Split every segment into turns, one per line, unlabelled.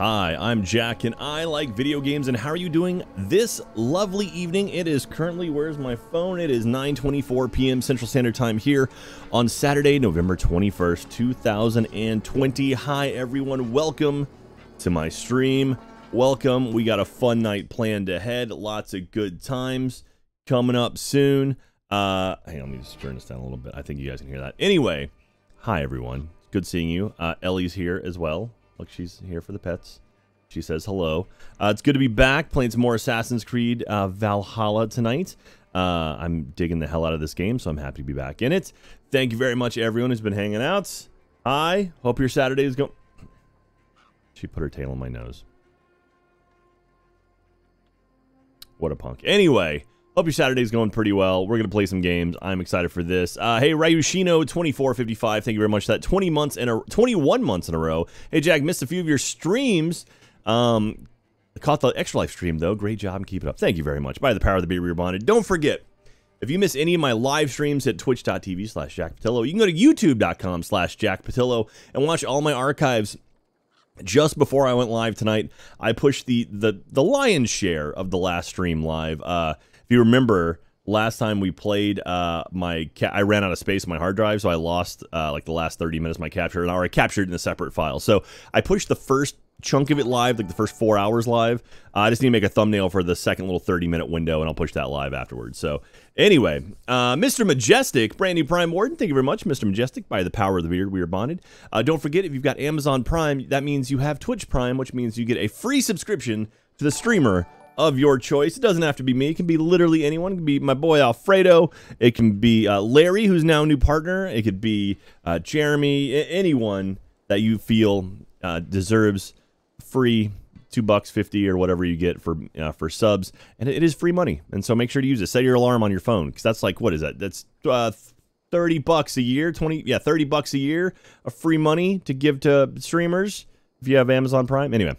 Hi, I'm Jack and I like video games and how are you doing this lovely evening? It is currently, where's my phone? It is 9.24 p.m. Central Standard Time here on Saturday, November 21st, 2020. Hi everyone, welcome to my stream. Welcome, we got a fun night planned ahead. Lots of good times coming up soon. Uh, hang on, let me just turn this down a little bit. I think you guys can hear that. Anyway, hi everyone. Good seeing you. Uh, Ellie's here as well. Look, she's here for the pets. She says hello. Uh, it's good to be back playing some more Assassin's Creed uh, Valhalla tonight. Uh, I'm digging the hell out of this game, so I'm happy to be back in it. Thank you very much, everyone who's been hanging out. I hope your Saturday is going. She put her tail on my nose. What a punk. Anyway, Hope your Saturday's going pretty well. We're going to play some games. I'm excited for this. Uh, hey, Ryushino2455, thank you very much for that. 20 months in a 21 months in a row. Hey, Jack, missed a few of your streams. Um, caught the Extra Life stream, though. Great job keep it up. Thank you very much. By the power of the Be Rebonded. Don't forget, if you miss any of my live streams at twitch.tv slash Jack Pattillo, you can go to youtube.com slash Jack Pattillo and watch all my archives just before I went live tonight, I pushed the the the lion's share of the last stream live. Uh, you remember last time we played, uh, my I ran out of space on my hard drive, so I lost uh, like the last 30 minutes of my capture, or I captured in a separate file. So I pushed the first chunk of it live, like the first four hours live. Uh, I just need to make a thumbnail for the second little 30 minute window, and I'll push that live afterwards. So anyway, uh, Mr. Majestic, brand new Prime Warden, thank you very much, Mr. Majestic. By the power of the beard, we are bonded. Uh, don't forget, if you've got Amazon Prime, that means you have Twitch Prime, which means you get a free subscription to the streamer of your choice. It doesn't have to be me. It can be literally anyone. It can be my boy Alfredo. It can be uh, Larry, who's now a new partner. It could be uh, Jeremy. anyone that you feel uh, deserves free two bucks fifty or whatever you get for uh, for subs, and it is free money. And so make sure to use it. Set your alarm on your phone because that's like what is that? That's uh, 30 bucks a year 20 yeah 30 bucks a year of free money to give to streamers if you have amazon prime anyway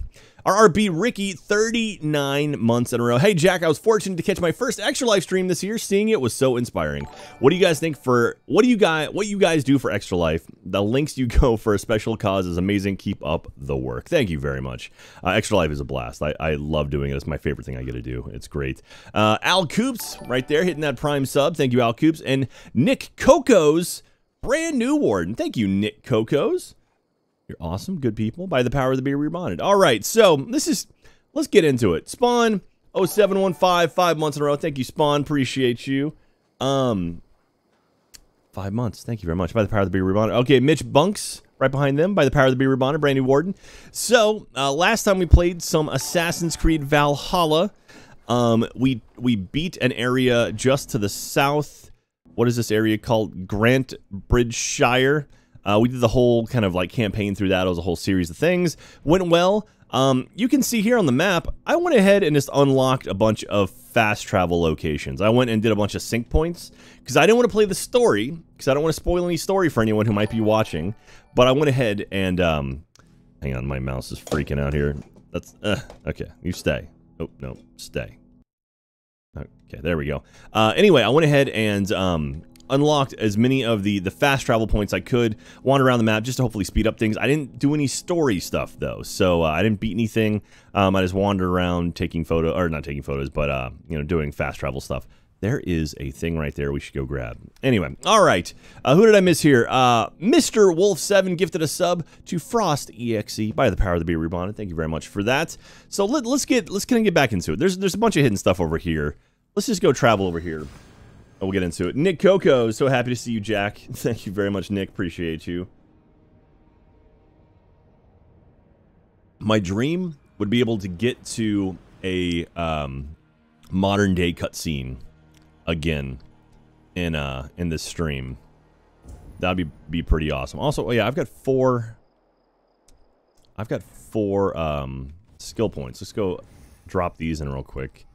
RRB Ricky, 39 months in a row. Hey, Jack, I was fortunate to catch my first Extra Life stream this year. Seeing it was so inspiring. What do you guys think for, what do you guys, what you guys do for Extra Life? The links you go for a special cause is amazing. Keep up the work. Thank you very much. Uh, Extra Life is a blast. I, I love doing it. It's my favorite thing I get to do. It's great. Uh, Al Coops, right there, hitting that prime sub. Thank you, Al Coops. And Nick Cocos, brand new warden. Thank you, Nick Cocos. You're awesome, good people. By the power of the Be Rebonded. All right, so this is let's get into it. Spawn 0715, five months in a row. Thank you, Spawn. Appreciate you. Um, five months. Thank you very much. By the power of the Be Rebonded. Okay, Mitch Bunks right behind them. By the power of the beer, we're Rebonded, Brandy Warden. So uh, last time we played some Assassin's Creed Valhalla. Um, we we beat an area just to the south. What is this area called? Grant Bridgeshire. Uh, we did the whole kind of like campaign through that. It was a whole series of things. Went well. Um, you can see here on the map, I went ahead and just unlocked a bunch of fast travel locations. I went and did a bunch of sync points because I didn't want to play the story because I don't want to spoil any story for anyone who might be watching. But I went ahead and, um, hang on, my mouse is freaking out here. That's, uh, okay, you stay. Oh, no, stay. Okay, there we go. Uh, anyway, I went ahead and um, unlocked as many of the, the fast travel points I could, wander around the map just to hopefully speed up things. I didn't do any story stuff, though, so uh, I didn't beat anything. Um, I just wandered around taking photo, or not taking photos, but, uh, you know, doing fast travel stuff. There is a thing right there we should go grab. Anyway, all right. Uh, who did I miss here? Uh, Mr. Wolf7 gifted a sub to Frost EXE by the power of the Be Rebonded. Thank you very much for that. So let, us get let's kind of get back into it. There's there's a bunch of hidden stuff over here. Let's just go travel over here. We'll get into it. Nick Coco, so happy to see you, Jack. Thank you very much, Nick. Appreciate you. My dream would be able to get to a um, modern day cutscene again in uh in this stream. That'd be be pretty awesome. Also, oh yeah, I've got four. I've got four um, skill points. Let's go drop these in real quick.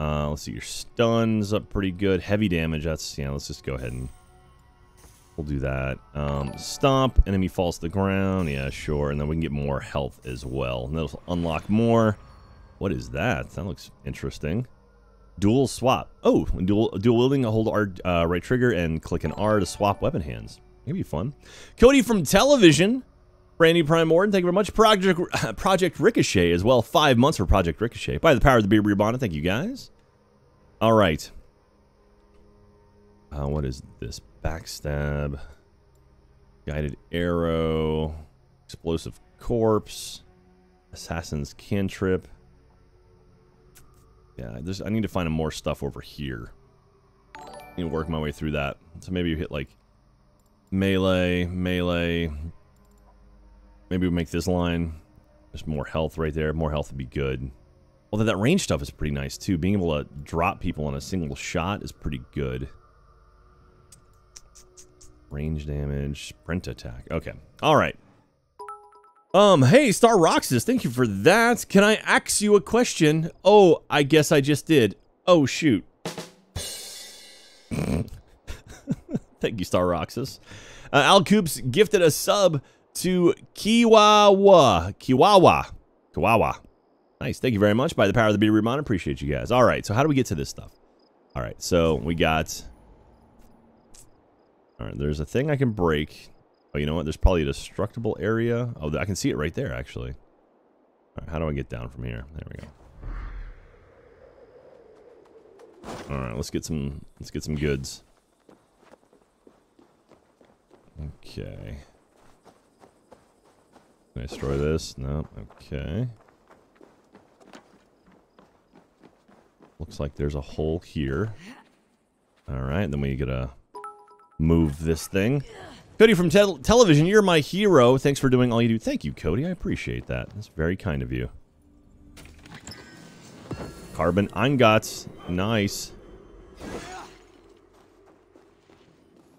Uh, let's see, your stun's up pretty good. Heavy damage, that's, yeah, let's just go ahead and we'll do that. Um, stomp, enemy falls to the ground. Yeah, sure. And then we can get more health as well. And that'll unlock more. What is that? That looks interesting. Dual swap. Oh, dual dual wielding, hold R uh, right trigger and click an R to swap weapon hands. Maybe fun. Cody from television. Brandy Prime Warden, thank you very much. Project Project Ricochet as well. Five months for Project Ricochet. By the power of the Beer Bonnet, thank you guys. All right. Uh, what is this? Backstab. Guided Arrow. Explosive Corpse. Assassin's Cantrip. Yeah, I need to find more stuff over here. I need to work my way through that. So maybe you hit like melee, melee. Maybe we make this line. There's more health right there. More health would be good. Although that range stuff is pretty nice too. Being able to drop people in a single shot is pretty good. Range damage, sprint attack. Okay. All right. Um, hey, Star Roxas, thank you for that. Can I ask you a question? Oh, I guess I just did. Oh, shoot. thank you, Star Roxas. Uh, Al Coops gifted a sub to Kiwawa. Kiwawa. Kiwawa. Nice. Thank you very much. By the power of the Beer Remon, appreciate you guys. All right, so how do we get to this stuff? All right, so we got... All right, there's a thing I can break. Oh, you know what? There's probably a destructible area. Oh, I can see it right there, actually. All right, how do I get down from here? There we go. All right, let's get some. Let's get some goods. Okay. Can I destroy this? No. Okay. Looks like there's a hole here. All right, then we gotta move this thing. Cody from te television, you're my hero. Thanks for doing all you do. Thank you, Cody. I appreciate that. That's very kind of you. Carbon ingots. Nice.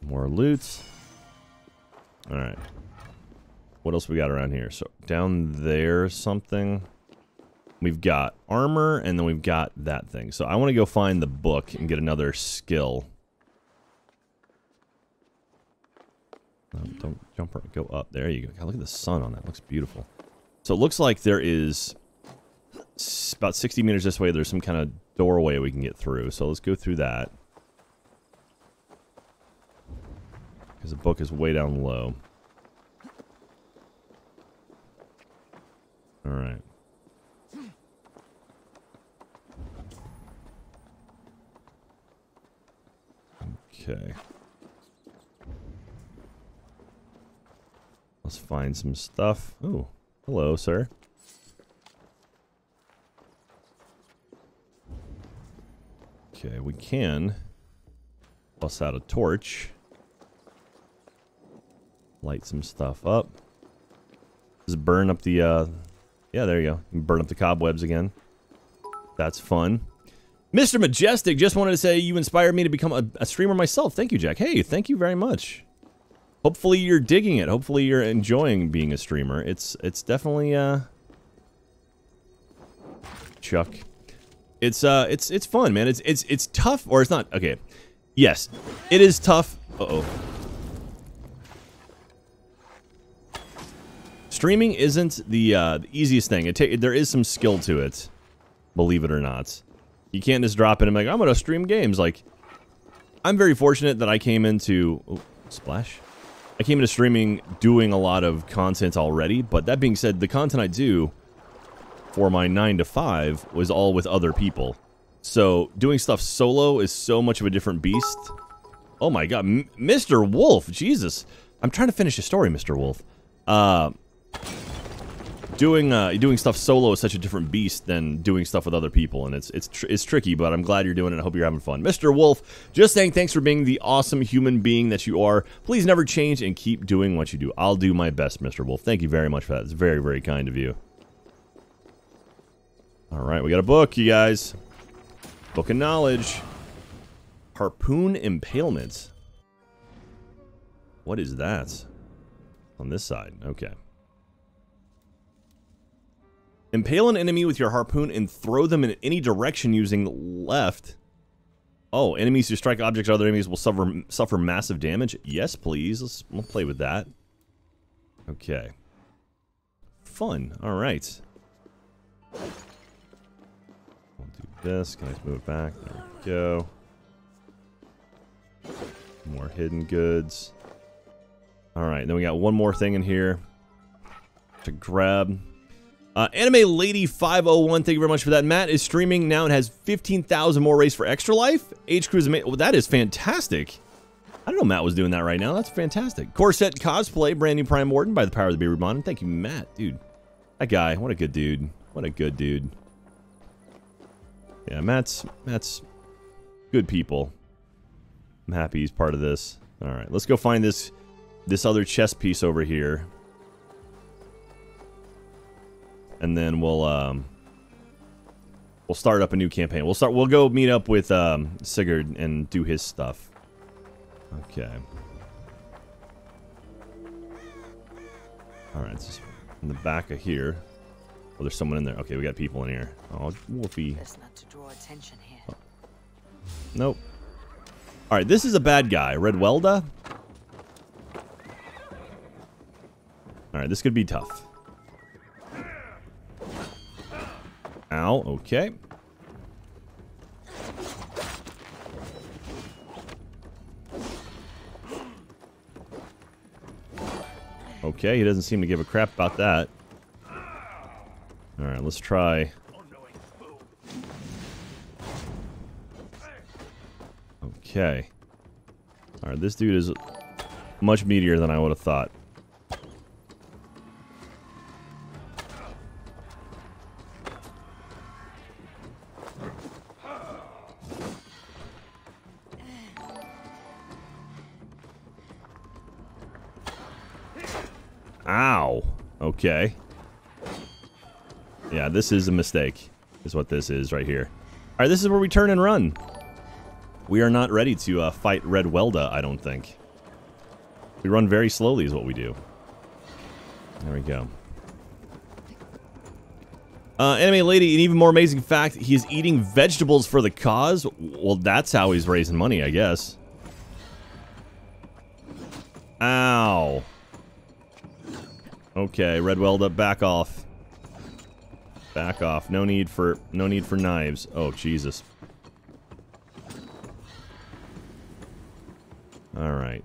More loot. Alright. What else we got around here? So, down there something. We've got armor, and then we've got that thing. So, I want to go find the book and get another skill. don't jump or go up. There you go. God, look at the sun on that. It looks beautiful. So it looks like there is about 60 meters this way. There's some kind of doorway we can get through. So let's go through that. Because the book is way down low. Alright. Okay. Let's find some stuff. Oh, hello, sir. Okay, we can bust out a torch. Light some stuff up. Just burn up the, uh... Yeah, there you go. burn up the cobwebs again. That's fun. Mr. Majestic, just wanted to say you inspired me to become a, a streamer myself. Thank you, Jack. Hey, thank you very much hopefully you're digging it. Hopefully you're enjoying being a streamer. It's it's definitely uh Chuck. It's uh it's it's fun, man. It's it's it's tough or it's not. Okay. Yes. It is tough. Uh-oh. Streaming isn't the uh the easiest thing. It there is some skill to it. Believe it or not. You can't just drop in and like, I'm going to stream games like I'm very fortunate that I came into oh, splash. I came into streaming doing a lot of content already, but that being said, the content I do for my 9 to 5 was all with other people. So doing stuff solo is so much of a different beast. Oh my god, M Mr. Wolf, Jesus. I'm trying to finish the story, Mr. Wolf. Uh, doing uh, doing stuff solo is such a different beast than doing stuff with other people, and it's it's tr it's tricky. But I'm glad you're doing it. I hope you're having fun, Mr. Wolf. Just saying thanks for being the awesome human being that you are. Please never change and keep doing what you do. I'll do my best, Mr. Wolf. Thank you very much for that. It's very very kind of you. All right, we got a book, you guys. Book of knowledge. Harpoon impalement. What is that? On this side, okay. Impale an enemy with your harpoon and throw them in any direction using left. Oh, enemies who strike objects other enemies will suffer suffer massive damage. Yes, please. Let's we'll play with that. Okay. Fun. All right. We'll do this. Can I just move it back? There we go. More hidden goods. All right. Then we got one more thing in here. to grab. Uh, Anime Lady 501, thank you very much for that. Matt is streaming now and has 15,000 more race for Extra Life. H Cruise, well, that is fantastic. I don't know Matt was doing that right now. That's fantastic. Corset Cosplay, brand new Prime Warden by the power of the Beard Bond. Thank you, Matt. Dude, that guy, what a good dude. What a good dude. Yeah, Matt's, Matt's good people. I'm happy he's part of this. All right, let's go find this, this other chess piece over here. And then we'll um, we'll start up a new campaign. We'll start. We'll go meet up with um, Sigurd and do his stuff. Okay. All right, just in the back of here. Oh, there's someone in there. Okay, we got people in here. Oh, Wolfie.
Not to draw attention here. Oh.
Nope. All right, this is a bad guy. Red Welda. All right, this could be tough. Ow, okay. Okay, he doesn't seem to give a crap about that. Alright, let's try... Okay. Alright, this dude is much meatier than I would have thought. Ow. Okay. Yeah, this is a mistake, is what this is right here. All right, this is where we turn and run. We are not ready to uh, fight Red Welda, I don't think. We run very slowly is what we do. There we go. Uh, anime lady, an even more amazing fact, he's eating vegetables for the cause? Well, that's how he's raising money, I guess. Ow. Okay, Red Welda, back off. Back off. No need for no need for knives. Oh Jesus. All right.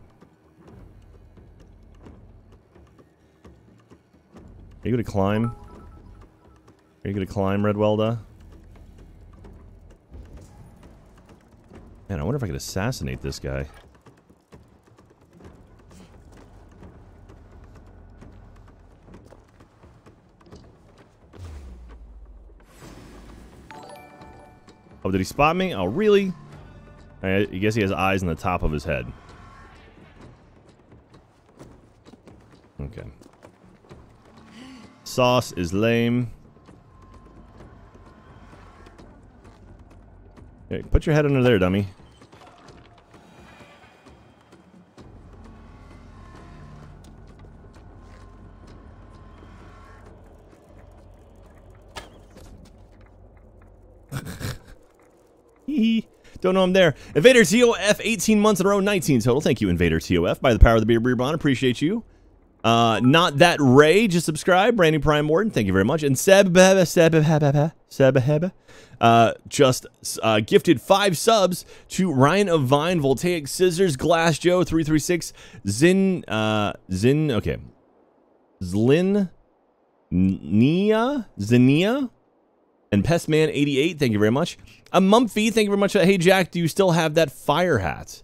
Are you gonna climb? Are you gonna climb, Red Welda? Man, I wonder if I could assassinate this guy. Oh, did he spot me? Oh, really? I guess he has eyes in the top of his head. Okay. Sauce is lame. Hey, put your head under there, dummy. Don't know I'm there. Invader TOF, 18 months in a row, 19 total. Thank you, Invader TOF. By the power of the Beer Beer Bond, appreciate you. Uh, not that Ray, just subscribe. Brand new Prime Warden, thank you very much. And Seb, Seb, Seb, uh, just uh, gifted five subs to Ryan of Vine, Voltaic Scissors, Glass Joe, 336, Zin, uh, Zin, okay. Zlin, Nia, Zania, and Pestman88, thank you very much. A Mumphy, thank you very much. Hey, Jack, do you still have that fire hat?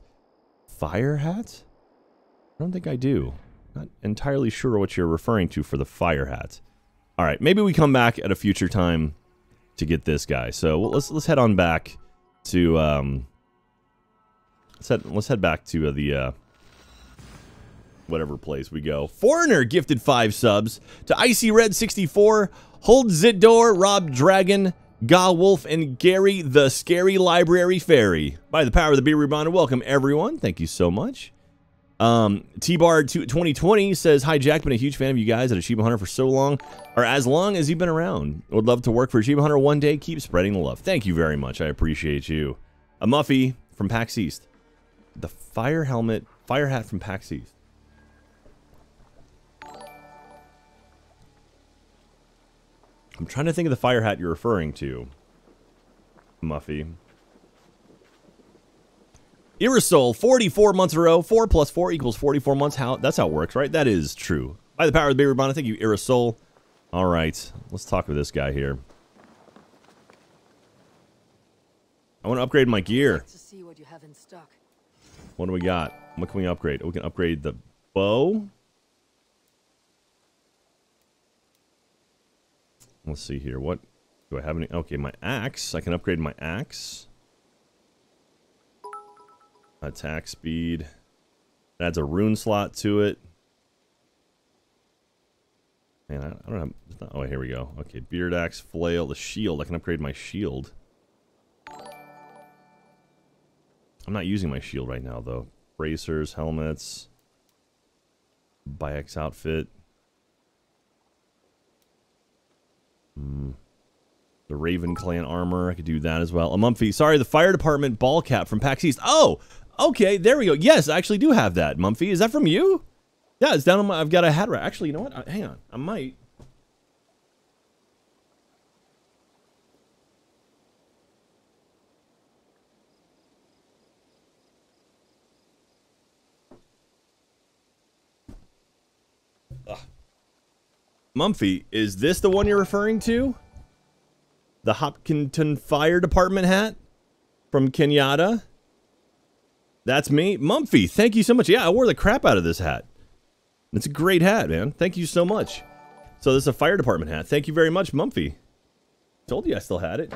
Fire hat? I don't think I do. Not entirely sure what you're referring to for the fire hat. All right, maybe we come back at a future time to get this guy. So let's let's head on back to um. Let's head let's head back to uh, the uh, whatever place we go. Foreigner gifted five subs to Icy Red 64, Hold Zidor, Rob Dragon, Ga Wolf, and Gary the Scary Library Fairy. By the power of the Beer Rebond, welcome everyone. Thank you so much. Um, T-Bar 2020 says, Hi Jack, been a huge fan of you guys at Achievement Hunter for so long, or as long as you've been around. Would love to work for Achievement Hunter one day. Keep spreading the love. Thank you very much. I appreciate you. A Muffy from PAX East. The fire helmet, fire hat from PAX East. I'm trying to think of the fire hat you're referring to. Muffy. Irisol, 44 months in a row. 4 plus 4 equals 44 months. How That's how it works, right? That is true. By the power of the Baby Bonnet, thank you, Irisol. All right, let's talk with this guy here. I want to upgrade my gear.
What you have in stock.
What do we got? What can we upgrade? We can upgrade the bow. Let's see here. What do I have any? Okay, my axe. I can upgrade my axe. Attack speed. Adds a rune slot to it. Man, I, I don't have. Not, oh, here we go. Okay, beard axe, flail, the shield. I can upgrade my shield. I'm not using my shield right now, though. Bracers, helmets, Bayek's outfit. Hmm. The Raven Clan armor. I could do that as well. A Mumphy. Sorry, the fire department ball cap from PAX East. Oh, okay. There we go. Yes, I actually do have that. Mumphy, is that from you? Yeah, it's down on my. I've got a hat rack. Actually, you know what? Uh, hang on. I might. Mumphy, is this the one you're referring to? The Hopkinton Fire Department hat from Kenyatta? That's me. Mumphy, thank you so much. Yeah, I wore the crap out of this hat. It's a great hat, man. Thank you so much. So this is a fire department hat. Thank you very much, Mumphy. Told you I still had it.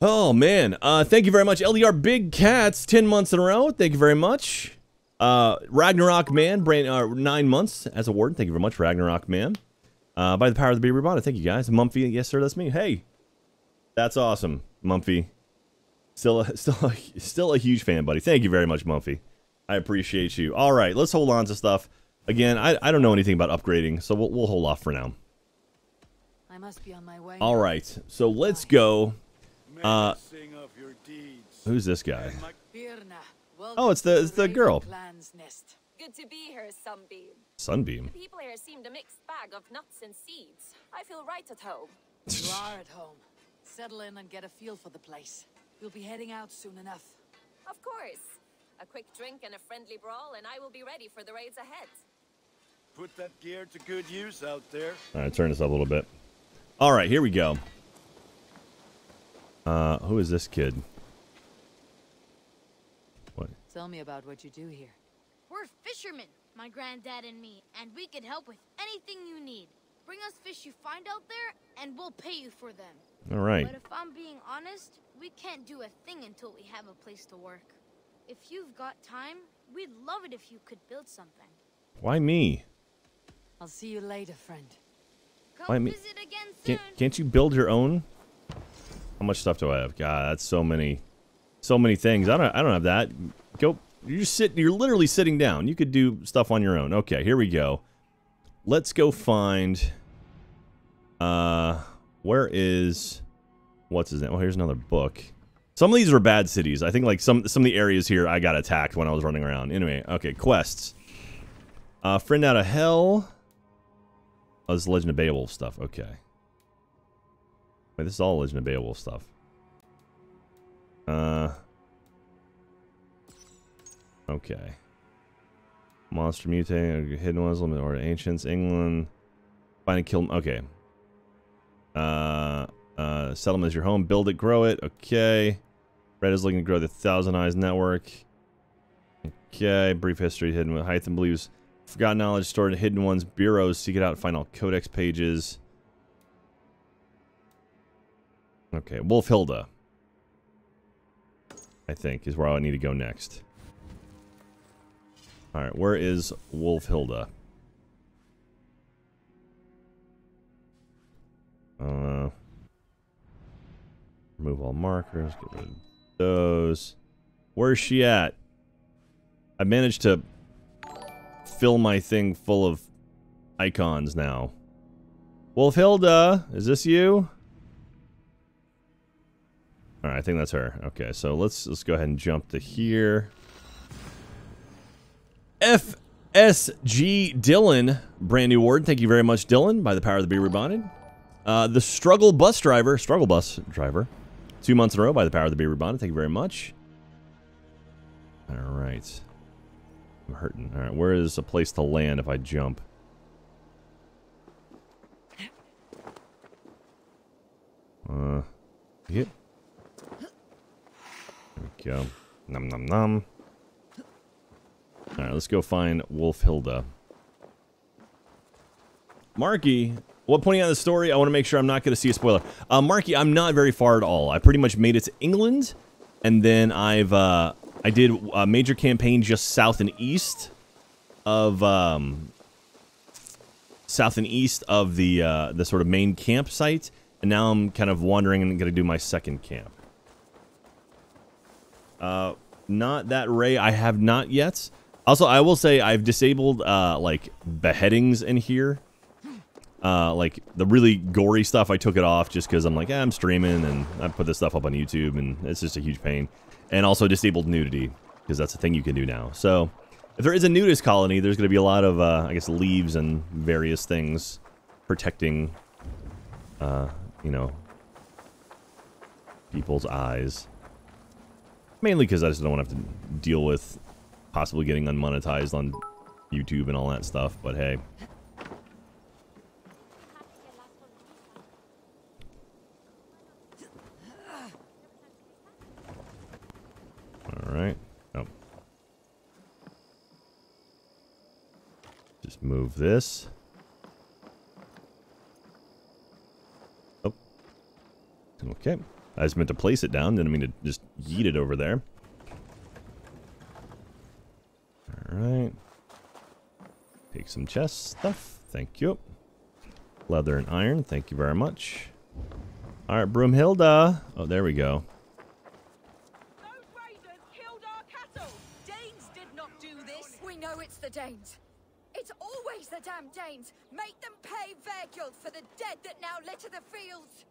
Oh, man. Uh, thank you very much. LDR Big Cats, 10 months in a row. Thank you very much. Uh, Ragnarok Man, brain, uh, nine months as a warden. Thank you very much, Ragnarok Man. Uh, by the power of the Beaver Bottom. Thank you guys. Mumphy, yes sir, that's me. Hey, that's awesome, Mumphy. Still, a, still, a, still a huge fan, buddy. Thank you very much, Mumphy. I appreciate you. All right, let's hold on to stuff. Again, I, I don't know anything about upgrading, so we'll, we'll hold off for now.
I must be on my way.
All right, so let's go. Uh, who's this guy? Oh, it's the it's the girl.
Good to be here, Sunbeam.
Sunbeam.
The people here seem a mixed bag of nuts and seeds. I feel right at home.
You are at home. Settle in and get a feel for the place. We'll be heading out soon enough.
Of course. A quick drink and a friendly brawl, and I will be ready for the raids ahead.
Put that gear to good use out there.
All right, turn this up a little bit. All right, here we go. Uh, who is this kid? What?
Tell me about what you do here.
We're fishermen, my granddad and me, and we can help with anything you need. Bring us fish you find out there, and we'll pay you for them.
All right.
But if I'm being honest, we can't do a thing until we have a place to work. If you've got time, we'd love it if you could build something.
Why me?
I'll see you later, friend.
Come
Why me?
visit again soon.
Can't, can't you build your own? How much stuff do I have? God, that's so many, so many things. I don't, I don't have that. Go. You're sitting. You're literally sitting down. You could do stuff on your own. Okay, here we go. Let's go find. Uh, where is, what's his name? Oh, here's another book. Some of these were bad cities. I think like some some of the areas here I got attacked when I was running around. Anyway, okay, quests. Uh, friend out of hell. Oh, this is Legend of Beowulf stuff. Okay. Wait, this is all Legend of Beowulf stuff. Uh. Okay. Monster mutate, hidden ones, limit or ancients, England. Find and kill. Okay. Uh, uh, settlement is your home. Build it, grow it. Okay. Red is looking to grow the Thousand Eyes Network. Okay. Brief history. Hidden with Hytham believes forgotten knowledge stored in hidden ones bureaus. Seek it out. Find all codex pages. Okay, Wolf Hilda. I think is where I need to go next. All right, where is Wolf Hilda? Uh, remove all markers. Get rid of those. Where's she at? I managed to fill my thing full of icons now. Wolf Hilda, is this you? All right, I think that's her. Okay, so let's let's go ahead and jump to here. FSG Dylan, brand new ward. Thank you very much, Dylan, by the power of the be rebonded. Uh, the struggle bus driver, struggle bus driver, two months in a row by the power of the be rebonded. Thank you very much. All right, I'm hurting. All right, where is a place to land if I jump? Uh, yep. There we go. Num num num. Alright, let's go find Wolf Hilda. Marky, what point on the story? I want to make sure I'm not going to see a spoiler. Uh, Marky, I'm not very far at all. I pretty much made it to England, and then I've uh, I did a major campaign just south and east of um, south and east of the uh, the sort of main campsite, and now I'm kind of wandering and going to do my second camp. Uh, not that Ray. I have not yet. Also, I will say I've disabled uh, like beheadings in here. Uh, like the really gory stuff, I took it off just because I'm like, eh, I'm streaming and I put this stuff up on YouTube and it's just a huge pain. And also disabled nudity because that's a thing you can do now. So if there is a nudist colony, there's going to be a lot of, uh, I guess, leaves and various things protecting, uh, you know, people's eyes. Mainly because I just don't want to have to deal with possibly getting unmonetized on YouTube and all that stuff. But hey. All right. Oh. Just move this. Oh. Okay. I just meant to place it down. Didn't mean to just yeet it over there. All right. Take some chest stuff. Thank you. Leather and iron. Thank you very much. All right, Broomhilda. Oh, there we go.
Those raiders killed our cattle. Danes did not do this.
We know it's the Danes. It's always the damn Danes. Make them pay their guilt for the dead that now litter the fields.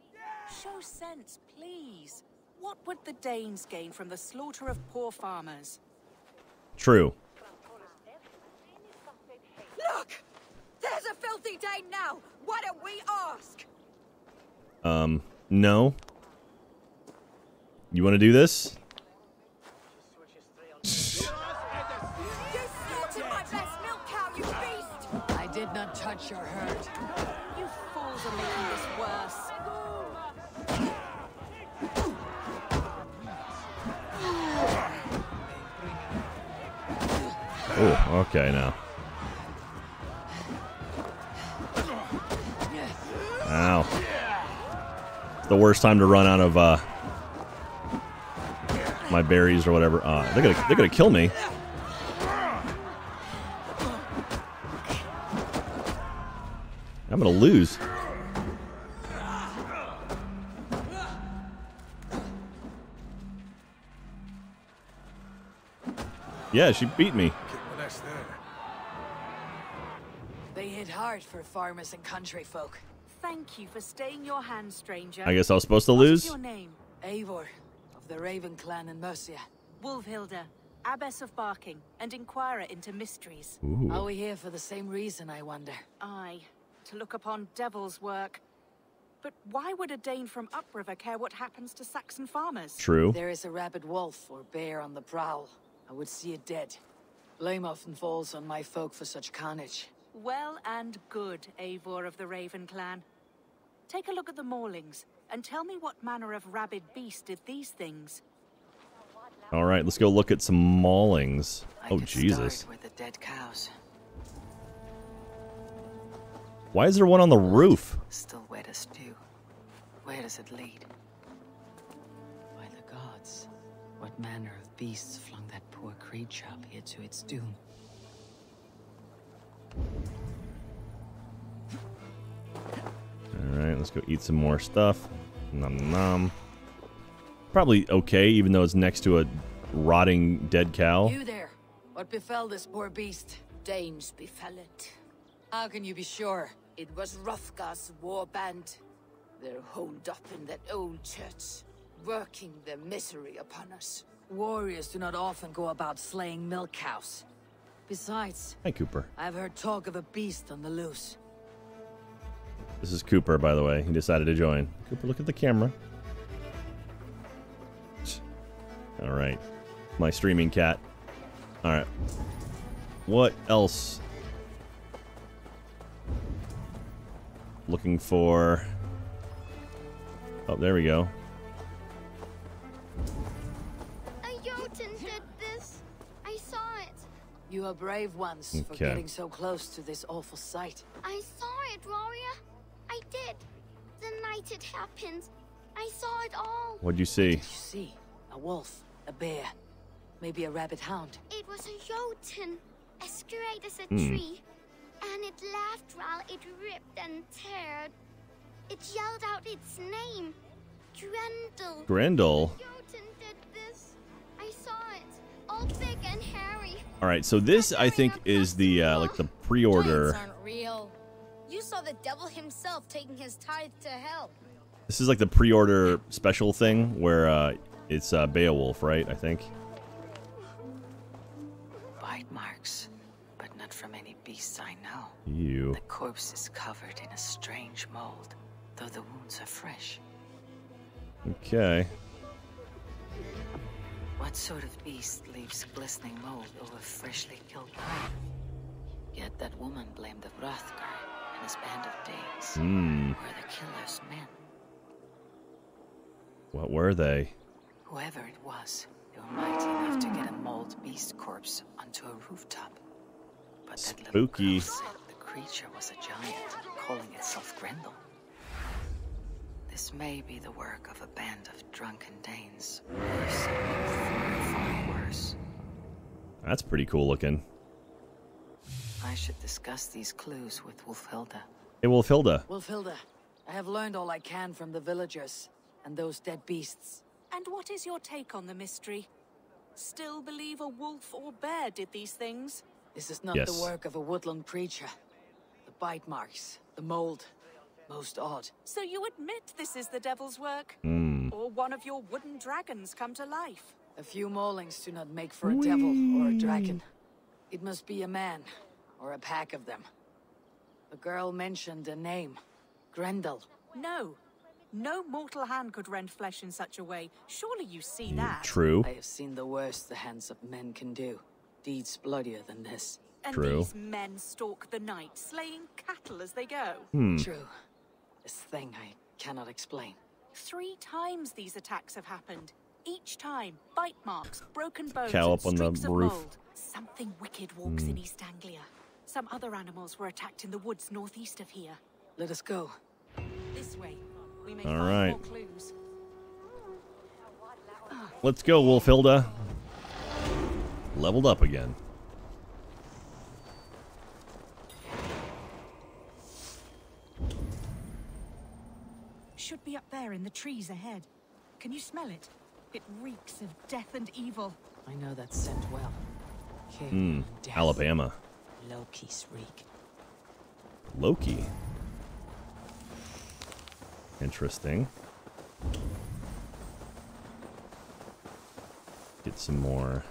Show sense, please. What would the Danes gain from the slaughter of poor farmers?
True.
Look! There's a filthy day now. Why don't we ask?
Um, no. You want to do this?
You slaughtered my best milk cow, you beast! I did not touch your herd.
You fools are making this worse.
Oh, okay now. Ow. It's the worst time to run out of uh my berries or whatever. Uh, they're gonna they're gonna kill me. I'm gonna lose. Yeah, she beat me.
They hit hard for farmers and country folk.
Thank you for staying your hand, stranger.
I guess I was supposed to
What is
lose.
your name?
Eivor, of the Raven clan in Mercia.
Wolfhilda, Abbess of Barking, and Inquirer into Mysteries.
Ooh.
Are we here for the same reason, I wonder?
Aye, to look upon devil's work. But why would a Dane from upriver care what happens to Saxon farmers?
True.
There is a rabid wolf or bear on the prowl. I would see it dead. Blame often falls on my folk for such carnage.
Well and good, Eivor of the Raven clan. Take a look at the maulings, and tell me what manner of rabid beast did these things.
All right, let's go look at some maulings.
I
Oh Jesus!
with the dead cows.
Why is there one on the roof?
Still wet as dew. Where does it lead? By the gods, what manner of beasts flung that poor creature up here to its doom?
All right, let's go eat some more stuff. Nom nom. Probably okay, even though it's next to a rotting dead cow.
You there. What befell this poor beast? Danes befell it. How can you be sure? It was Hrothgar's war band. They're holed up in that old church, working their misery upon us. Warriors do not often go about slaying milk cows. Besides,
Hi, Cooper.
I've heard talk of a beast on the loose.
This is Cooper, by the way. He decided to join. Cooper, look at the camera. All right. My streaming cat. All right. What else? Looking for... Oh, there we go.
You are brave ones
okay.
for getting so close to this awful sight.
I saw it, warrior. I did. The night it happened. I saw it all.
What'd you see?
You see, a wolf, a bear, maybe a rabbit hound.
It was a jotun, as straight as a
Hmm.
tree. And it laughed while it ripped and teared. It yelled out its name. Grendel.
Grendel.
Jotun did this. I saw it. All big and hairy.
All right, so this I think is the uh, like the pre-order.
Giants aren't real. You saw the devil himself taking his tithe to hell.
This is like the pre-order special thing where uh, it's uh, Beowulf, right? I think.
Bite marks, but not from any beasts I know.
You.
The corpse is covered in a strange mold, though the wounds are fresh.
Okay.
What sort of beast leaves glistening mold over freshly killed prey? Yet that woman blamed the Hrothgar and his band of Danes.
Hmm.
Were the killer's men?
What were they?
Whoever it was, they were mighty enough to get a mold beast corpse onto a rooftop. But that little
Spooky.
girl said the creature was a giant, calling itself Grendel. This may be the work of a band of drunken Danes, or something far, far worse.
That's pretty cool looking.
I should discuss these clues with Wolfhilda.
Hey, Wolfhilda.
Wolfhilda, I have learned all I can from the villagers and those dead beasts.
And what is your take on the mystery? Still believe a wolf or bear did these things?
This is not
Yes.
the work of a woodland creature. The bite marks, the mold, most odd.
So you admit this is the devil's work?
Hmm.
Or one of your wooden dragons come to life?
A few maulings do not make for a devil or a dragon. It must be a man, or a pack of them. The girl mentioned a name. Grendel.
No. No mortal hand could rend flesh in such a way. Surely you see that.
True.
I have seen the worst the hands of men can do. Deeds bloodier than this.
And
True.
these men stalk the night, slaying cattle as they go.
Hmm.
True. This thing I cannot explain.
Three times these attacks have happened. Each time, bite marks, broken bones,
Cow up on the
streaks of
roof.
mold. Something wicked walks in East Anglia. Some other animals were attacked in the woods northeast of here.
Let us go.
This way. We may
All
find
right.
more clues.
Let's go, Wolfhilda. Leveled up again.
Should be up there in the trees ahead. Can you smell it? It reeks of death and evil.
I know that scent well. King
Hmm. Alabama.
Loki's reek.
Loki. Interesting. Get some more.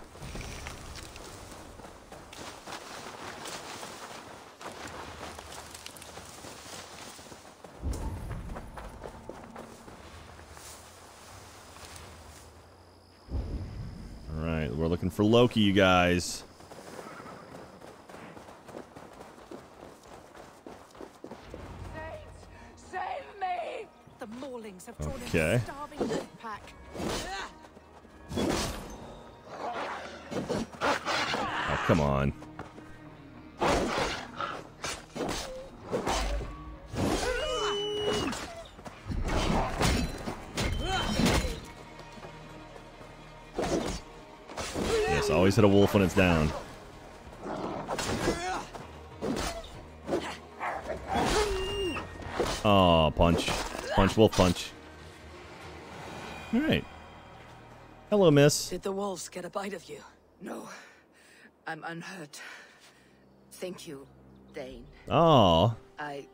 All right, we're looking for Loki, you guys.
Save me!
The Maulings have drawn
Okay. Oh, come on. Yes, always hit a wolf when it's down. Oh, punch. Punch, wolf punch. Hello, miss.
Did the wolves get a bite of you? No. I'm unhurt. Thank you, Dane.
Oh,
I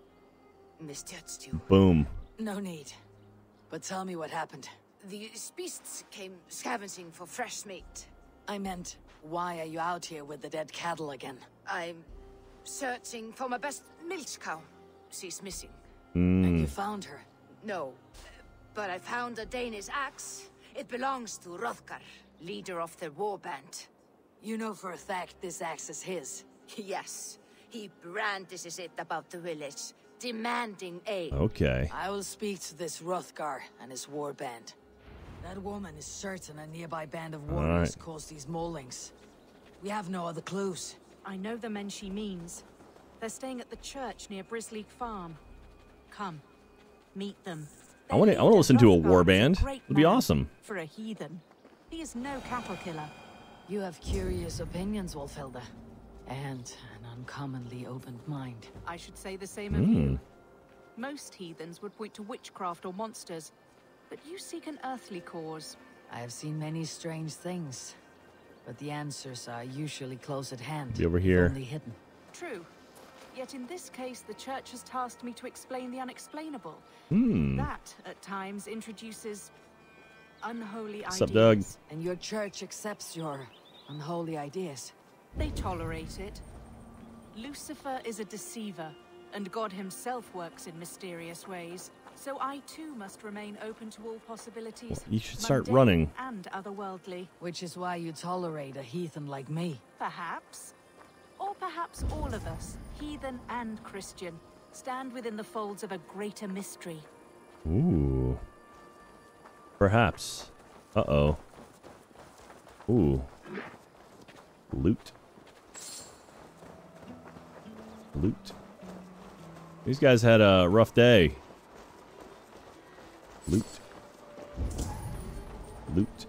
misjudged you.
boom.
No need. But tell me what happened. These beasts came scavenging for fresh meat. I meant, why are you out here with the dead cattle again? I'm searching for my best milch cow. She's missing. Hmm. And you found her? No. But I found a Danish axe. It belongs to Hrothgar, leader of the war band. You know for a fact this axe is his? Yes. He brandishes it about the village, demanding aid.
Okay.
I will speak to this Hrothgar and his war band. That woman is certain a nearby band of warriors
right.
caused these maulings. We have no other clues.
I know the men she means. They're staying at the church near Brisleek Farm. Come, meet them.
I wanna- I wanna listen to a war band. It'd be awesome.
For a heathen. He is no cattle killer.
You have curious opinions, Wolfhilda. And an uncommonly open mind.
I should say the same of
Hmm.
you. Most heathens would point to witchcraft or monsters, but you seek an earthly cause.
I have seen many strange things, but the answers are usually close at hand.
Be over here.
Only hidden.
True. Yet in this case, the church has tasked me to explain the unexplainable.
Hmm.
That, at times, introduces unholy
What's
ideas.
up, Doug?
And your church accepts your unholy ideas.
They tolerate it. Lucifer is a deceiver, and God himself works in mysterious ways. So I too must remain open to all possibilities.
You should start running.
And otherworldly,
Which is why you tolerate a heathen like me.
perhaps. Or perhaps all of us, heathen and Christian, stand within the folds of a greater mystery.
Ooh. Perhaps. Uh oh. Ooh. Loot. Loot. These guys had a rough day. Loot. Loot.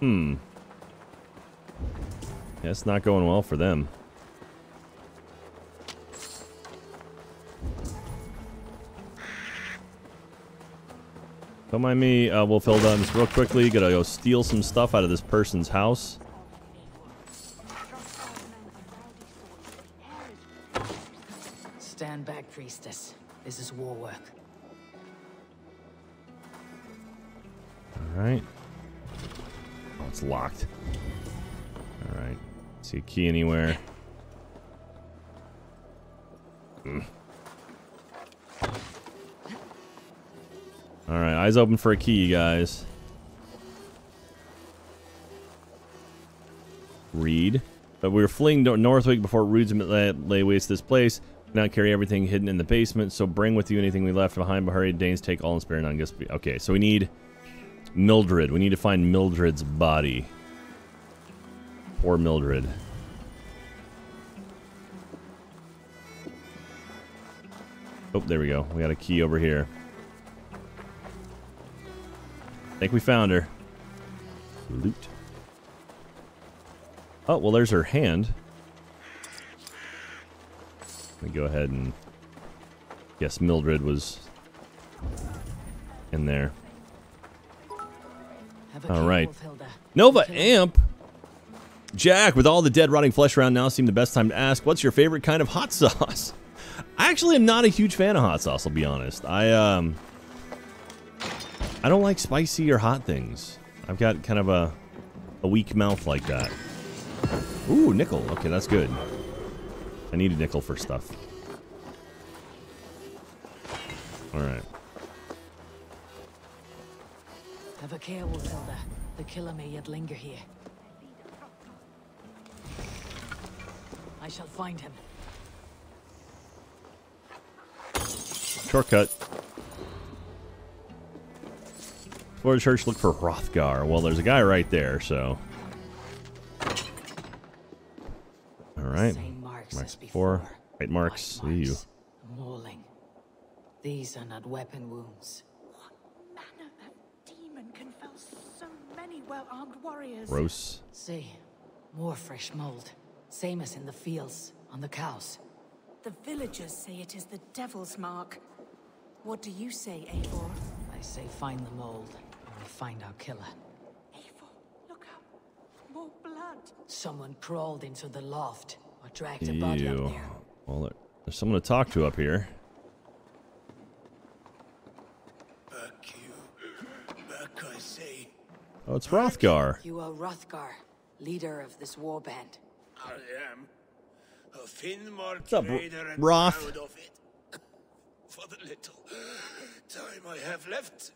Hmm. Yeah, it's not going well for them. Don't mind me, uh, we'll fill down just real quickly. Gotta go steal some stuff out of this person's house. See a key anywhere. Mm. Alright, eyes open for a key, you guys. Reed. But we were fleeing Northwick before Rudesman lay, waste this place. Now carry everything hidden in the basement, so bring with you anything we left behind. But hurry, Danes take all and spare none. Guess okay, so we need Mildred. We need to find Mildred's body. Poor Mildred. Oh, there we go. We got a key over here. I think we found her. Loot. Oh, well, there's her hand. Let me go ahead and guess Mildred was in there. All right. Nova. Amp. Jack, with all the dead rotting flesh around now, seemed the best time to ask, what's your favorite kind of hot sauce? I actually am not a huge fan of hot sauce, I'll be honest. I um I don't like spicy or hot things. I've got kind of a a weak mouth like that. Ooh, nickel. Okay, that's good. I need a nickel for stuff. Alright.
Have a care, Wolfhilda. The killer may yet linger here. I shall find him.
Shortcut. For the church, look for Hrothgar. Well, there's a guy right there, so. Alright.
Same marks,
Marks before.
before.
Right marks.
White
Ew.
marks. Mauling. These are not weapon wounds.
What Manner that demon can fell so many well-armed warriors.
Gross.
See, more fresh mold. Same as in the fields, on the cows.
The villagers say it is the devil's mark. What do you say, Eivor?
I say find the mold, and we find our killer.
Eivor, look up. More blood.
Someone crawled into the loft, or dragged a body up
Ew.
there.
Well, there's someone to talk to up here.
Back you. Back, I say.
Oh, it's Hrothgar.
You are Hrothgar, leader of this war band.
I am. A Finnmark
up,
raider and
Roth?
proud of it. For the little time I have left.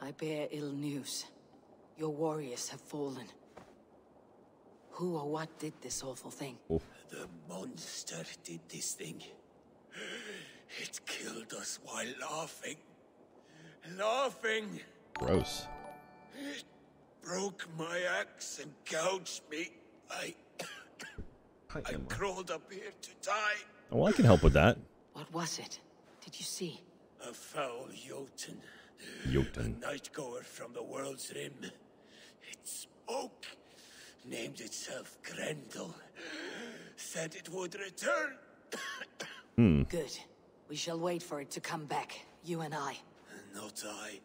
I bear ill news. Your warriors have fallen. Who or what did this awful thing?
The monster did this thing. It killed us while laughing. Laughing.
Gross.
It broke my axe and gouged me. I
Hi,
I crawled up here to die.
Oh, well, I can help with that.
What was it? Did you see?
A foul Jotun.
Jotun.
A night goer from the world's rim. It spoke. Named itself Grendel. Said it would return. hmm.
Good. We shall wait for it to come back, you and I.
Not I.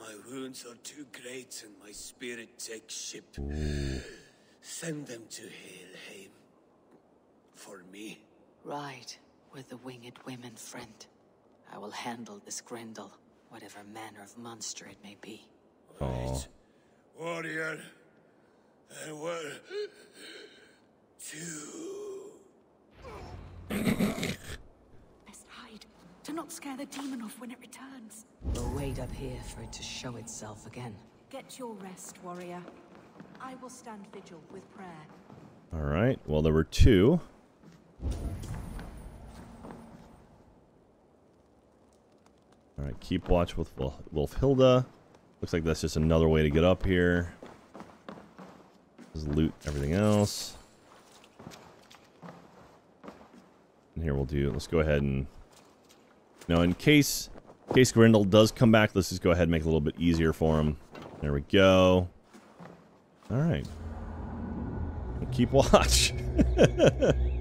My wounds are too great and my spirit takes ship. Send them to Helheim. For me.
Right, with the winged women, friend. I will handle this Grendel, whatever manner of monster it may be.
Oh,
Warrior. There were two.
Best hide. Do not scare the demon off when it returns.
We'll wait up here for it to show itself again.
Get your rest, warrior. I will stand vigil with prayer.
all right. Well, there were two. All right, keep watch with Wolfhilda. Looks like that's just another way to get up here. Just loot everything else. And here we'll do. Let's go ahead and. Now, in case, in case Grendel does come back, let's just go ahead and make it a little bit easier for him. There we go. All right. Keep watch.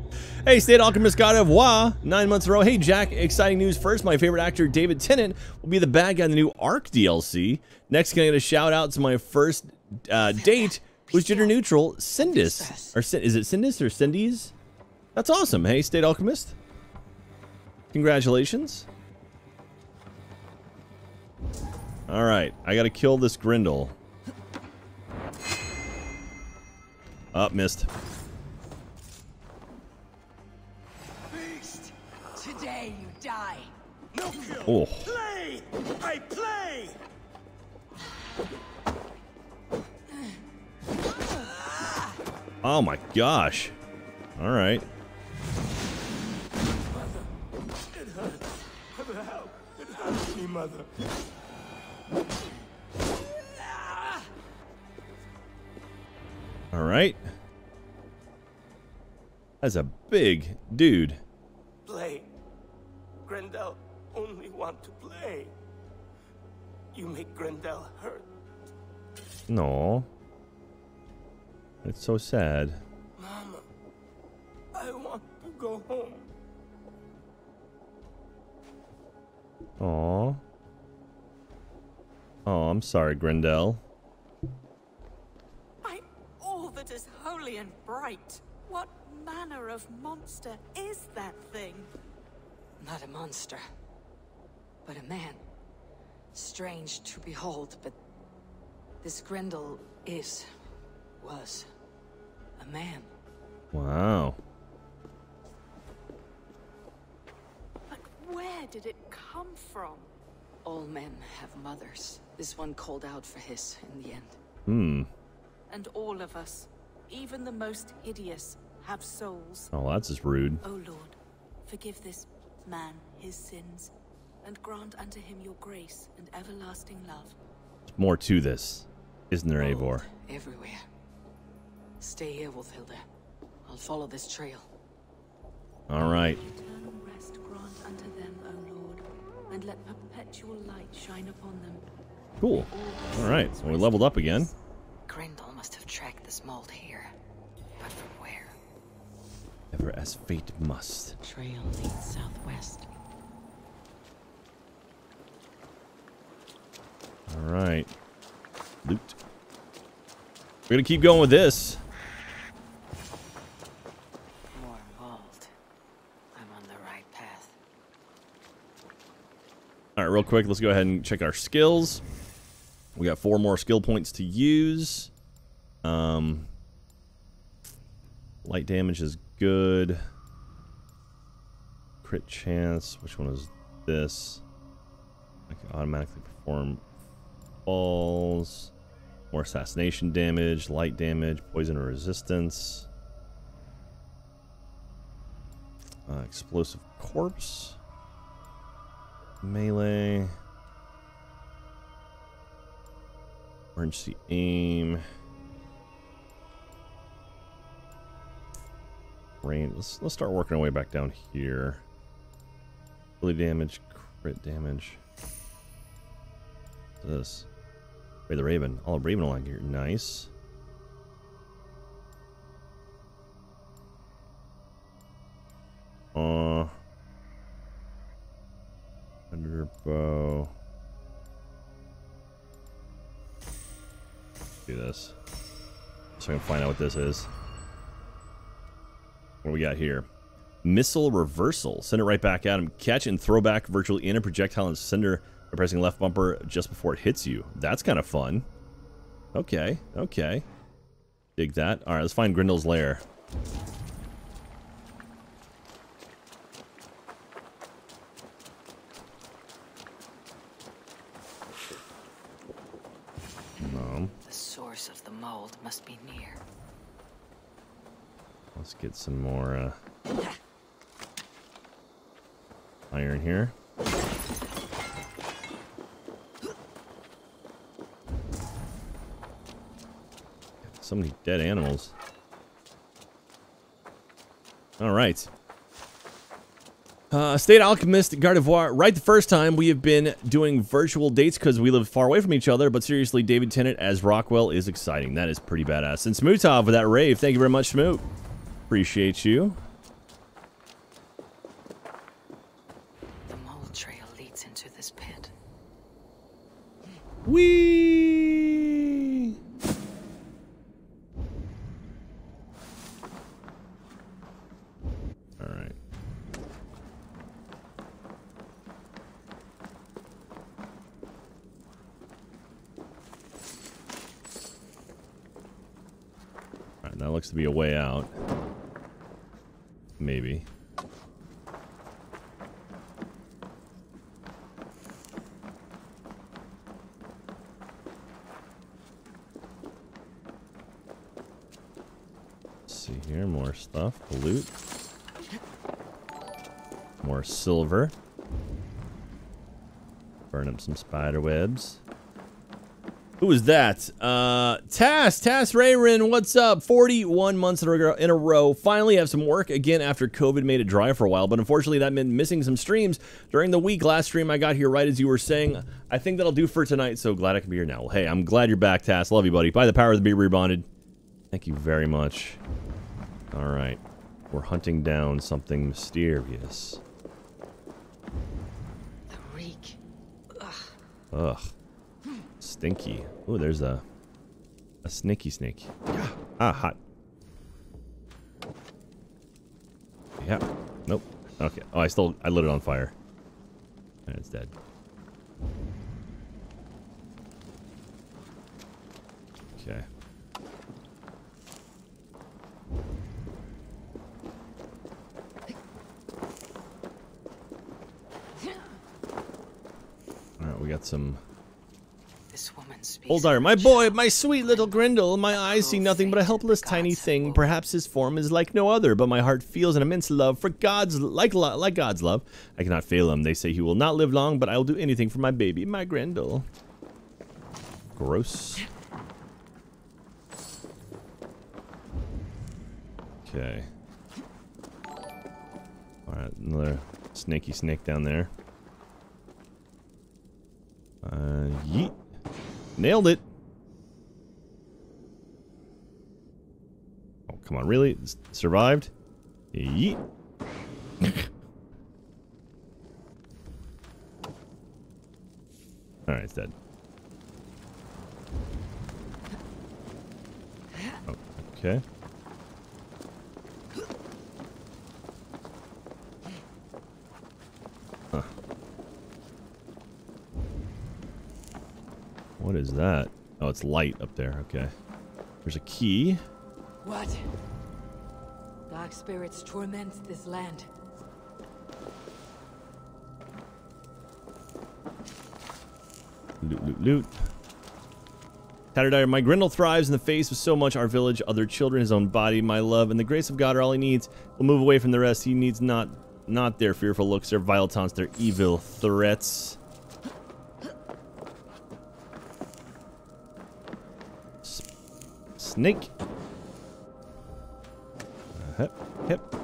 hey, State Alchemist Gardevoir, nine months in a row. Hey, Jack, exciting news first. My favorite actor, David Tennant, will be the bad guy in the new Ark DLC. Next, can I get a shout out to my first uh, date, who's gender neutral, Sindis. Or is it Sindis or Cindy's? That's awesome. Hey, State Alchemist. Congratulations. All right, I got to kill this Grendel. Up, missed. Oh.
Play! I play!
Oh my gosh. All right.
It hurts. Help! It hurts me, mother.
All right. That's a big dude.
Play. Grendel only want to play. You make Grendel hurt.
No. It's so sad.
Mama, I want to go home.
Aw. Oh, I'm sorry, Grendel.
By all that is holy and bright, what manner of monster is that thing?
Not a monster, but a man. Strange to behold, but this Grendel is, was, a man.
Wow.
But where did it come from?
All men have mothers. This one called out for his in the end.
Hmm.
And all of us, even the most hideous, have souls.
Oh, that's just rude.
O Lord, forgive this man his sins, and grant unto him your grace and everlasting love.
There's more to this, isn't there,
Mold
Eivor?
Everywhere. Stay here, Wolfhilda. I'll follow this trail.
All right.
Eternal rest grant unto them, O Lord, and let perpetual light shine upon them.
Cool. All right. Well, we leveled up again.
Grendel must have tracked this mold here. But from where?
Ever as fate must.
Trail leads southwest.
All right. Loot. We're gonna keep going with this.
More. I'm on the right path.
All right, real quick, let's go ahead and check our skills. We got four more skill points to use. Um, light damage is good. Crit chance. Which one is this? I can automatically perform falls. More assassination damage, light damage, poison resistance. Uh, explosive corpse. Melee. Emergency aim. Range. Let's let's start working our way back down here. Really damage, crit damage. This? The Raven. All Raven along here. Nice. Uh under bow. Do this. So I can find out what this is. What we got here? Missile reversal. Send it right back at him. Catch and throw back virtually in a projectile and sender by pressing left bumper just before it hits you. That's kind of fun. Okay, okay. Dig that. Alright, let's find Grendel's lair. No.
The source of the mold must be near.
Let's get some more uh, iron here. So many dead animals. All right. Uh, State Alchemist Gardevoir. Right the first time, we have been doing virtual dates because we live far away from each other. But seriously, David Tennant as Rockwell is exciting. That is pretty badass. And Smootov with that rave. Thank you very much, Smoot. Appreciate you.
The mold trail leads into this pit.
Whee! All right. All right, that looks to be a way out. Maybe. Let's see here, more stuff. Loot. More silver. Burn up some spider webs. Who was that? Uh, Tass, Tass Rayrin, what's up? 41 months in a, row- in a row. Finally have some work again after COVID made it dry for a while, but unfortunately that meant missing some streams during the week. Last stream I got here right as you were saying. I think that'll do for tonight, so glad I can be here now. Well, hey, I'm glad you're back, Tass. Love you, buddy. By the power of the Be Rebonded. Thank you very much. All right. We're hunting down something mysterious.
The reek.
Ugh. Ugh. Stinky. Ooh, there's a a snaky snake. Ah, hot. Yeah. Nope. Okay. Oh, I still I lit it on fire. And it's dead. Okay. All right, we got some
This woman.
Old Iron, my boy, my sweet little Grendel, my eyes see nothing but a helpless tiny thing. Perhaps his form is like no other, but my heart feels an immense love for God's like like God's love. I cannot fail him. They say he will not live long, but I will do anything for my baby, my Grendel. Gross. Okay. All right, another snaky snake down there. Uh, yeet. Nailed it. Oh, come on, really? Survived? Yeet. Alright, it's dead. Oh, okay. What is that? Oh, it's light up there. Okay. There's a key.
What? Dark spirits torment this land.
Loot, loot, loot. Tattered Iron, my Grendel thrives in the face of so much our village, other children, his own body, my love, and the grace of God are all he needs. We'll move away from the rest. He needs not not their fearful looks, their vile taunts, their evil threats. Snake. Hip, hip.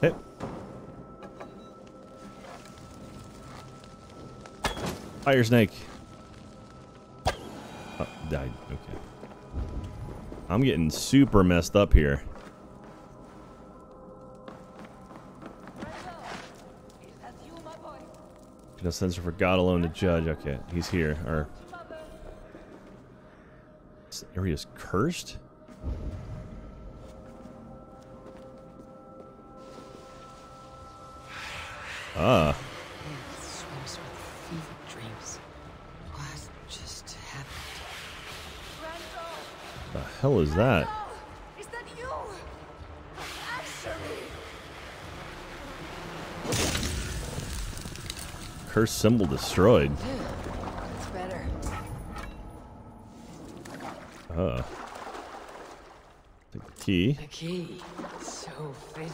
Hip. Fire snake. Oh, died. Okay. I'm getting super messed up here. No censor for God alone to judge. Okay, he's here. Or this area's cursed. Ah,
Swims with fever dreams. What just happened?
the hell is that?
Is that you? Answer me!
Curse symbol destroyed.
That's better.
Uh. Take the key.
The key. So fitting.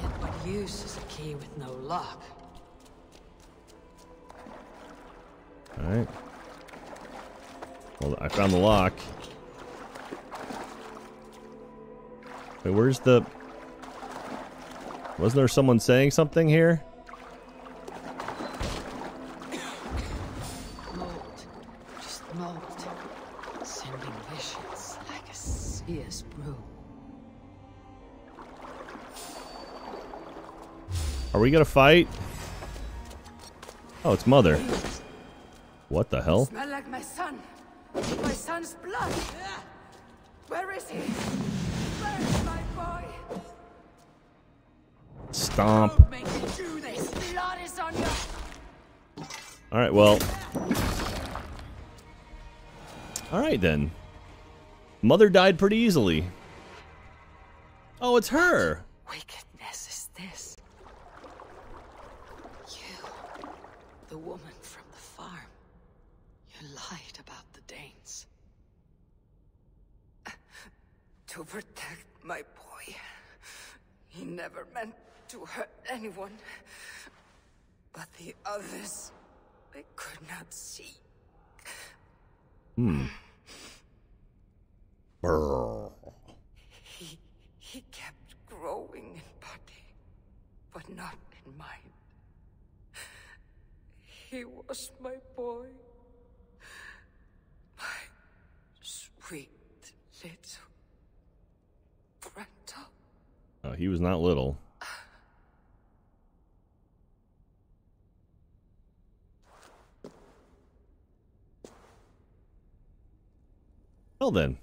Yet what use is a key with no lock?
Alright. Well, I found the lock. Wait, where's the... Wasn't there someone saying something here? We gonna fight? Oh, it's Mother. What the hell?
Smell like my son. My son's blood. Where is he? Where's my boy?
Stomp.
Don't make me do this. Blood is on your.
Alright, well. Alright then. Mother died pretty easily. Oh, it's her.
Wickedness is this. You, the woman from the farm. You lied about the Danes.
To protect my boy. He never meant to hurt anyone. But the others, they could not see.
Hmm.
He, he kept growing in body, but not in mind. He was my boy. My sweet little.
Oh, he was not little. Well then.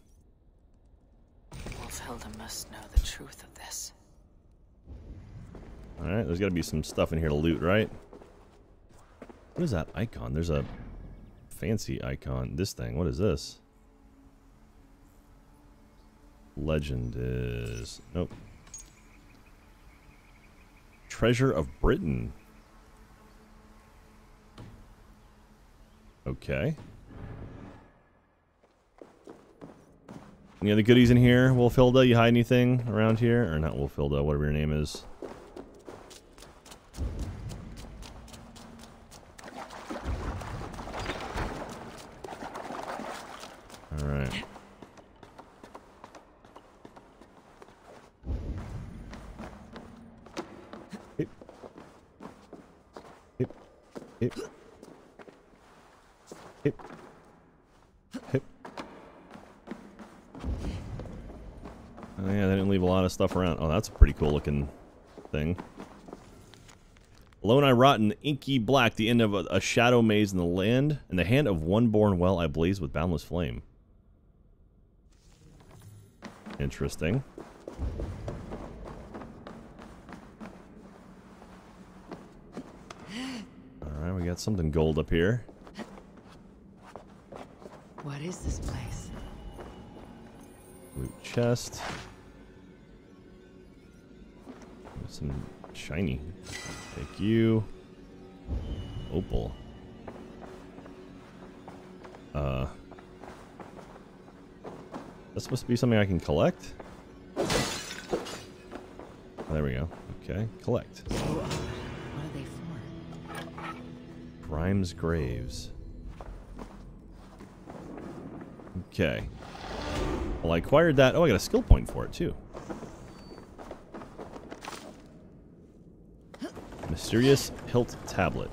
Wolfhilda must know the truth of this.
Alright, there's gotta be some stuff in here to loot, right? What is that icon? There's a fancy icon. This thing, what is this? Legend is... Nope. Treasure of Britain. Okay. Any other goodies in here? Wolfhilda, you hide anything around here? Or not Wolfhilda, whatever your name is. Alright. Hip. Hip. Hip. Hip. Hip. Oh yeah, they didn't leave a lot of stuff around. Oh, that's a pretty cool looking thing. Alone I rot in inky black, the end of a, a shadow maze in the land, in the hand of one born well I blaze with boundless flame. Interesting. Alright, we got something gold up here.
What is this place?
Loot chest. Some shiny. Take you. Opal. Uh. That's supposed to be something I can collect? Oh, there we go. Okay, collect.
What are they for?
Grimes Graves. Okay. Well, I acquired that. Oh, I got a skill point for it, too. Mysterious Hilt Tablet.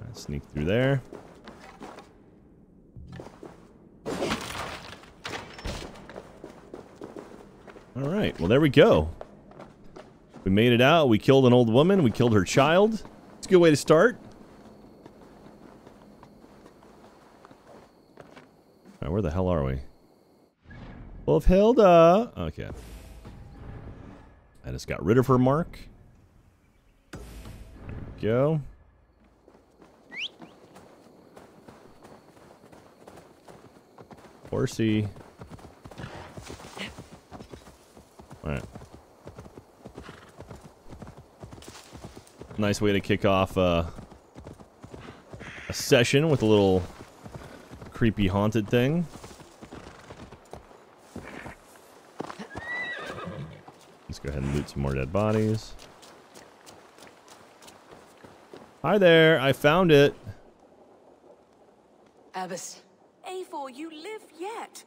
Right, sneak through there. All right, well, there we go. We made it out. We killed an old woman. We killed her child. It's a good way to start. All right, where the hell are we? Wolfhilda. Okay. I just got rid of her mark. There we go. Horsey. Alright. Nice way to kick off uh, a session with a little creepy haunted thing. Let's go ahead and loot some more dead bodies. Hi there, I found it.
Abbess,
Eivor, you live yet.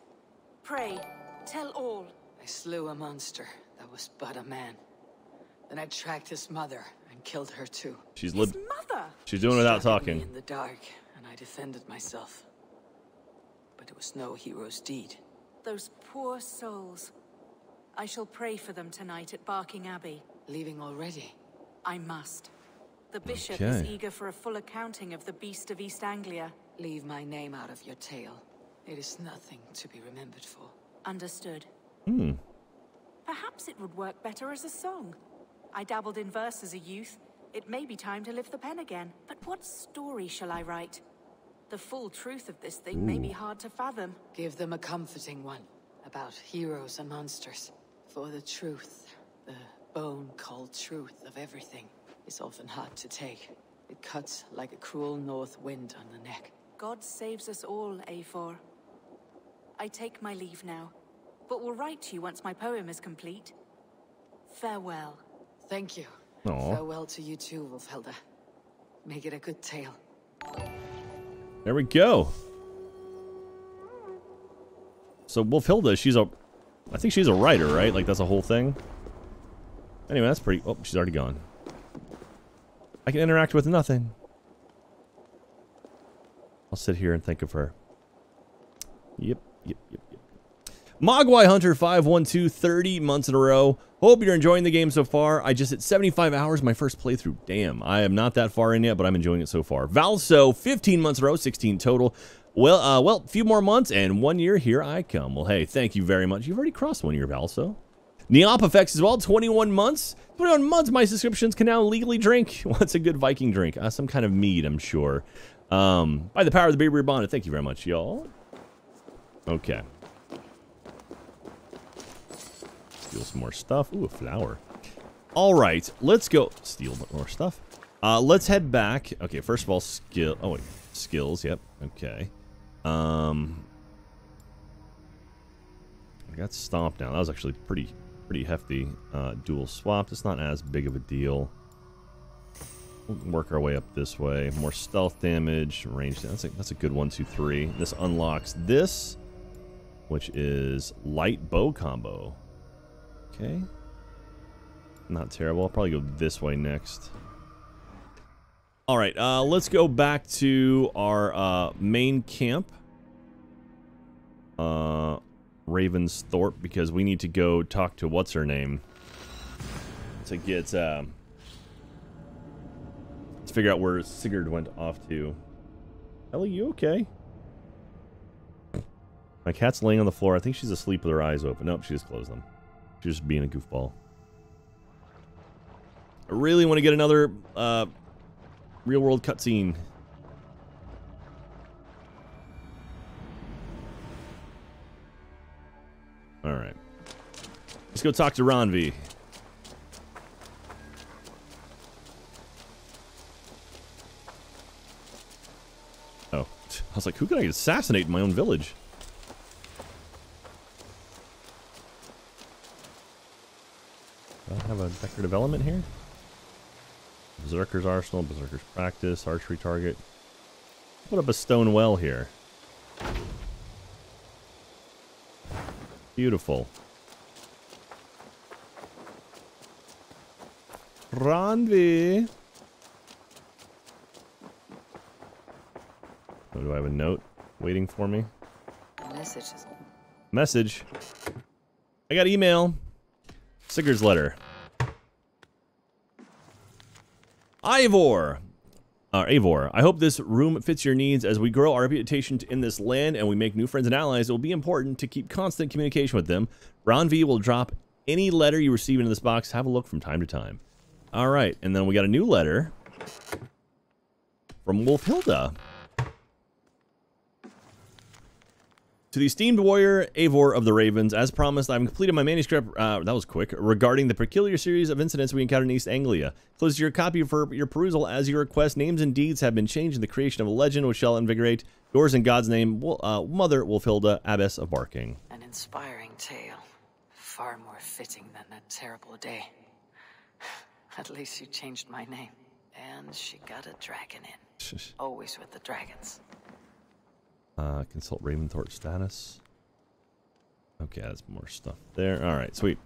Pray, tell all.
I slew a monster that was but a man. Then I tracked his mother and killed her too.
She's
His mother!
she's doing it without
Shot me
talking.
In the dark, and I defended myself. But it was no hero's deed.
Those poor souls. I shall pray for them tonight at Barking Abbey.
Leaving already.
I must. The bishop is eager for a full accounting of the Beast of East Anglia.
Leave my name out of your tale. It is nothing to be remembered for.
Understood.
Hmm.
Perhaps it would work better as a song. I dabbled in verse as a youth. It may be time to lift the pen again. But what story shall I write? The full truth of this thing may be hard to fathom.
Give them a comforting one about heroes and monsters. For the truth, the bone cold truth of everything, is often hard to take. It cuts like a cruel north wind on the neck.
God saves us all, Eivor. I take my leave now, but will write to you once my poem is complete. Farewell.
Thank you.
Aw.
Farewell to you too, Wolfhilda. Make it a good tale.
There we go. So Wolfhilda, she's a I think she's a writer, right? Like that's a whole thing. Anyway, that's pretty oh, she's already gone. I can interact with nothing. I'll sit here and think of her. Yep, yep, yep, yep. Mogwai Hunter 512, 30 months in a row. Hope you're enjoying the game so far. I just hit 75 hours my first playthrough. Damn, I am not that far in yet, but I'm enjoying it so far. Valso, 15 months in a row, 16 total. Well, uh, well, few more months and one year, here I come. Well, hey, thank you very much. You've already crossed one year, Valso. Neop effects as well, 21 months. 21 months, my subscriptions can now legally drink. What's a good Viking drink? Uh, some kind of mead, I'm sure. Um, by the power of the Baby Bonnet. Thank you very much, y'all. Okay. Steal some more stuff. Ooh, a flower. All right, let's go. Steal more stuff. Uh, let's head back. Okay, first of all, skill. Oh wait, skills. Yep. Okay. Um, I got stomped now. That was actually pretty, pretty hefty. Uh, dual swap. It's not as big of a deal. We'll work our way up this way. More stealth damage, range. That's a, that's a good one, two, three. This unlocks this, which is light bow combo. Okay. Not terrible. I'll probably go this way next. All right, uh, let's go back to our uh, main camp. Uh, Ravensthorpe, because we need to go talk to what's her name to get um, to figure out where Sigurd went off to. Ellie, you okay? My cat's laying on the floor. I think she's asleep with her eyes open. Nope, she just closed them. Just being a goofball. I really want to get another uh, real world cutscene. All right. Let's go talk to Randvi. Oh, I was like, who can I assassinate in my own village? Do I have a decorative element here? Berserker's Arsenal, Berserker's Practice, Archery Target. Put up a stone well here. Beautiful. Randvi. Oh, do I have a note waiting for me?
Messages.
Message. I got email. Sigurd's letter. Ivor. Uh, Avor, I hope this room fits your needs as we grow our reputation in this land and we make new friends and allies. It will be important to keep constant communication with them. Randvi will drop any letter you receive into this box. Have a look from time to time. All right, and then we got a new letter from Wolfhilda. To the esteemed warrior Eivor of the Ravens, as promised, I've completed my manuscript, uh, that was quick, regarding the peculiar series of incidents we encountered in East Anglia. Close your copy for your perusal as you request. Names and deeds have been changed in the creation of a legend which shall invigorate yours in God's name, uh, Mother Wolfhilda, Abbess of Barking.
An inspiring tale. Far more fitting than that terrible day. At least you changed my name. And she got a dragon in. Always with the dragons.
Uh, consult Ravensthorpe status. Okay, that's more stuff there. All right, sweet.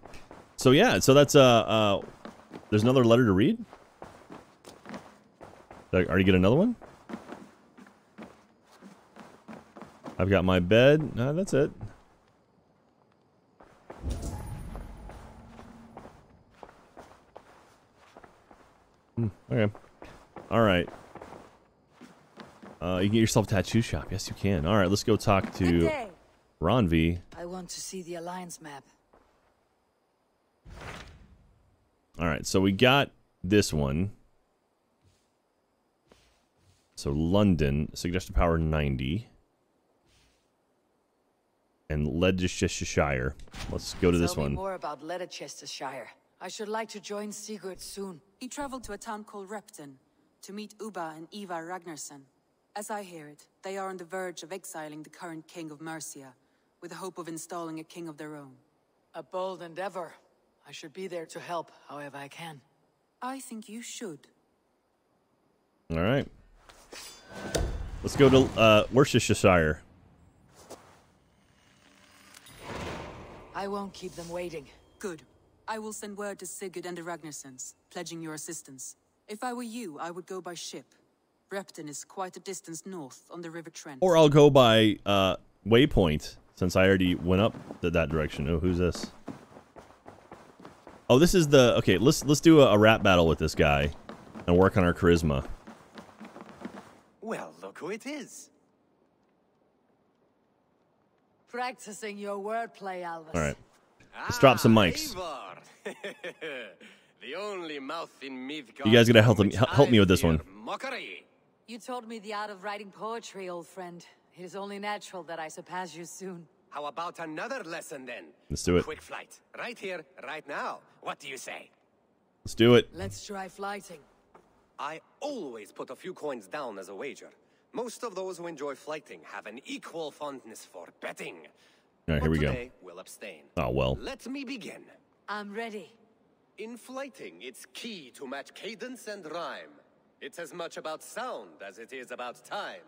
So yeah, so that's uh, uh there's another letter to read. Did I already get another one? I've got my bed. No, that's it. Hmm, okay. All right. Uh, you can get yourself a tattoo shop. Yes, you can. All right, let's go talk to Randvi.
I want to see the Alliance map.
All right, so we got this one. So London, suggested power 90. And Leicestershire. Let's go to
Tell
this
me
one.
more about Leicestershire. I should like to join Sigurd soon.
He traveled to a town called Repton to meet Ubba and Ivarr Ragnarsson. As I hear it, they are on the verge of exiling the current king of Mercia, with the hope of installing a king of their own.
A bold endeavor. I should be there to help however I can.
I think you should.
All right. Let's go to uh, Worcestershire.
I won't keep them waiting.
Good. I will send word to Sigurd and the Ragnarssons, pledging your assistance. If I were you, I would go by ship. Repton is quite a distance north on the River Trent.
Or I'll go by uh, Waypoint, since I already went up to that direction. Oh, who's this? Oh, this is the... Okay, let's let's do a, a rap battle with this guy and work on our charisma.
Well, look who it is.
Practicing your wordplay, Alvis.
All right. Let's drop some mics.
Ah, the only mouth in Midgard.
You guys gotta help
from
them- help me with this one.
Mockery.
You told me the art of writing poetry, old friend. It is only natural that I surpass you soon.
How about another lesson then?
Let's do it.
Quick flight. Right here, right now. What do you say?
Let's do it.
Let's try flyting.
I always put a few coins down as a wager. Most of those who enjoy flyting have an equal fondness for betting.
All right, here
But
we go.
today, we'll abstain.
Oh, well.
Let me begin.
I'm ready.
In flyting, it's key to match cadence and rhyme. It's as much about sound as it is about time.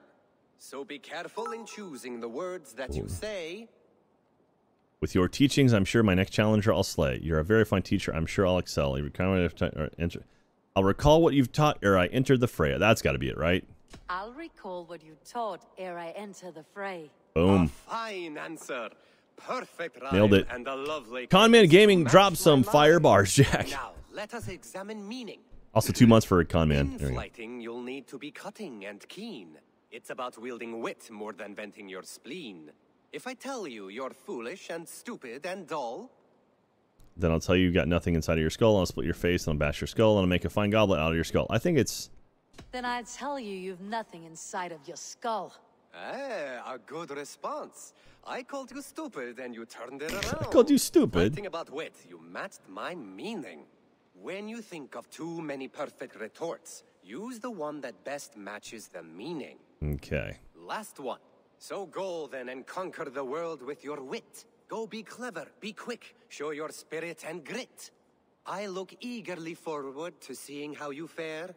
So be careful in choosing the words that you say.
With your teachings, I'm sure my next challenger I'll slay. You're a very fine teacher. I'm sure I'll excel. You kind of have to- or enter- I'll recall what you've taught ere I entered the fray. That's got to be it, right?
I'll recall what you taught ere I enter the fray.
Boom.
A fine answer. Perfect rhyme
Nailed it.
and a lovely
Conman Gaming
to match
dropped some
line.
fire bars, Jack.
Now, let us examine meaning.
Also, two months for a con man.
In
There we go.
flyting, you'll need to be cutting and keen. It's about wielding wit more than venting your spleen. If I tell you you're foolish and stupid and dull,
Then I'll tell you you've got nothing inside of your skull. I'll split your face, and I'll bash your skull, and I'll make a fine goblet out of your skull. I think it's
Then I tell you you've nothing inside of your skull.
ah, a good response. I called you stupid and you turned it around.
I called you stupid.
Fighting about wit, you matched my meaning. When you think of too many perfect retorts, use the one that best matches the meaning.
Okay.
Last one. So go then and conquer the world with your wit. Go be clever, be quick, show your spirit and grit. I look eagerly forward to seeing how you fare.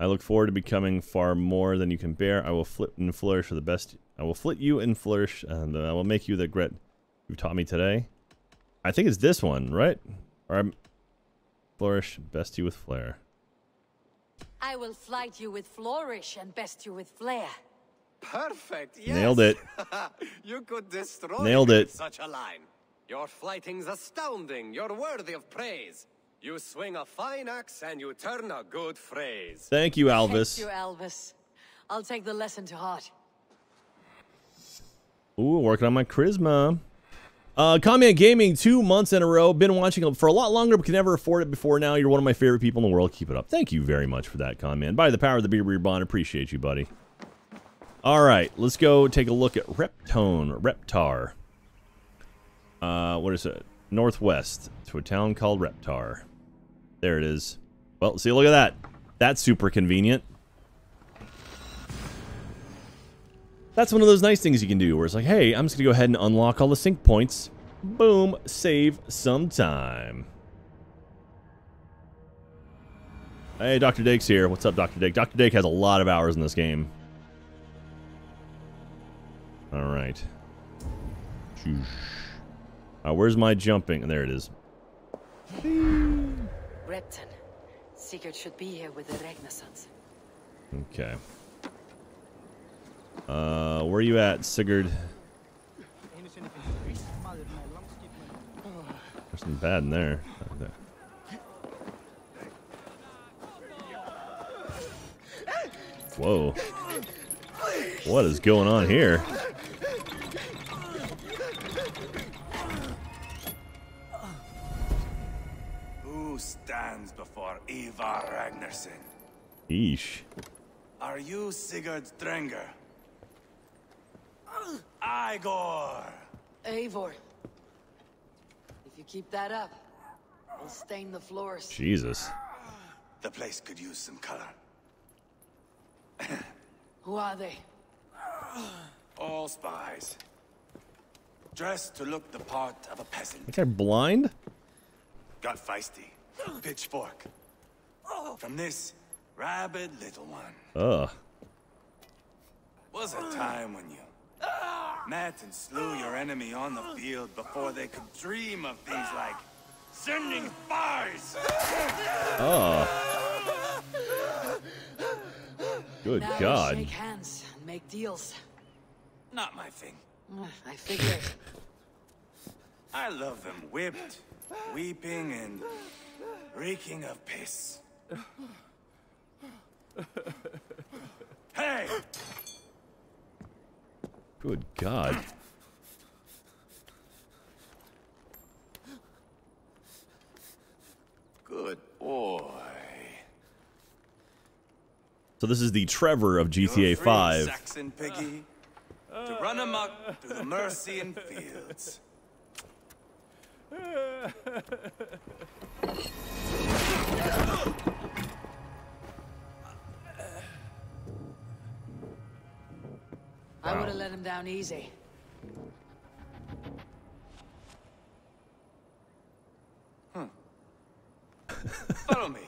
I look forward to becoming far more than you can bear. I will flit and flourish for the best. I will flit you and flourish, and I will make you the grit you've taught me today. I think it's this one, right? Or I'm flourish, best you with flair.
I will flight you with flourish and best you with flair.
Perfect. Yes.
Nailed it.
you could destroy
Nailed it.
such a line. Your flighting's astounding. You're worthy of praise. You swing a fine axe and you turn a good phrase.
Thank you, Alvis.
Thank you, Alvis. I'll take the lesson to heart.
Ooh, working on my charisma. Uh, Comment Gaming, two months in a row. Been watching for a lot longer, but can never afford it before now. You're one of my favorite people in the world. Keep it up. Thank you very much for that comment. By the power of the Beer Beer Bond, appreciate you, buddy. All right, let's go take a look at Reptone, Reptar. Uh, what is it? Northwest to a town called Reptar. There it is. Well, see, look at that. That's super convenient. That's one of those nice things you can do where it's like, hey, I'm just going to go ahead and unlock all the sync points. Boom, save some time. Hey, Dr. Dake's here. What's up, Dr. Dake? Dr. Dake has a lot of hours in this game. All right. Uh, where's my jumping? There it is.
Repton. Sigurd should be here with the Ragnarssons.
Okay. Uh, where are you at, Sigurd? There's something bad in there. Whoa. What is going on here?
Who stands before Ivarr Ragnarsson?
Eesh.
Are you Sigurd Drenger? Igor!
Eivor. If you keep that up, we'll stain the floors.
Jesus.
The place could use some color.
Who are they?
All spies. Dressed to look the part of a peasant.
Think I'm blind?
Got feisty. Pitchfork. From this rabid little one.
Ugh.
Was a time when you met and slew your enemy on the field before they could dream of things like sending spies.
Oh. Good
now
God.
we shake hands and make deals.
Not my thing.
I figured.
I love them whipped, weeping, and reeking of piss. hey!
Good God.
Good boy.
So this is the Trevor of
You're free,
GTA 5.
Saxon piggy, to run amok through the Mercian fields.
I would have let him down easy. Hmm.
Follow me.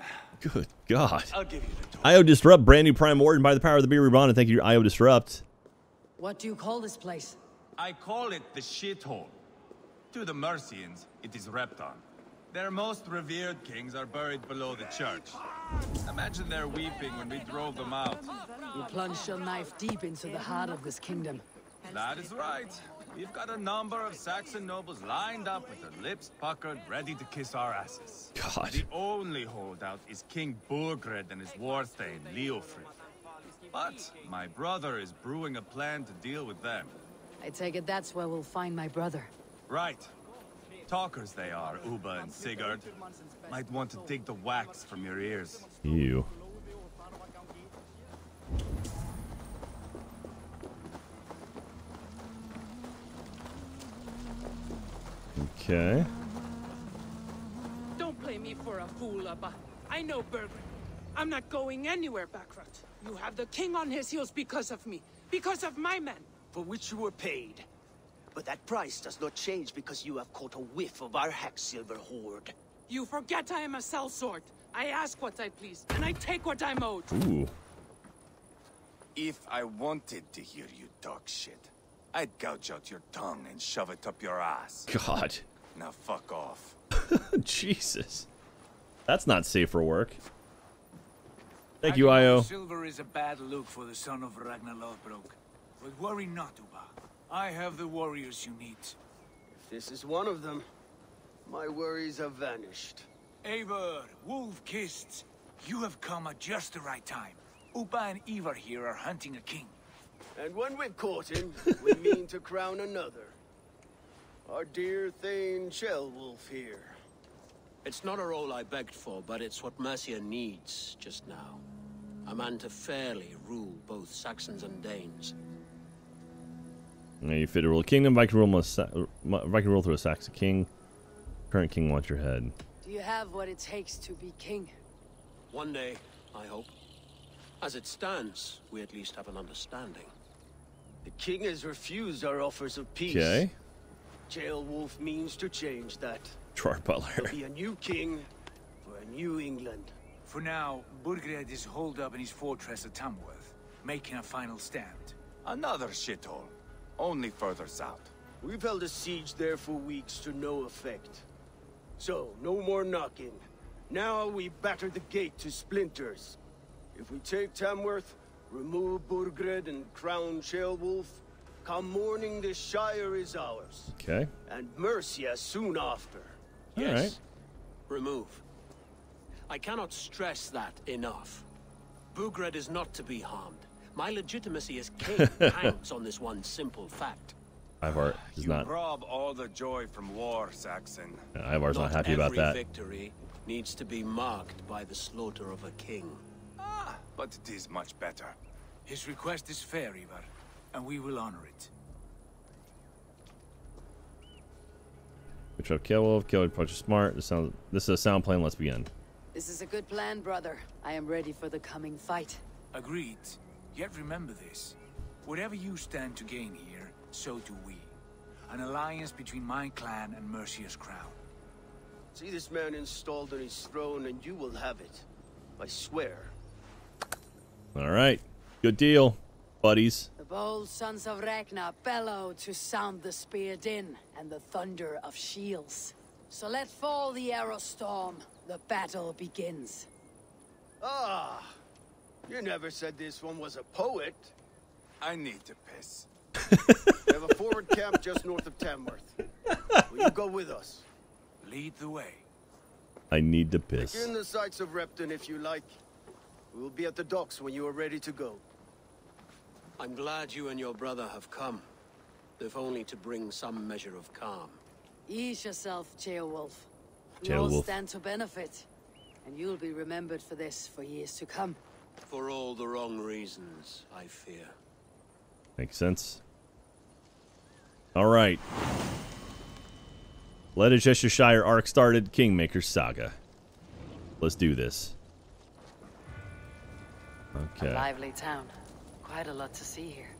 Good God.
I'll give you the tour.
IO Disrupt, brand new Prime Warden by the power of the Beer Reborn, and thank you, IO Disrupt.
What do you call this place?
I call it the shithole. To the Mercians, it is Repton. Their most revered kings are buried below the church. Imagine their weeping when we drove them out.
You plunged your knife deep into the heart of this kingdom.
That is right. We've got a number of Saxon nobles lined up with their lips puckered, ready to kiss our asses.
God.
The only holdout is King Burgred and his war-thane, Leofrith. But my brother is brewing a plan to deal with them.
I take it that's where we'll find my brother.
Right. Talkers they are, Ubba and Sigurd. Might want to dig the wax from your ears.
You. Okay.
Don't play me for a fool, Ubba. I know Bergren. I'm not going anywhere, Backrot. You have the king on his heels because of me. Because of my men.
For which you were paid. But that price does not change because you have caught a whiff of our Hacksilver hoard.
You forget I am a sellsword. I ask what I please, and I take what I'm owed.
Ooh.
If I wanted to hear you talk shit, I'd gouge out your tongue and shove it up your ass.
God.
Now fuck off.
Jesus. That's not safe for work. Thank you, Io.
Silver is a bad look for the son of Ragnar Lothbrok. But worry not, Ubba. I have the warriors you need.
If this is one of them, my worries have vanished.
Eivor, Wolf-Kissed, you have come at just the right time. Ubba and Ivarr here are hunting a king.
And when we've caught him, we mean to crown another. Our dear Thane Ceolwulf here. It's not a role I begged for, but it's what Mercia needs just now. A man to fairly rule both Saxons and Danes.
Now you fit to rule a kingdom. Viking rule must uh, Viking rule through a Saxon king. Current king wants your head.
Do you have what it takes to be king?
One day, I hope. As it stands, we at least have an understanding. The king has refused our offers of peace.
Okay.
Ceolwulf means to change that.
Gerard Butler.
There'll be a new king for a new England.
For now, Burgred is holed up in his fortress at Tamworth, making a final stand.
Another shithole. Only further south.
We've held a siege there for weeks to no effect. So, no more knocking. Now we batter the gate to splinters. If we take Tamworth, remove Burgred and crown Ceolwulf, come morning the Shire is ours.
Okay.
And Mercia soon after.
All
yes.
right.
Remove. I cannot stress that enough. Burgred is not to be harmed. My legitimacy as king hangs on this one simple fact.
Ivarr is
You
not.
rob all the joy from war, Saxon.
Yeah, Ivarr's not, happy about
every
that.
victory needs to be marked by the slaughter of a king.
Ah, but it is much better.
His request is fair, Ivarr, and we will honor it.
Good job, Killwolf. Killwolf punch is smart. This sounds. This is a sound plan. Let's begin.
This is a good plan, brother. I am ready for the coming fight.
Agreed. Yet remember this. Whatever you stand to gain here, so do we. An alliance between my clan and Mercia's crown.
See this man installed on his throne and you will have it. I swear.
All right. Good deal, buddies.
The bold sons of Ragnar bellow to sound the spear din and the thunder of shields. So let fall the arrow storm. The battle begins.
Ah! You never said this one was a poet.
I need to piss.
We have a forward camp just north of Tamworth. Will you go with us?
Lead the way.
I need to
You're
piss.
in the sights of Repton if you like. We will be at the docks when you are ready to go. I'm glad you and your brother have come. If only to bring some measure of calm.
Ease yourself, Ceolwulf. We all stand to benefit. And you'll be remembered for this for years to come.
For all the wrong reasons, I fear.
Makes sense. All right. Leicestershire arc started. Kingmaker saga. Let's do this.
A
Okay.
lively town. Quite a lot to see here.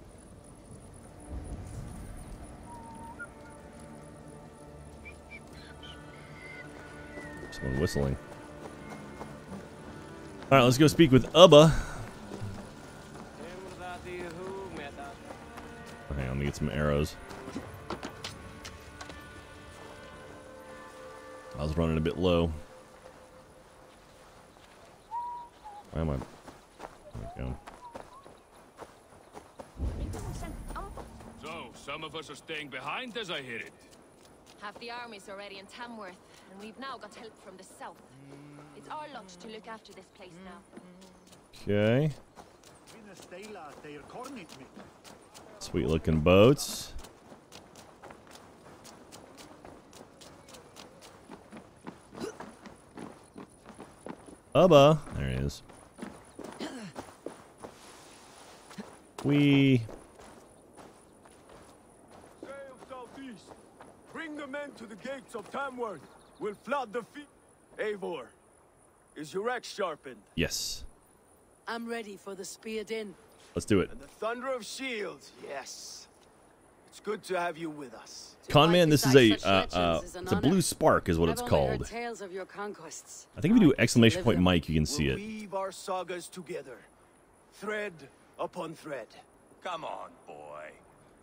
Someone whistling. All right, let's go speak with Ubba. Oh, hang on, let me get some arrows. I was running a bit low. Why am I? There we go.
So, some of us are staying behind as I hear it.
Half the army's already in Tamworth, and we've now got help from the south. Hmm. It's our lot to look after this place now.
Okay. Sweet looking boats. Ubba. There he is. We.
Sail southeast. Bring the men to the gates of Tamworth. We'll flood the feet.
Eivor, is your axe sharpened?
Yes.
I'm ready for the spear din.
Let's do it.
And the thunder of shields, yes. It's It's good to have you with us.
Con man, this is a uh, uh,
is
it's a blue spark, is what
I've
it's called.
tales of your conquests.
I think if you do exclamation point. Mike, you can see
we'll
it.
weave our sagas together, thread upon thread.
Come on, boy.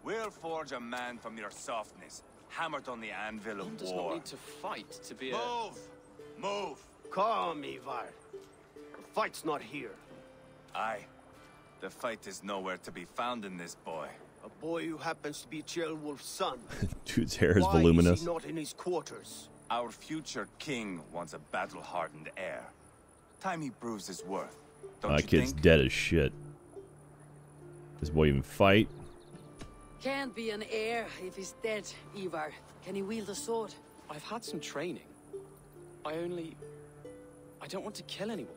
We'll forge a man from your softness, hammered on the anvil of
does
war.
not need to fight to be a...
Move! Move!
Calm, Ivarr. The fight's not here.
Aye. The fight is nowhere to be found in this boy.
A boy who happens to be Ceolwulf's son.
Dude's hair is
Why
voluminous.
Is he not in his quarters?
Our future king wants a battle-hardened heir. Time he proves his worth. Don't
That
you
kid's
think?
dead as shit. This boy even fight?
Can't be an heir if he's dead, Ivarr. Can he wield a sword?
I've had some training. I only... I don't want to kill anyone.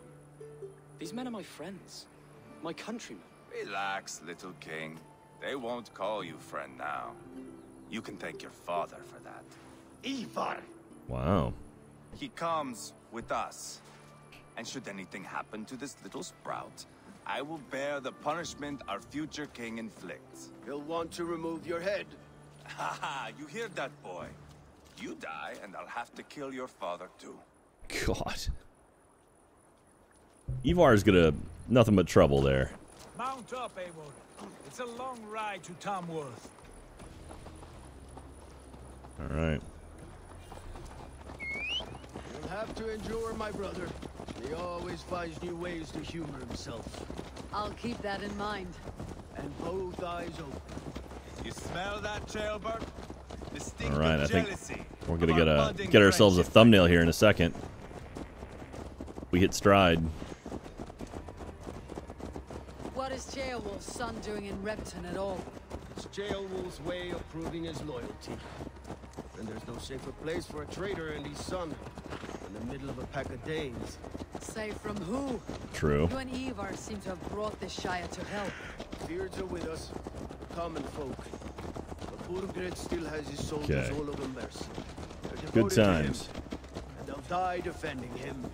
These men are my friends. My countrymen.
Relax, little king. They won't call you friend now. You can thank your father for that.
Ivarr!
Wow.
He comes with us. And should anything happen to this little sprout, I will bear the punishment our future king inflicts.
He'll want to remove your head.
Haha, you hear that, boy? You die, and I'll have to kill your father too.
God. Ivarr's gonna nothing but trouble there.
Mount up, Eivor. It's a long ride to Tamworth.
All right.
You'll have to endure, my brother. He always finds new ways to humor himself.
I'll keep that in mind.
And both eyes open.
You smell that, Trailbird? The stink
All right. I think we're gonna get a get ourselves a thumbnail here in a second. We hit stride.
What is Ceolwulf's son doing in Repton at all?
It's Ceolwulf's way of proving his loyalty. And there's no safer place for a traitor and his son in the middle of a pack of Danes.
Say from who?
True.
You and Ivarr seem to have brought this Shire to hell.
Beards are with us, common folk. But Burgred still has his soldiers
Okay.
all over Mercia. They're
Good
devoted to him,
times.
and they'll die defending him.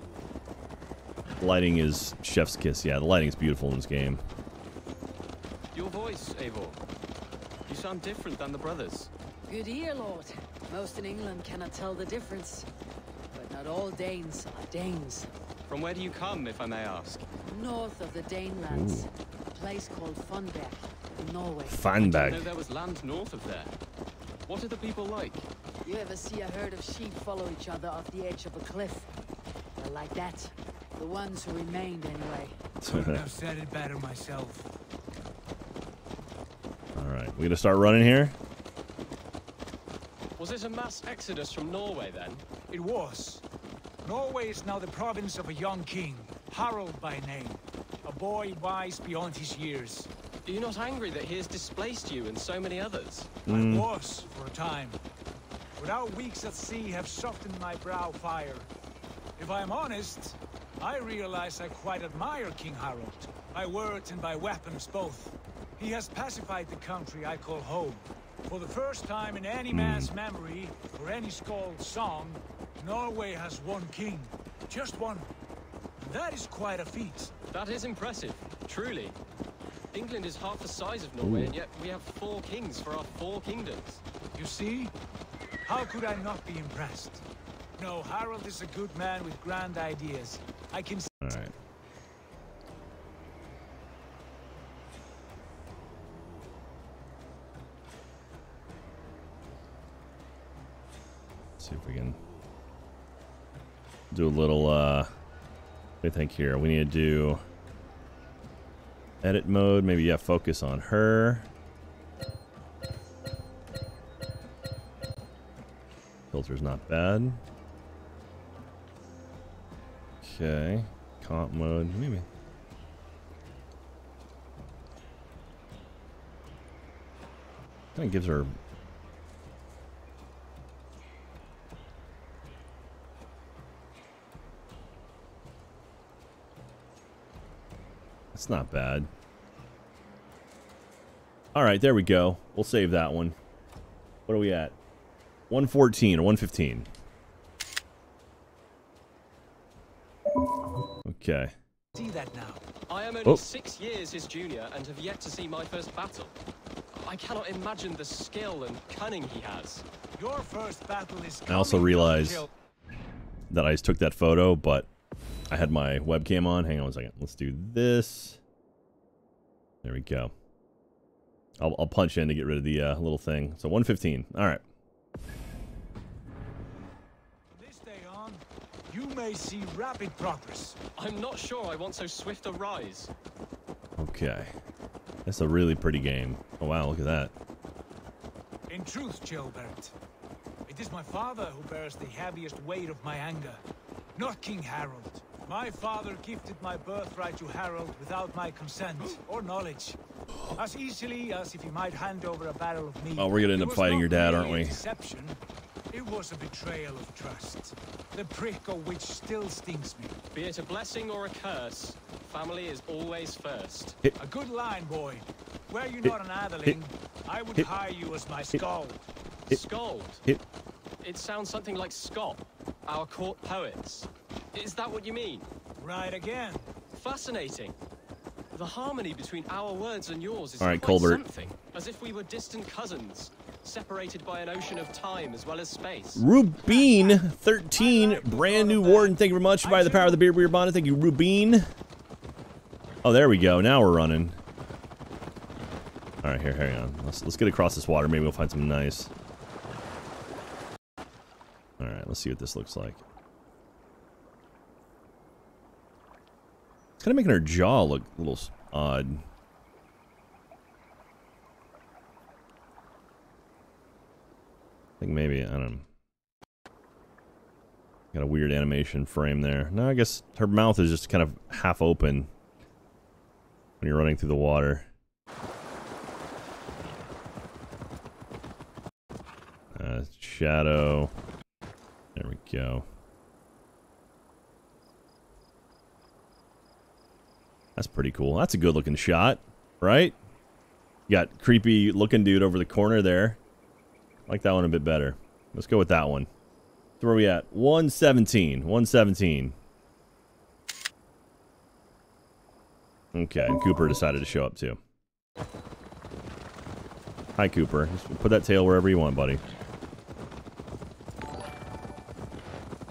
Lighting is chef's kiss. Yeah, the lighting is beautiful in this game.
Your voice, Eivor. You sound different than the brothers.
Good ear, Lord. Most in England cannot tell the difference. But not all Danes are Danes.
From where do you come, if I may ask?
North of the Danelands, a place called Fornburg in Norway.
I didn't know
Fornburg.
there was land north of there. What are the people like?
You ever see a herd of sheep follow each other off the edge of a cliff? They're like that. The ones who remained, anyway.
Couldn't have said it better myself.
All right, we gonna start running here.
Was this a mass exodus from Norway then?
It was. Norway is now the province of a young king, Harald by name. A boy wise beyond his years.
Are you not angry that he has displaced you and so many others?
Mm.
I was, for a time. But our weeks at sea have softened my brow fire. If I am honest, I realize I quite admire King Harald. By words and by weapons both. He has pacified the country I call home. For the first time in any man's hmm. memory, or any skald's song, Norway has one king. Just one. And that is quite a feat.
That is impressive, truly. England is half the size of Norway,
Ooh.
and yet we have four kings for our four kingdoms.
You see? How could I not be impressed? No, Harald is a good man with grand ideas. I can
All right. See if we can do a little uh do you think here. We need to do edit mode. Maybe yeah focus on her. Filter's not bad. Okay comp mode maybe. Kind of gives her It's not bad. All right, there we go. We'll save that one. What are we at? 114 or 115? Okay.
see that now.
I am only
Oh.
six years his junior and have yet to see my first battle. I cannot imagine the skill and cunning he has.
Your first battle is
I also realized that I just took that photo, but I had my webcam on. Hang on a second. Let's do this. There we go. I'll, I'll punch in to get rid of the uh, little thing. So 115. All right.
This day on, you may see rapid progress.
I'm not sure I want so swift a rise.
Okay. That's a really pretty game. Oh, wow. Look at that.
In truth, Ceolbert, it is my father who bears the heaviest weight of my anger, not King Harald. My father gifted my birthright to Harald without my consent or knowledge. As easily as if he might hand over a barrel of meat.
Oh, we're gonna end up fighting your dad, aren't we?
Deception. It was a betrayal of trust. The prick of which still stings me.
Be it a blessing or a curse, family is always first.
Hit.
A good line, boy. Were you
Hit.
not an Atheling, I would
Hit.
hire you as my skald.
Hit.
Skald?
Hit.
It sounds something like scop, our court poets. Is that what you mean?
Right again.
Fascinating. The harmony between our words and yours is
All right,
quite
Colbert.
something. As if we were distant cousins, separated by an ocean of time as well as space.
Rubine 13, brand new warden. Thank you very much. By the power of the beard we bonnet. Thank you, Rubine. Oh, there we go. Now we're running. All right, here, hang on. Let's let's get across this water. Maybe we'll find something nice. All right, let's see what this looks like. Kind of making her jaw look a little odd. I think maybe, I don't know. Got a weird animation frame there. No, I guess her mouth is just kind of half open when you're running through the water. Uh, shadow. There we go. That's pretty cool. That's a good looking shot, right? You got creepy looking dude over the corner there. Like that one a bit better. Let's go with that one. Where are we at? 117. 117. Okay, Cooper decided to show up too. Hi, Cooper. Just put that tail wherever you want, buddy.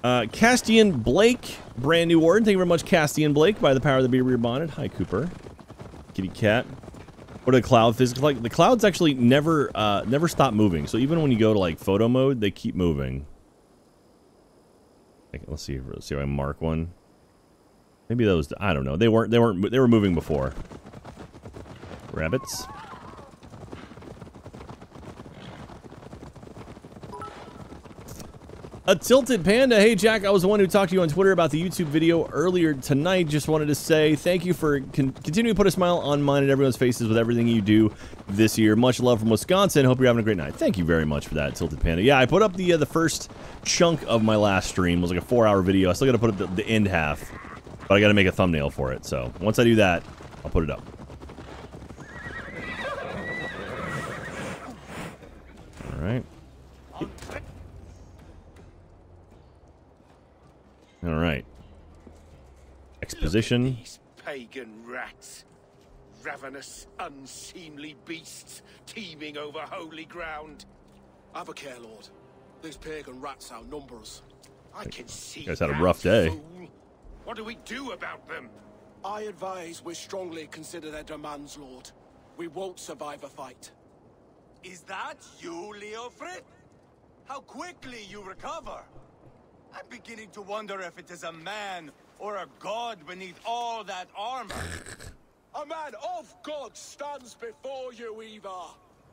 Uh, Castian Blake, brand new warden. Thank you very much, Castian Blake, by the power of the beard rear bonnet. Hi, Cooper. Kitty cat. What are the cloud physics like? The clouds actually never, uh, never stop moving. So even when you go to like photo mode, they keep moving. Let's see. Let's see if I mark one. Maybe those. I don't know. They weren't. They weren't. They were moving before. Rabbits. A tilted panda. Hey Jack, I was the one who talked to you on Twitter about the YouTube video earlier tonight. Just wanted to say thank you for con- continuing to put a smile on mine and everyone's faces with everything you do this year. Much love from Wisconsin. Hope you're having a great night. Thank you very much for that, tilted panda. Yeah, I put up the uh, the first chunk of my last stream. It was like a four hour video. I still got to put up the, the end half, but I got to make a thumbnail for it. So once I do that, I'll put it up. All right. All right. Exposition.
These pagan rats. Ravenous, unseemly beasts teeming over holy ground.
Have a care, Lord. These pagan rats outnumber us.
I can see
You guys had a rough day.
fool. What do we do about them?
I advise we strongly consider their demands, Lord. We won't survive a fight.
Is that you, Leofrith? How quickly you recover! I'm beginning to wonder if it is a man or a god beneath all that armor.
A man of God stands before you, Eva.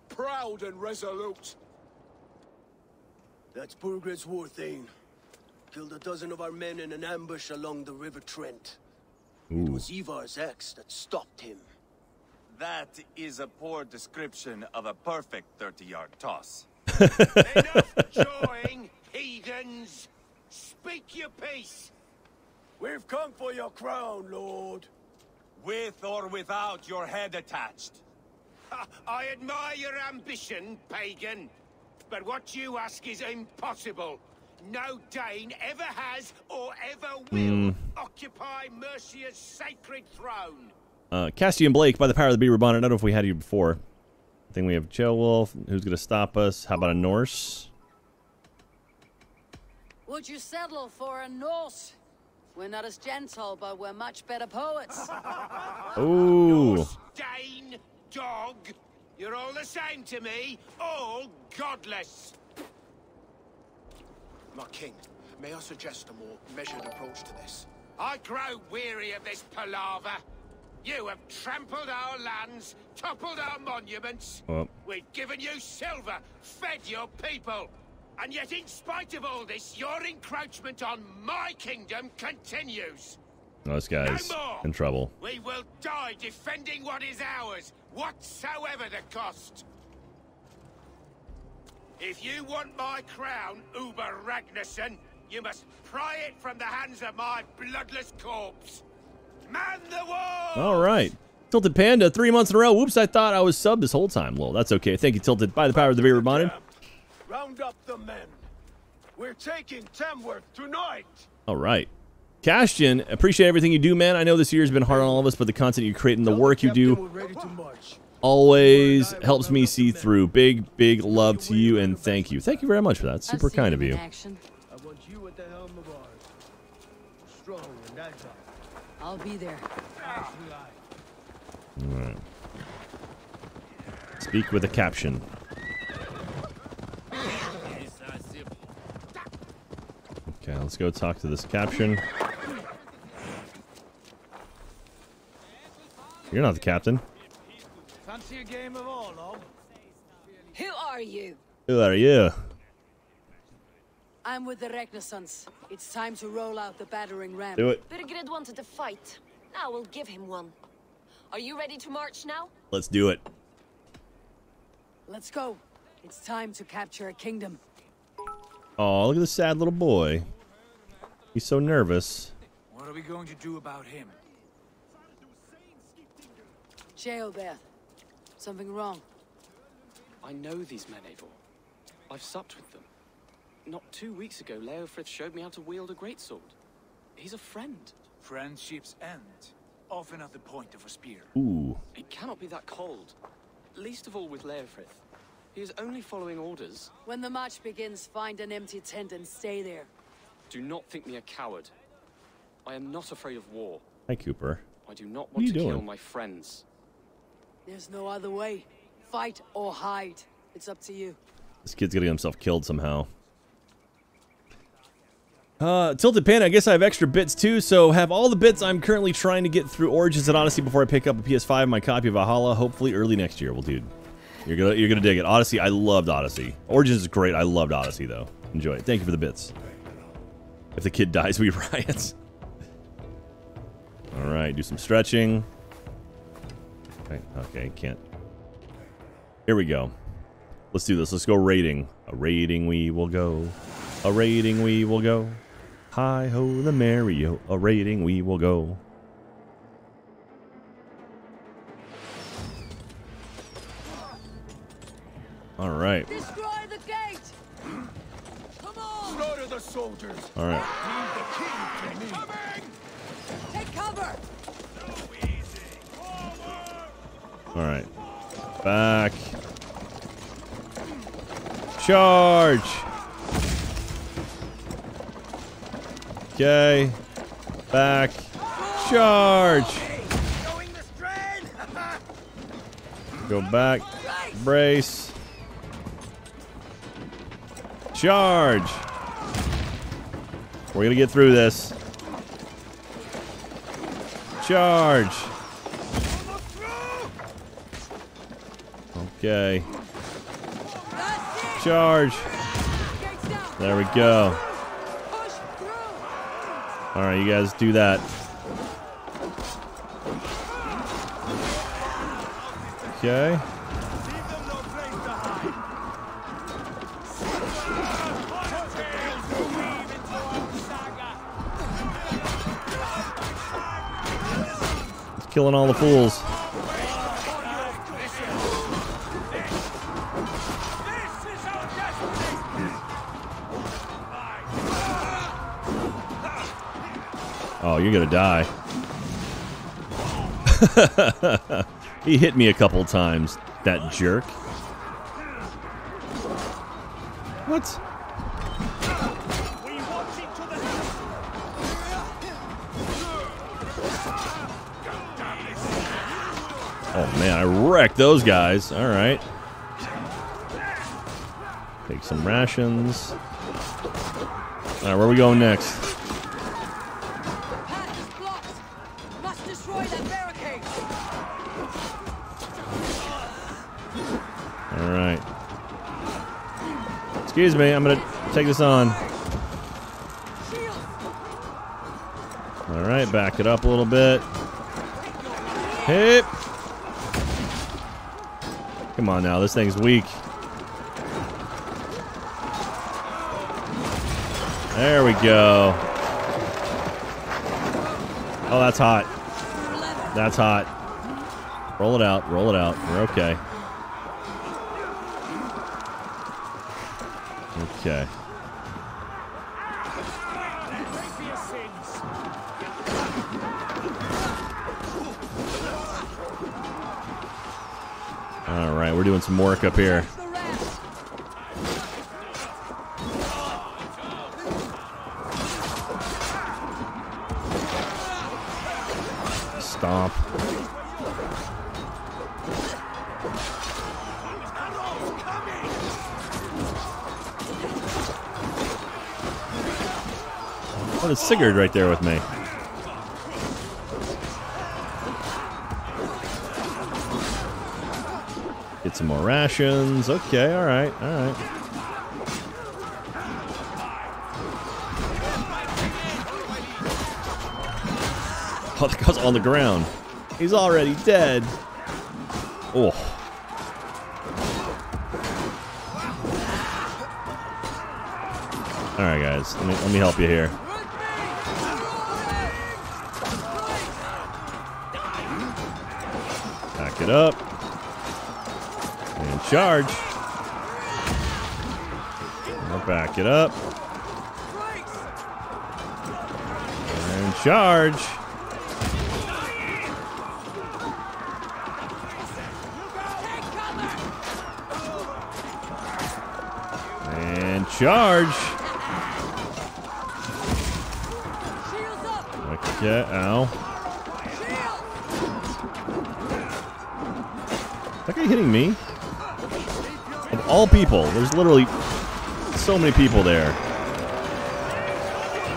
Proud and resolute.
That's Burgred's war thane. Killed a dozen of our men in an ambush along the River Trent. It was Ivarr's axe that stopped him.
That is a poor description of a perfect 30-yard toss.
Enough jawing, heathens! Speak your piece!
We've come for your crown, Lord.
With or without your head attached.
I admire your ambition, pagan. But what you ask is impossible. No Dane ever has or ever will
Hmm.
occupy Mercia's sacred throne.
Uh, Castian Blake, by the power of the Beaver Bonnet. I don't know if we had you before. I think we have Wolf. Who's going to stop us? How about a Norse?
Would you settle for a Norse? We're not as gentle, but we're much better poets.
Ooh.
Dane, dog, you're all the same to me, all godless.
My king, may I suggest a more measured approach to this?
I grow weary of this palaver. You have trampled our lands, toppled our monuments.
Well.
We've given you silver, fed your people. And yet, in spite of all this, your encroachment on my kingdom continues.
Oh, this guy's
No
in trouble.
We will die defending what is ours, whatsoever the cost. If you want my crown, Ubba Ragnarsson, you must pry it from the hands of my bloodless corpse. Man the wall!
All right. Tilted Panda, three months in a row. Whoops, I thought I was subbed this whole time. Lol, that's okay. Thank you, Tilted. By the power of the beer reminded.
Round up the men. We're taking Tamworth tonight.
All right. Cashton, appreciate everything you do, man. I know this year's been hard on all of us, but the content you create and the work you do
We're ready to march.
always helps me see through. Big, big love to you and thank you. Thank you very much for that. Super kind of you.
Action.
I want you at the helm of ours. Strong and agile.
I'll be there.
All right. Speak with a caption. Okay, let's go talk to this caption. You're not the captain.
Fancy a game of all, love?
Who are you?
Who are you?
I'm with the Renaissance. It's time to roll out the battering ram.
Do it.
Burgred wanted to fight. Now we'll give him one. Are you ready to march now?
Let's do it.
Let's go. It's time to capture a kingdom.
Oh, look at this sad little boy. He's so nervous.
What are we going to do about him?
Ceolbert. Something wrong.
I know these men, Eivor. I've supped with them. Not two weeks ago, Leofrith showed me how to wield a greatsword. He's a friend.
Friendships end, often at the point of a spear.
Ooh.
It cannot be that cold. Least of all with Leofrith. He is only following orders.
When the march begins, find an empty tent and stay there.
Do not think me a coward. I am not afraid of war.
Hi, Cooper.
I do not want
you
to kill
doing?
my friends.
There's no other way. Fight or hide. It's up to you.
This kid's getting himself killed somehow. Uh, Tilted Panda, I guess I have extra bits too, so have all the bits I'm currently trying to get through Origins and Odyssey before I pick up a PS5 my copy of Valhalla, hopefully early next year. Well, dude, you're gonna you're gonna dig it. Odyssey, I loved Odyssey. Origins is great. I loved Odyssey though. Enjoy it. Thank you for the bits. If the kid dies, we riot. All right, do some stretching. Okay, okay, can't. Here we go. Let's do this. Let's go raiding. A raiding we will go. A raiding we will go. Hi ho the Mario. A raiding we will go. All right.
Destroy the gate! Come on!
Slaughter the soldiers.
All right.
Leave the king to me.
Take cover!
All right. Back. Charge. Okay. Back. Charge. Go back. Brace. Charge. We're going to get through this. Charge. Okay. Charge. There we go. All right, you guys do that. Okay. Killing all the fools. Oh, you're gonna die. he hit me a couple times, that jerk. What? Man, I wrecked those guys. All right. Take some rations. All right, where are we going next? All right. Excuse me, I'm gonna take this on. All right, back it up a little bit. Hip. Come on now, this thing's weak. There we go. Oh, that's hot. That's hot. Roll it out, roll it out. We're okay. Okay. Some work up here. Stomp. What is Sigurd right there with me? Okay, all right, all right. Oh, the guy's on the ground. He's already dead. Oh. All right, guys. Let me let me help you here. Back it up. Charge. Now back it up. And charge. And charge. Okay, ow. Is that guy hitting me? All people, there's literally so many people there.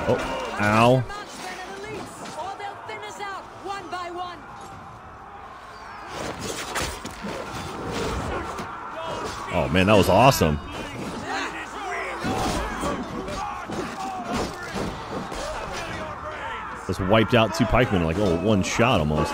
Oh, ow. Oh man, that was awesome. Just wiped out two pikemen like oh one shot almost.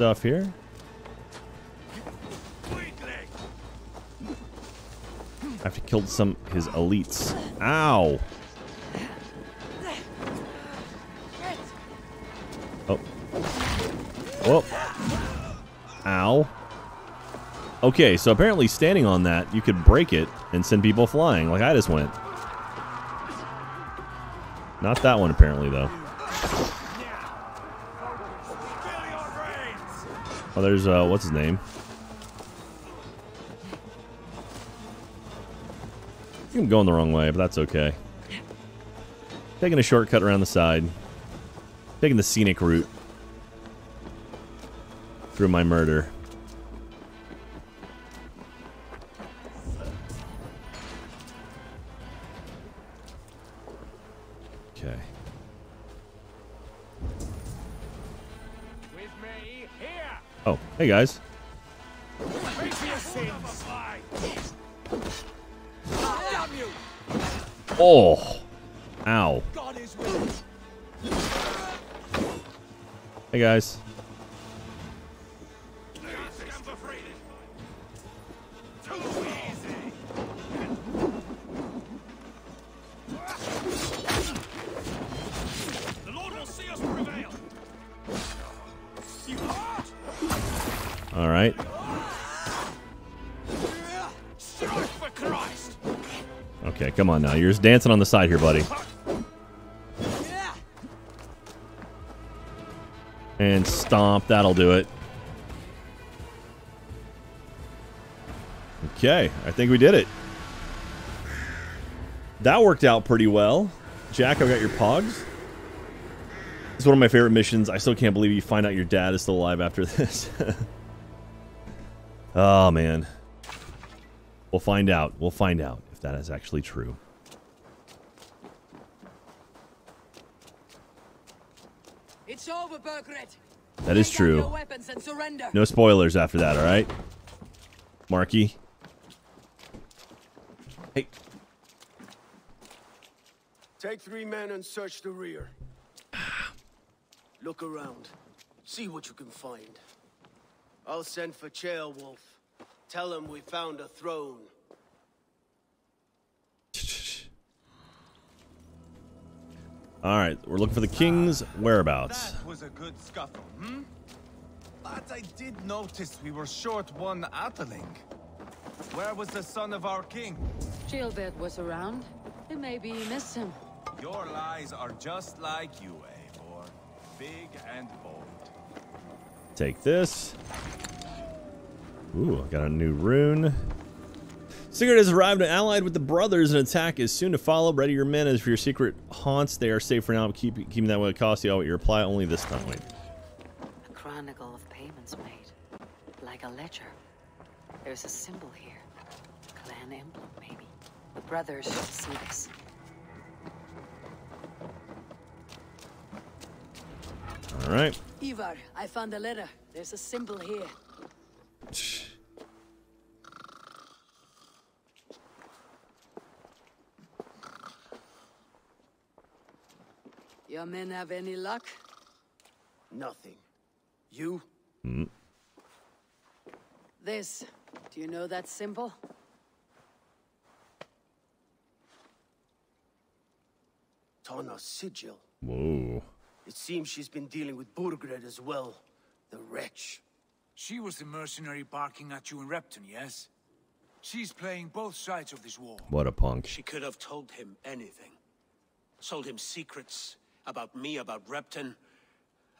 Stuff here. I have to kill some his elites. Ow! Oh. Whoa. Ow. Okay, so apparently standing on that, you could break it and send people flying, like I just went. Not that one, apparently, though. Oh, there's, uh, what's his name? I'm going the wrong way, but that's okay. Taking a shortcut around the side. Taking the scenic route. Through my murder. Hey guys. Oh. Ow. Hey guys. You're just dancing on the side here, buddy. And stomp. That'll do it. Okay, I think we did it. That worked out pretty well. Jack, I've got your pogs. It's one of my favorite missions. I still can't believe you find out your dad is still alive after this. oh, man. We'll find out. We'll find out if that is actually true.
It's over, Burgred.
That is
Lay down your
true.
weapons and surrender.
No spoilers after that, all right? Marky. Hey.
Take three men and search the rear. Look around. See what you can find. I'll send for Ceolwulf. Tell him we found a throne.
All right, we're looking for the king's whereabouts.
That was a good scuffle, hmm? But I did notice we were short one Atheling. Where was the son of our king?
Ceolbert was around. Maybe you missed him.
Your lies are just like you, Eivor. Big and bold.
Take this. Ooh, I got a new rune. Sigurd has arrived and allied with the brothers. An attack is soon to follow. Ready your men as for your secret haunts. They are safe for now. Keep keeping that way. Cost you all your reply only this time. Wait.
A chronicle of payments made. Like a ledger. There's a symbol here. A clan emblem, maybe. The brothers should see this.
All right.
Ivarr, I found a letter. There's a symbol here. Your men have any luck?
Nothing. You?
Mm.
This. Do you know that symbol?
Tonna's sigil.
Whoa.
It seems she's been dealing with Burgred as well. The wretch.
She was the mercenary barking at you in Repton, yes? She's playing both sides of this war.
What a punk.
She could have told him anything. Sold him secrets about me, about Repton,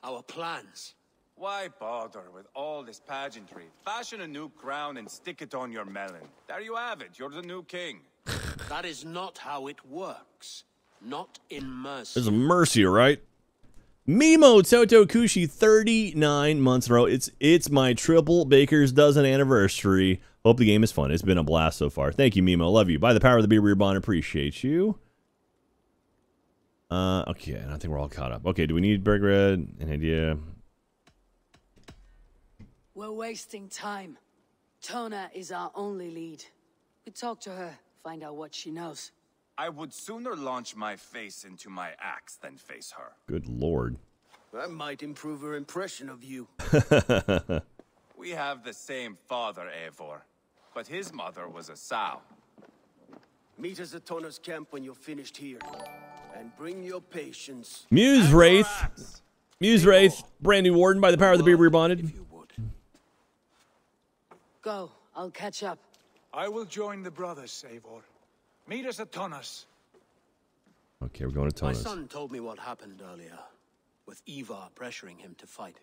our plans.
Why bother with all this pageantry? Fashion a new crown and stick it on your melon. There you have it. You're the new king.
that is not how it works. Not in Mercia.
There's a mercy, right? Mimo Toto Kushi, 39 months in a row. It's it's my triple Baker's dozen anniversary. Hope the game is fun. It's been a blast so far. Thank you, Mimo. Love you. By the power of the Beer Beer Bond, appreciate you. Uh, okay, I think we're all caught up. Okay, do we need Burgred? An idea?
We're wasting time. Tonna is our only lead. We talk to her, find out what she knows.
I would sooner launch my face into my axe than face her.
Good lord.
That might improve her impression of you.
We have the same father, Eivor, but his mother was a sow.
Meet us at Tonna's camp when you're finished here. And bring your patience.
Muse Wraith. Muse Wraith, brand new warden by the power of the Beer Beer Bonded.
Go, I'll catch up.
I will join the brothers, Eivor. Meet us at Tonna's.
Okay, we're going to Tonna's.
My
Tonna's.
son told me what happened earlier, with Ivarr pressuring him to fight.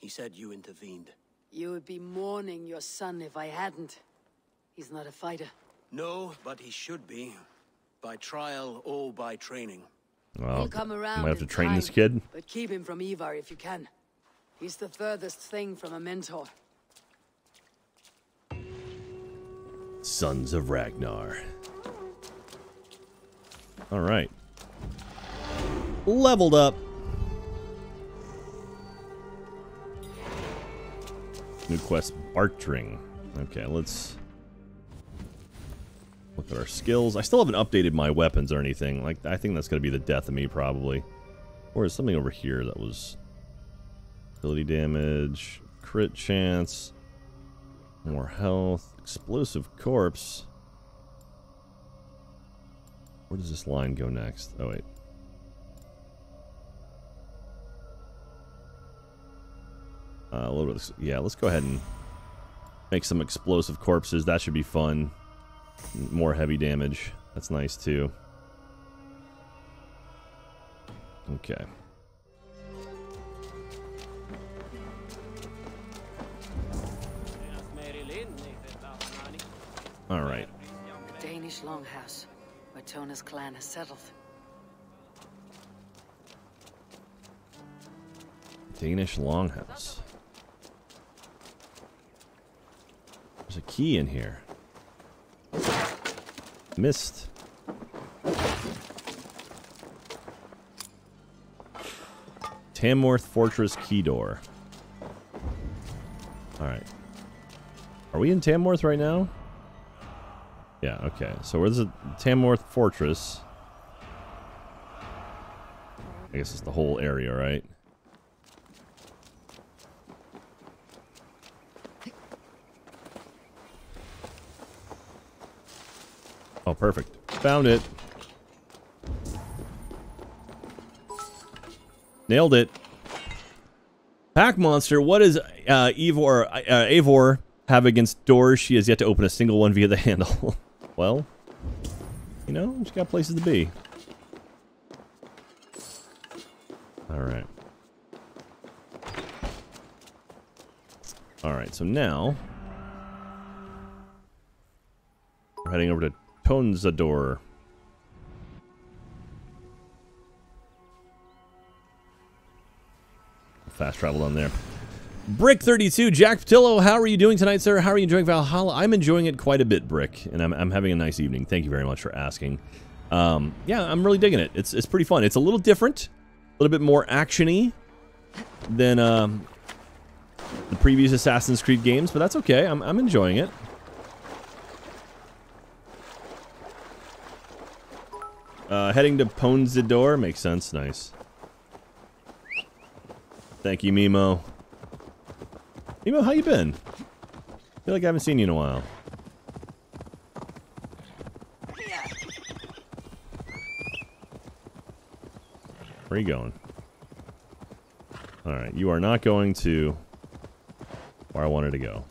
He said you intervened.
You would be mourning your son if I hadn't. He's not a fighter.
No, but he should be. By trial or by training.
Well,
He'll come around
might have to
in
train this kid.
But keep him from Ivarr if you can. He's the furthest thing from a mentor.
Sons of Ragnar. All right. Leveled up. New quest, Bartring. Okay, let's look at our skills. I still haven't updated my weapons or anything. Like, I think that's going to be the death of me, probably. Or is something over here that was ability damage, crit chance, more health, explosive corpse. Where does this line go next? Oh, wait. Uh, a little bit. Yeah, let's go ahead and make some explosive corpses. That should be fun. More heavy damage. That's nice too. Okay. All right.
Danish Longhouse, where Tona's clan has settled.
Danish Longhouse. There's a key in here. Missed. Tamworth Fortress key door. Alright. Are we in Tamworth right now? Yeah, okay. So where's the Tamworth Fortress? I guess it's the whole area, right? Perfect. Found it. Nailed it. Pack Monster, what does uh, Eivor, uh, Eivor have against doors she has yet to open a single one via the handle? well, you know, she's got places to be. Alright. Alright, so now... We're heading over to Tonnastadir. Fast travel on there. Brick 32, Jack Pattillo, how are you doing tonight, sir? How are you enjoying Valhalla? I'm enjoying it quite a bit, Brick, and I'm, I'm having a nice evening. Thank you very much for asking. Um, yeah, I'm really digging it. It's, it's pretty fun. It's a little different, a little bit more actiony than um, the previous Assassin's Creed games, but that's okay. I'm, I'm enjoying it. Uh, heading to Tonnastadir makes sense. Nice. Thank you, Mimo. Mimo, how you been? feel like I haven't seen you in a while. Where are you going? Alright, you are not going to where I wanted to go.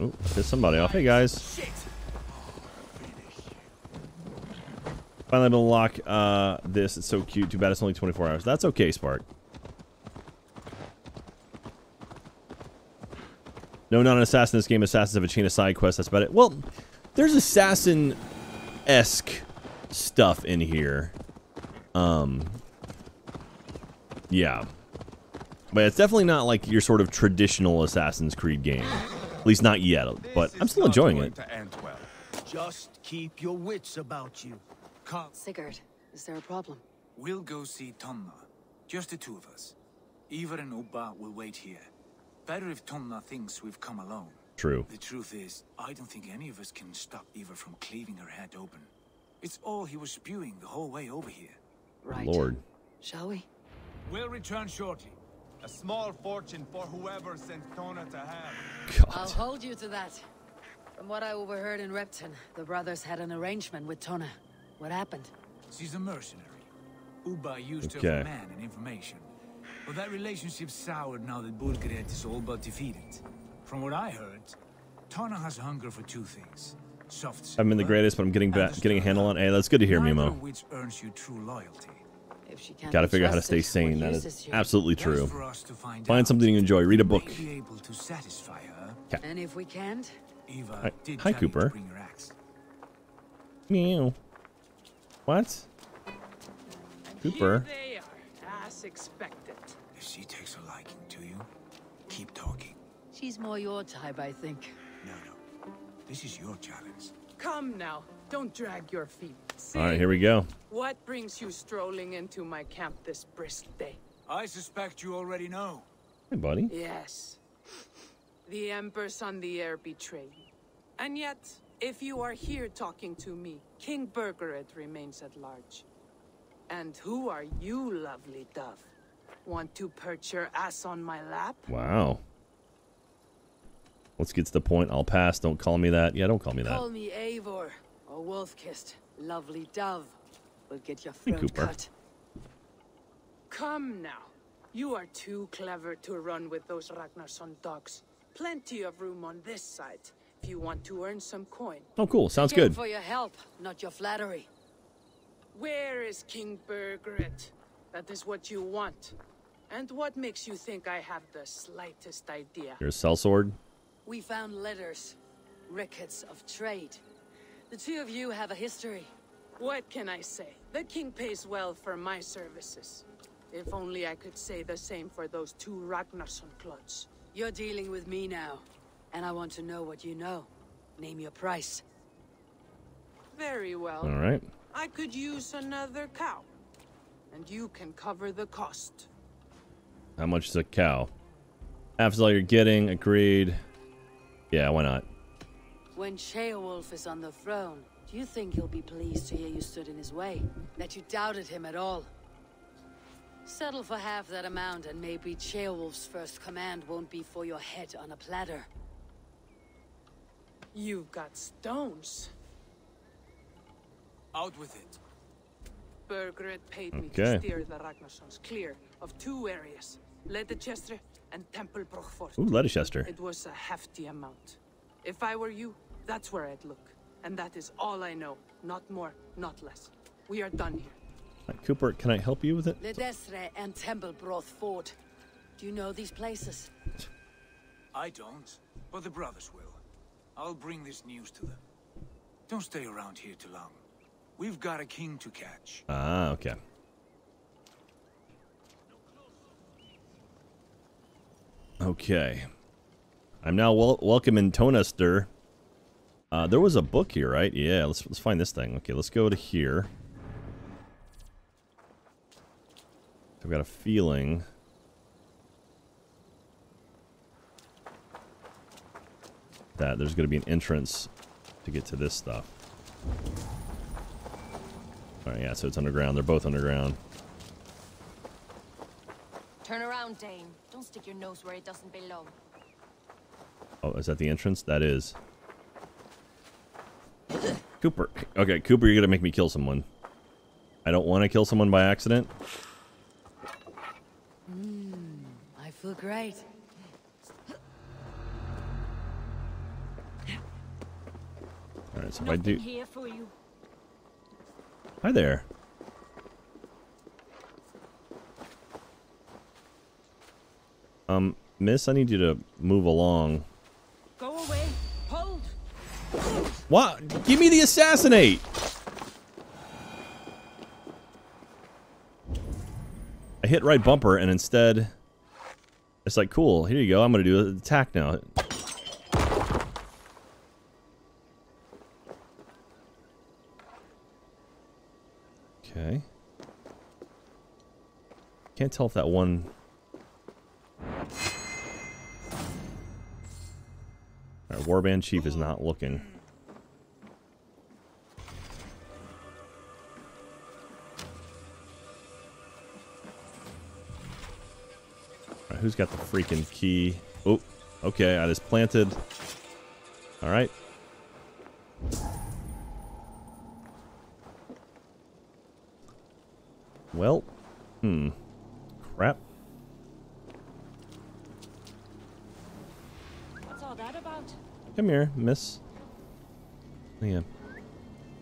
Oh, pissed somebody off. Hey, guys. Finally able to unlock uh, this. It's so cute. Too bad it's only 24 hours. That's okay, Spark. No, not an assassin in this game. Assassins have a chain of side quests. That's about it. Well, there's assassin-esque stuff in here. Um, yeah. But it's definitely not like your sort of traditional Assassin's Creed game. At least not yet. But I'm still enjoying it.
Just keep your wits about you.
Sigurd, is there a problem?
We'll go see Tonna. Just the two of us. Ivarr and Ubba will wait here. Better if Tonna thinks we've come alone.
True.
The truth is, I don't think any of us can stop Ivarr from cleaving her head open. It's all he was spewing the whole way over here.
Right.
Lord.
Shall we?
We'll return shortly.
A small fortune for whoever sent Tonna to have. God.
I'll hold you to that. From what I overheard in Repton, the brothers had an arrangement with Tonna. What happened?
She's a mercenary. Ubba used
Okay.
her for man and information. But that relationship soured now that Burgred is all but defeated. From what I heard, Tonna has hunger for two things. Soft
I'm in the greatest, but I'm getting back, getting a handle on. Hey, that's good to hear, Mimo.
which earns you true loyalty.
If she can't
Gotta figure out how to stay sane.
what
That
use
is
here?
absolutely true.
for us to find
Find something you enjoy. Read a book.
May be able to satisfy her.
And if we can't?
Eva
Hi,
did
hi
tell you to
Cooper.
bring.
Meow. What? Cooper.
Here they are, as expected.
If she takes a liking to you, keep talking.
She's more your type, I think.
No, no. This is your challenge.
Come now, don't drag your feet.
All right, here we go.
What brings you strolling into my camp this brisk day?
I suspect you already know.
Hey, buddy.
Yes. The Emperor's on the air betrayed me. And yet, if you are here talking to me, King Burgred remains at large. And who are you, lovely dove? Want to perch your ass on my lap?
Wow. Let's get to the point. I'll pass. Don't call me that. Yeah, don't call me that.
Call me Eivor, or Wolf-Kissed, lovely dove. We'll get your
Hey,
throat
Cooper.
cut.
come now. You are too clever to run with those Ragnarsson dogs. Plenty of room on this side if you want to earn some coin.
Oh, cool. Sounds good.
for your help, not your flattery.
Where is King Burgred? That is what you want. And what makes you think I have the slightest idea?
Your sellsword.
We found letters, records of trade. The two of you have a history.
What can I say? The king pays well for my services. If only I could say the same for those two Ragnarsson clods.
You're dealing with me now, and I want to know what you know. Name your price.
Very well.
All right.
I could use another cow. And you can cover the cost.
How much is a cow? Half is all you're getting. Agreed. Yeah, why not?
When Ceolwulf is on the throne, do you think he'll be pleased to hear you stood in his way? That you doubted him at all? Settle for half that amount and maybe Ceolwulf's first command won't be for your head on a platter.
You've got stones.
Out with it.
Burgred paid me
Okay.
to steer the Ragnarssons clear of two areas. Leicester and Templebrough Fort.
Ooh, Leicester.
It was a hefty amount. If I were you, that's where I'd look. And that is all I know. Not more, not less. We are done here.
Uh, Cooper, can I help you with it?
Ledecestre and Templebrough Fort. Do you know these places?
I don't, but the brothers will. I'll bring this news to them. Don't stay around here too long. We've got a king to catch.
Ah, okay. Okay. I'm now wel welcome in Tonnastadir. Uh, there was a book here, right? Yeah, let's let's find this thing. Okay, let's go to here. I've got a feeling. That there's going to be an entrance to get to this stuff. Alright, yeah, so it's underground. They're both underground.
Turn around, Dane. Don't stick your nose where it doesn't belong.
Oh, is that the entrance? That is. Cooper. Okay, Cooper, you're gonna make me kill someone. I don't want to kill someone by accident.
Mmm, I feel great.
Alright, so if I do...
here for you.
Hi there. Um, miss, I need you to move along.
Go away. Hold.
What? Give me the assassinate! I hit right bumper and instead... It's like, cool, here you go, I'm gonna do an attack now. Okay. Can't tell if that one... Alright, Warband Chief is not looking. Alright, who's got the freaking key? Oh, okay, I just planted. Alright. Well, hmm. Crap.
What's all that about?
Come here, miss. Yeah.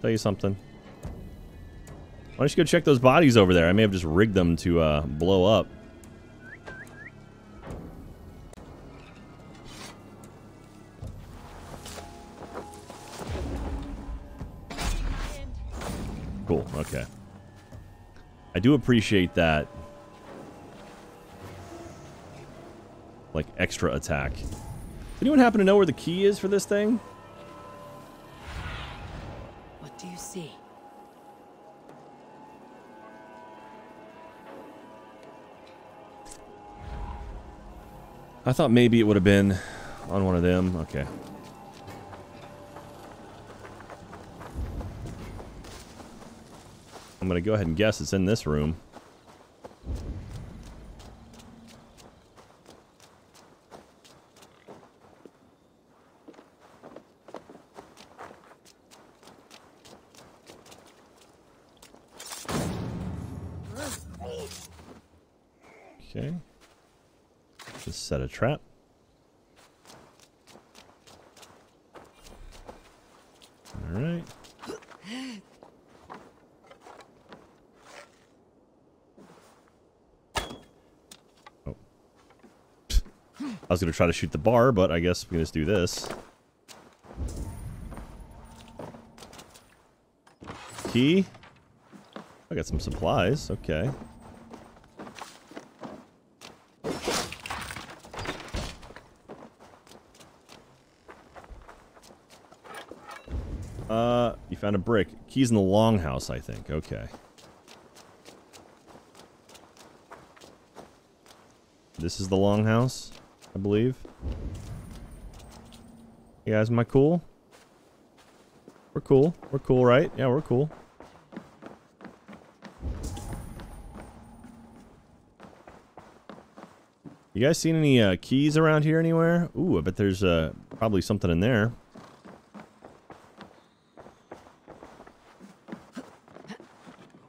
Tell you something. Why don't you go check those bodies over there? I may have just rigged them to uh, blow up. Cool, okay. I do appreciate that. Like, extra attack. Does anyone happen to know where the key is for this thing?
What do you see?
I thought maybe it would have been on one of them. Okay. I'm going to go ahead and guess it's in this room. Okay. Just set a trap. All right. Oh. I was going to try to shoot the bar, but I guess we can just do this. Key. I got some supplies. Okay. Uh, you found a brick. Keys in the longhouse, I think. Okay. This is the longhouse, I believe. You guys, am I cool? We're cool. We're cool, right? Yeah, we're cool. You guys seen any uh, keys around here anywhere? Ooh, I bet there's uh, probably something in there.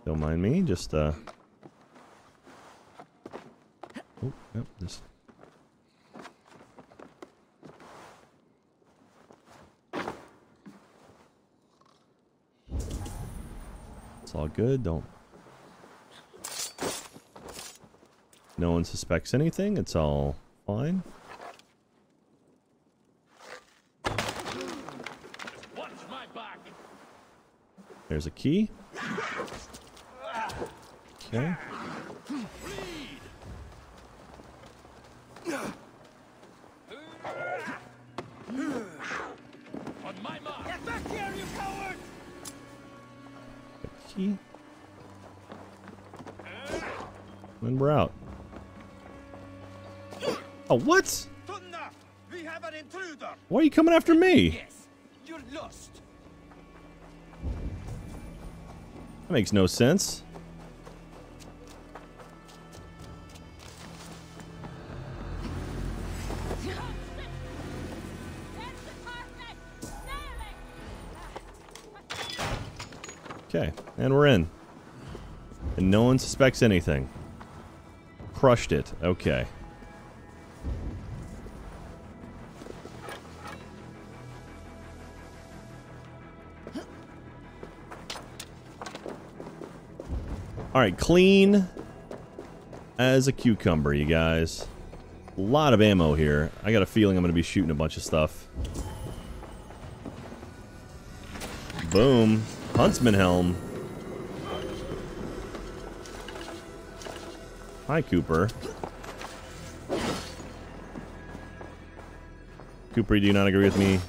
Don't mind me, just uh Oh, yep, this It's all good, don't No one suspects anything, it's all fine. There's a key. Okay. Oh, what?
We have an intruder.
Why are you coming after me?
Yes, you're lost.
That makes no sense. Okay, and we're in. And no one suspects anything. Crushed it. Okay. Alright, clean as a cucumber, you guys. A lot of ammo here. I got a feeling I'm going to be shooting a bunch of stuff. Boom. Huntsman helm. Hi, Cooper. Cooper, do you not agree with me?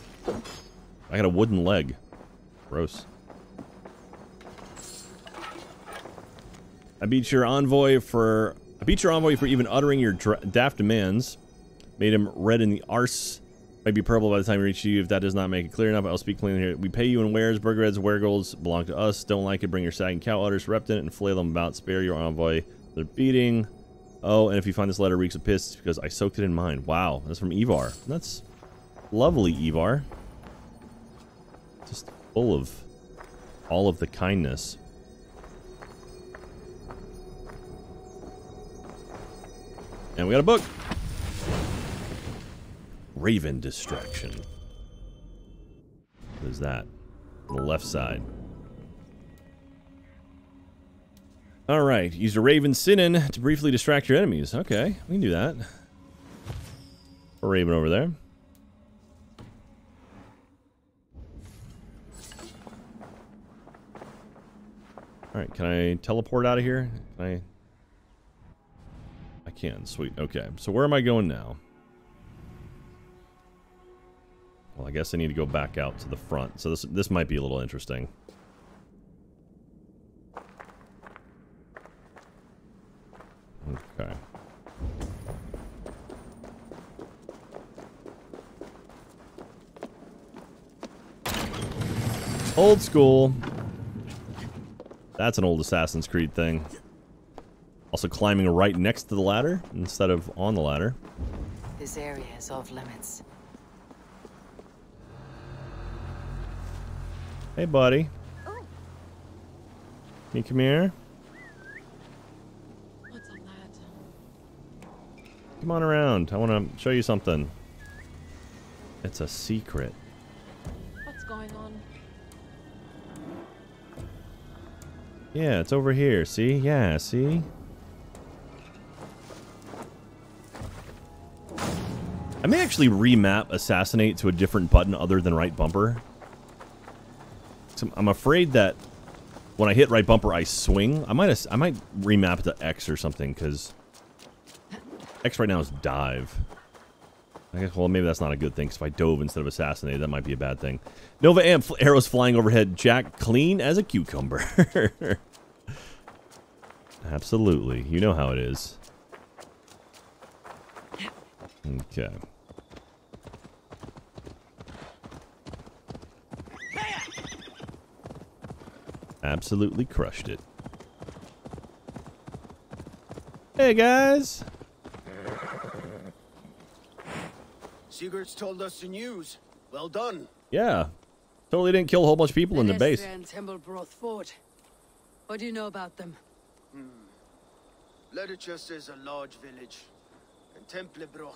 I got a wooden leg. Gross. I beat your envoy for... I beat your envoy for even uttering your daft demands. Made him red in the arse. Might be purple by the time we reach you. If that does not make it clear enough, I'll speak plainly here. We pay you in wares, Burgred's, weregolds belong to us. Don't like it, bring your sagging cow udders, rept and flail them about. Spare your envoy. They're beating. Oh, and if you find this letter reeks of piss, it's because I soaked it in mine. Wow, that's from Ivarr. That's lovely, Ivarr. Just full of all of the kindness. And we got a book. Raven Distraction. What is that? On the left side. Alright, use a Raven Sýnin to briefly distract your enemies. Okay, we can do that. A Raven over there. Alright, can I teleport out of here? Can I... Can, sweet. Okay, so where am I going now? Well, I guess I need to go back out to the front. So this this might be a little interesting. Okay. Old school. That's an old Assassin's Creed thing. Also climbing right next to the ladder instead of on the ladder.
This area is off limits.
Hey, buddy. Can you come here?
What's a lad?
Come on around. I want to show you something. It's a secret.
What's going on?
Yeah, it's over here. See? Yeah, see? I may actually remap Assassinate to a different button other than right bumper. I'm afraid that when I hit right bumper, I swing. I might I might remap to X or something because X right now is dive. I guess, well, maybe that's not a good thing, because if I dove instead of assassinated, that might be a bad thing. Nova Amp, arrows flying overhead, Jack clean as a cucumber. Absolutely. You know how it is. Okay. Absolutely crushed it. Hey, guys.
Sigurd's told us the news. Well done.
Yeah. Totally didn't kill a whole bunch of people in the base.
and Templebrough Fort. What do you know about them?
Hmm. Ledecestre is a large village. And Templebrough.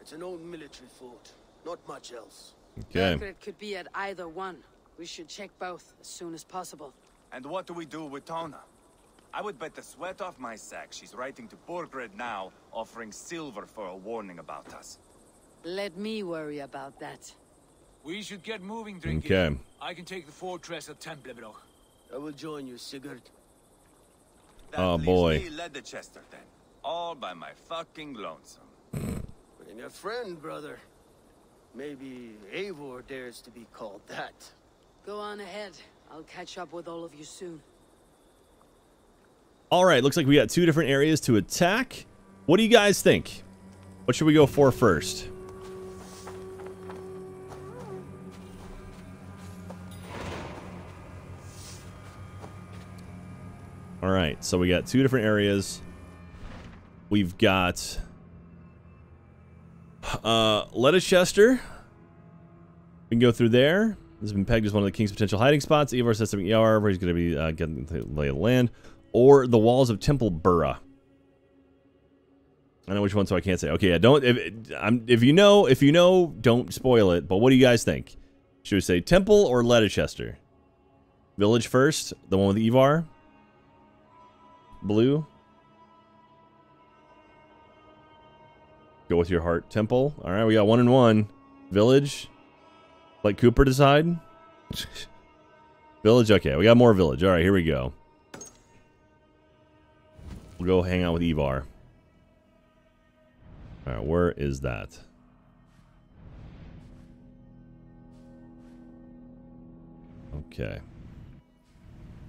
It's an old military fort. Not much else.
Okay.
Margaret could be at either one. We should check both as soon as possible.
And what do we do with Tonna? I would bet the sweat off my sack she's writing to Burgred now, offering silver for a warning about us.
Let me worry about that.
We should get moving, Drinky.
Okay.
I can take the fortress of Templebrough.
I will join you, Sigurd.
That
Oh,
leaves
boy.
me Leicester then. All by my fucking lonesome.
Bring a friend, brother. Maybe Eivor dares to be called that.
Go on ahead. I'll catch up with all of you soon.
All right, looks like we got two different areas to attack. What do you guys think? What should we go for first? All right, so we got two different areas. We've got uh, Ledecestre. We can go through there. This has been pegged as one of the king's potential hiding spots. Eivor says something ER where he's going to be uh, getting the lay of the land. Or the walls of Templebrough. I know which one, so I can't say. Okay, yeah, don't. If, I'm, if you know, if you know, don't spoil it. But what do you guys think? Should we say Temple or Lettichester? Village first, the one with Evar. Blue. Go with your heart. Temple. All right, we got one and one. Village. Let Cooper decide. village. Okay, we got more village. All right, here we go. We'll go hang out with Evar. All right, where is that? Okay.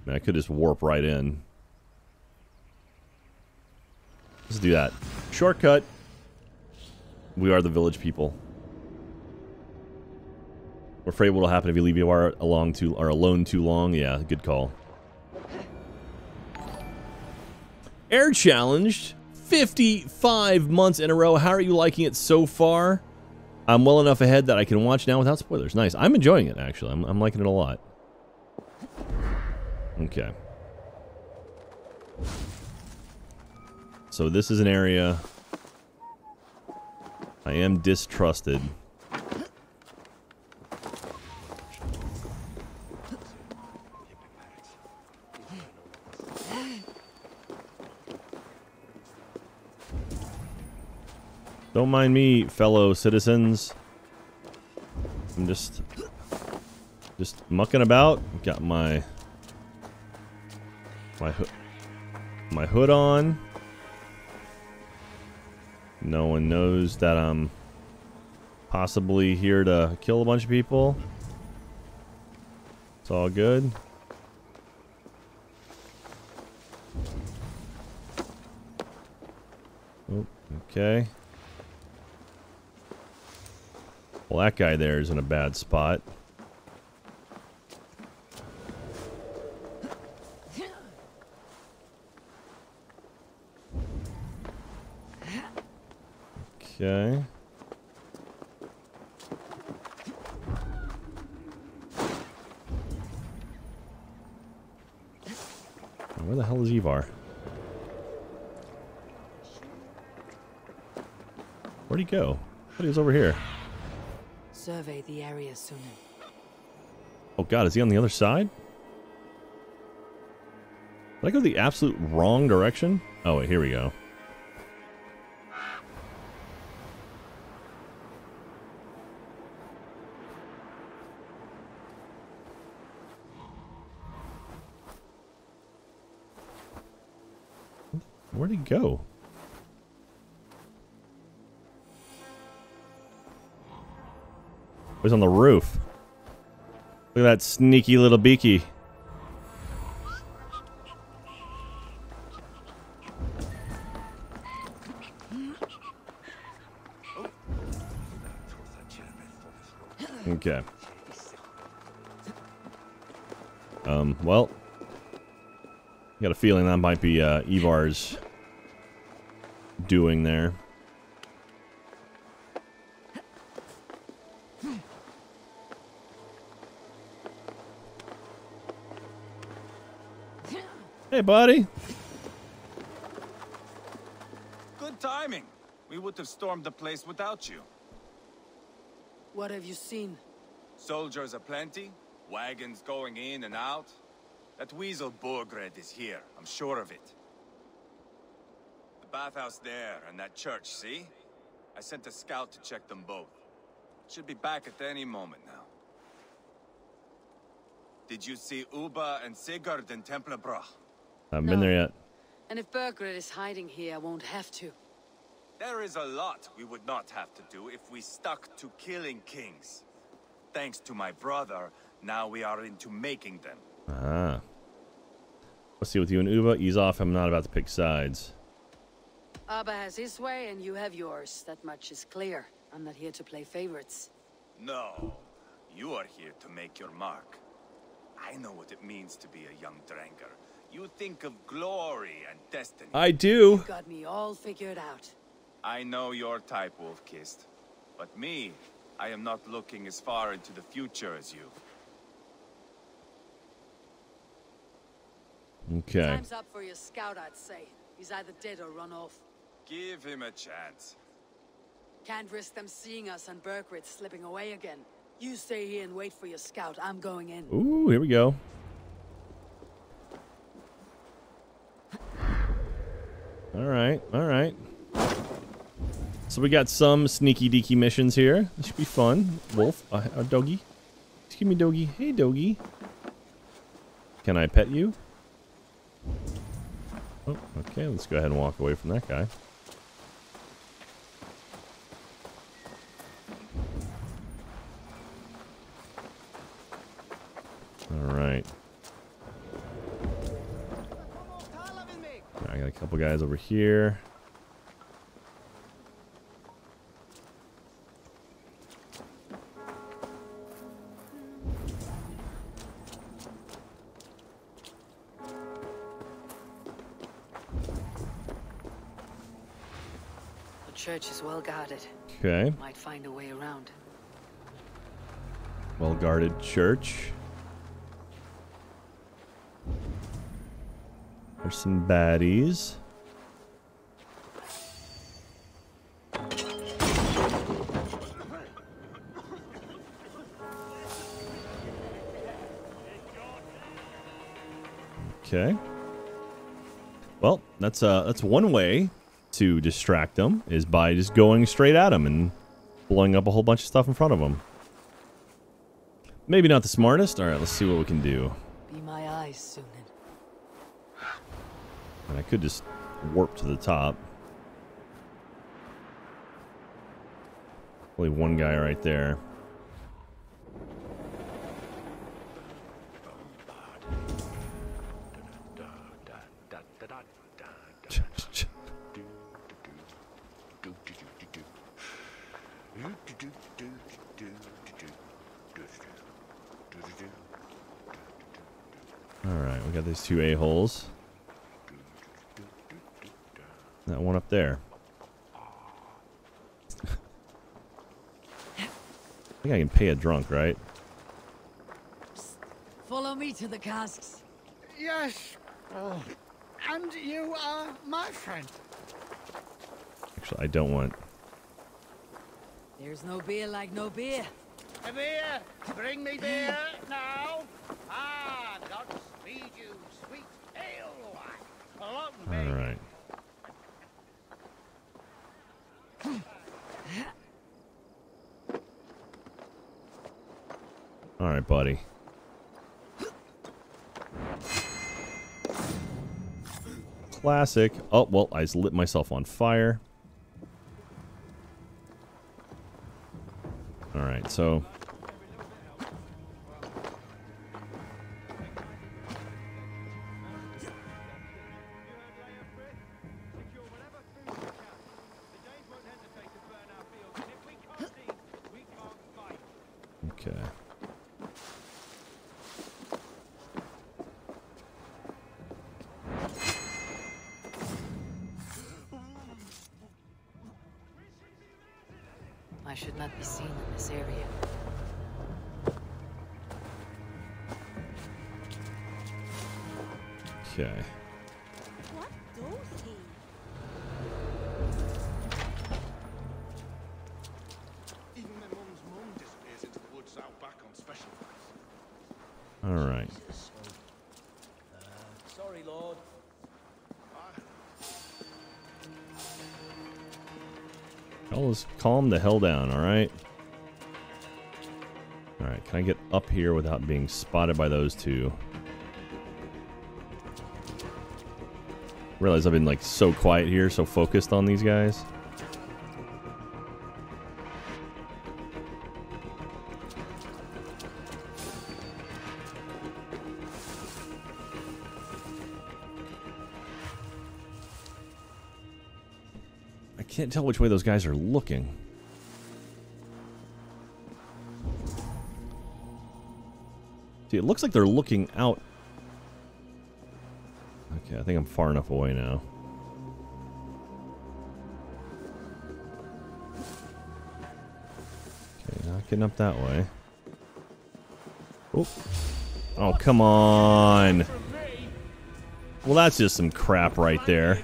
Man, I could just warp right in. Let's do that. Shortcut. We are the village people. Afraid what'll happen if you leave Evar along too or alone too long. Yeah, good call. Air challenged 55 months in a row. How are you liking it so far? I'm well enough ahead that I can watch now without spoilers. Nice. I'm enjoying it, actually. I'm, I'm liking it a lot. Okay. So this is an area I am distrusted. Don't mind me, fellow citizens. I'm just just mucking about. Got my my hood my hood on. No one knows that I'm possibly here to kill a bunch of people. It's all good. Oh, okay. Well, that guy there is in a bad spot. Okay. Where the hell is Evar? Where'd he go? But he was over here.
Survey the area, Sýnin.
Oh god, is he on the other side? Did I go the absolute wrong direction? Oh wait, here we go. Where'd he go? He's on the roof. Look at that sneaky little beaky. Okay. Um, well, got a feeling that might be uh, Ivarr's doing there. Hey, buddy.
Good timing. We would have stormed the place without you.
What have you seen?
Soldiers aplenty, wagons going in and out. That weasel Burgred is here, I'm sure of it. The bathhouse there and that church, see? I sent a scout to check them both. Should be back at any moment now. Did you see Ubba and Sigurd in Templebrough?
I haven't been there yet.
And if Burgred is hiding here, I won't have to.
There is a lot we would not have to do if we stuck to killing kings. Thanks to my brother, now we are into making them.
Ah. Let's see with you and Ubba. Ease off. I'm not about to pick sides.
Ubba has his way and you have yours. That much is clear. I'm not here to play favorites.
No, you are here to make your mark. I know what it means to be a young Drengr. You think of glory and destiny.
I do.
You got me all figured out.
I know your type, Wolf-Kissed. But me, I am not looking as far into the future as you.
Okay.
Time's up for your scout, I'd say. He's either dead or run off.
Give him a chance.
Can't risk them seeing us and Burgred slipping away again. You stay here and wait for your scout. I'm going in.
Ooh, here we go. All right, all right. So we got some sneaky deaky missions here. This should be fun. Wolf, uh, uh, doggy. Excuse me, doggy. Hey, doggy. Can I pet you? Oh, okay. Let's go ahead and walk away from that guy. All right. I got a couple guys over here.
The church is well guarded.
Okay.
Might find a way around.
Well guarded church. There's some baddies. Okay. Well, that's uh that's one way to distract them is by just going straight at them and blowing up a whole bunch of stuff in front of them. Maybe not the smartest. All right, let's see what we can do.
Be my eyes, Sýnin.
And I could just warp to the top. Only one guy right there. Alright, we got these two a-holes. That one up there. I think I can pay a drunk, right?
Follow me to the casks.
Yes. Oh. And you are my friend.
Actually, I don't want
There's no beer like no beer.
A beer! Bring me beer now! Ah, God's speed you, sweet ale wine. Along
All right. All right, buddy. Classic. Oh, well, I lit myself on fire. All right, so
in this area.
Okay.
What does he?
Even my mum's mum disappears into the woods out back on special days.
All right.
Uh, sorry, Lord.
Fellas, calm the hell down, all right? Can I get up here without being spotted by those two? Realize I've been like so quiet here, so focused on these guys. I can't tell which way those guys are looking. See, it looks like they're looking out. Okay, I think I'm far enough away now. Okay, not getting up that way. Oh. Oh, come on. Well, that's just some crap right there.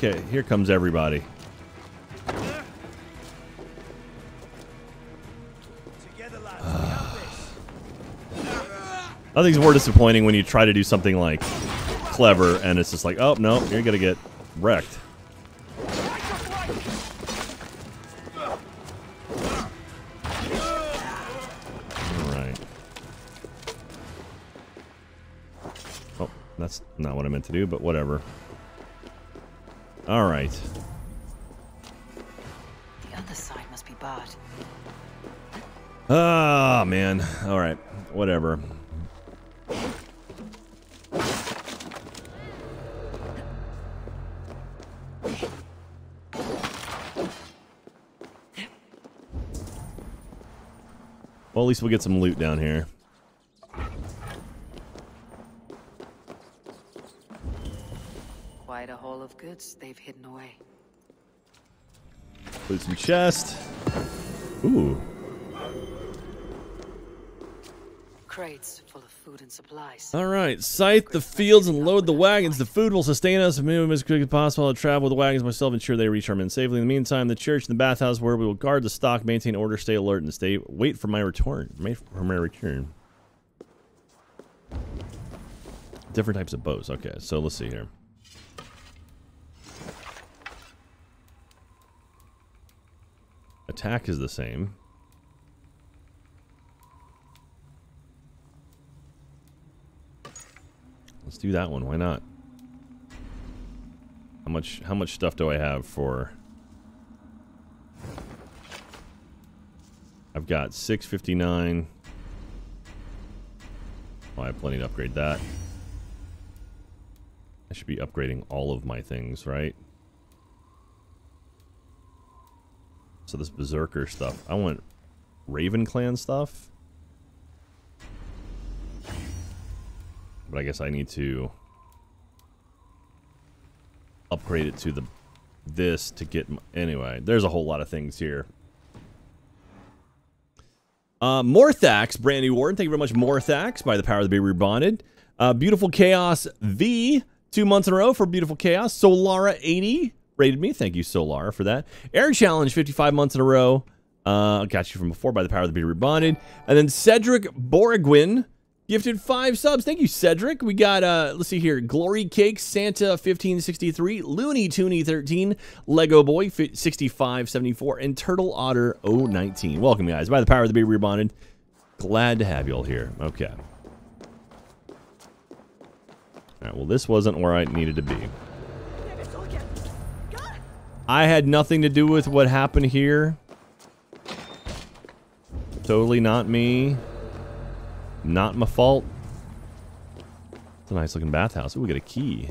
Okay, here comes everybody. Nothing's more disappointing when you try to do something like clever and it's just like, oh no, you're gonna get wrecked. Alright. Oh, that's not what I meant to do, but whatever. Alright.
The other side must be barred.
Ah, man. Alright. Whatever. Well, at least we'll get some loot down here.
Quite a haul of goods they've hidden away.
Put some chest. Ooh.
Crates full of food and supplies.
All right, scythe the fields and load the wagons. The food will sustain us move as quick as possible. I'll travel with the wagons myself, ensure they reach our men safely. In the meantime, the church and the bathhouse where we will guard the stock, maintain order, stay alert, and stay wait for my return. Wait for my return. Different types of bows. Okay, so let's see here. Attack is the same. Let's do that one. Why not? How much how much stuff do I have for I've got 659. Oh, I have plenty to upgrade that. I should be upgrading all of my things, right? So this Berserker stuff. I want Raven Clan stuff. But I guess I need to upgrade it to the this to get... Anyway, there's a whole lot of things here. Uh, Morthax, brand new warden. Thank you very much, Morthax, by the power of the Be Rebonded. Uh, Beautiful Chaos V, two months in a row for Beautiful Chaos. Solara 80 rated me. Thank you, Solara, for that. Air Challenge, 55 months in a row. Uh, got you from before by the power of the Be Rebonded. And then Cedric Borgwin gifted five subs. Thank you, Cedric. We got, uh, let's see here, Glory Cake, Santa 1563, Looney Tooney 13, Lego Boy 6574, and Turtle Otter 019. Welcome, guys. By the power of the Be Rebonded. Glad to have you all here. Okay. All right, well, this wasn't where I needed to be. I had nothing to do with what happened here. Totally not me. Not my fault. It's a nice looking bathhouse. Ooh, we got a key.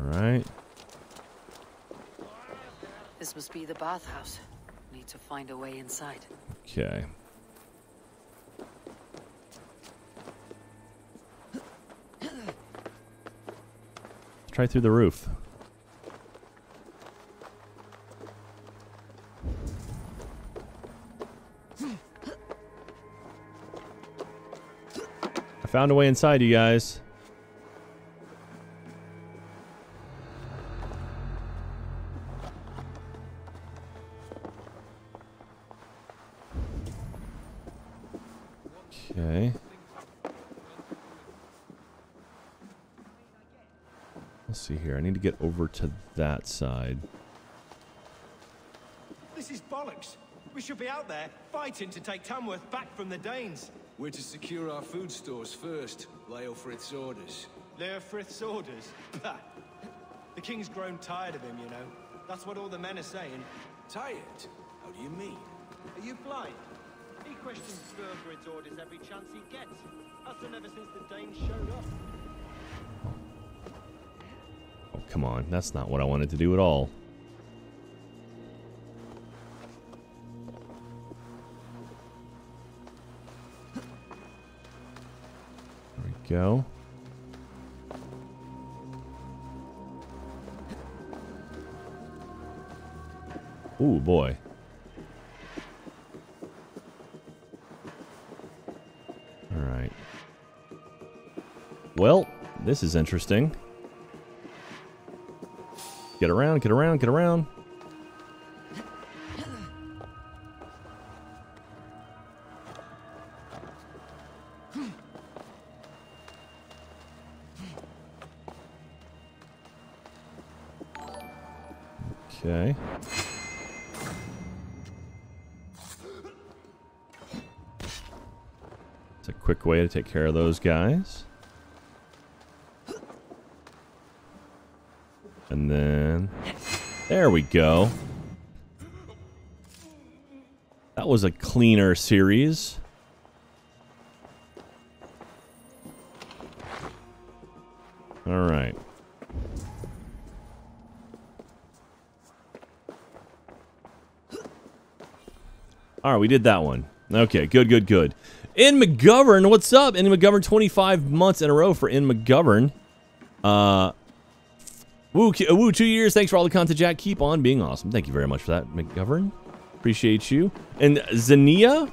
Alright.
This must be the bathhouse. Need to find a way inside.
Okay. Try through the roof. I found a way inside, you guys. Okay. Let's see here. I need to get over to that side.
This is bollocks. We should be out there, fighting to take Tamworth back from the Danes.
We're to secure our food stores first. Leofrith's orders.
Leofrith's orders? Bah. The king's grown tired of him, you know. That's what all the men are saying.
Tired? How do you mean?
Are you blind? He questions Burgred's orders every chance he gets. Has done ever since the Danes showed up.
Oh, come on. That's not what I wanted to do at all. There we go. Ooh, boy. All right. Well, this is interesting. Get around, get around, get around. Okay. It's a quick way to take care of those guys. And then... There we go. That was a cleaner series. Alright. Alright, we did that one. Okay, good, good, good. In McGovern, what's up? In McGovern, 25 months in a row for In McGovern. Uh, woo, uh, woo, two years. Thanks for all the content, Jack. Keep on being awesome. Thank you very much for that, McGovern. Appreciate you. And Zania?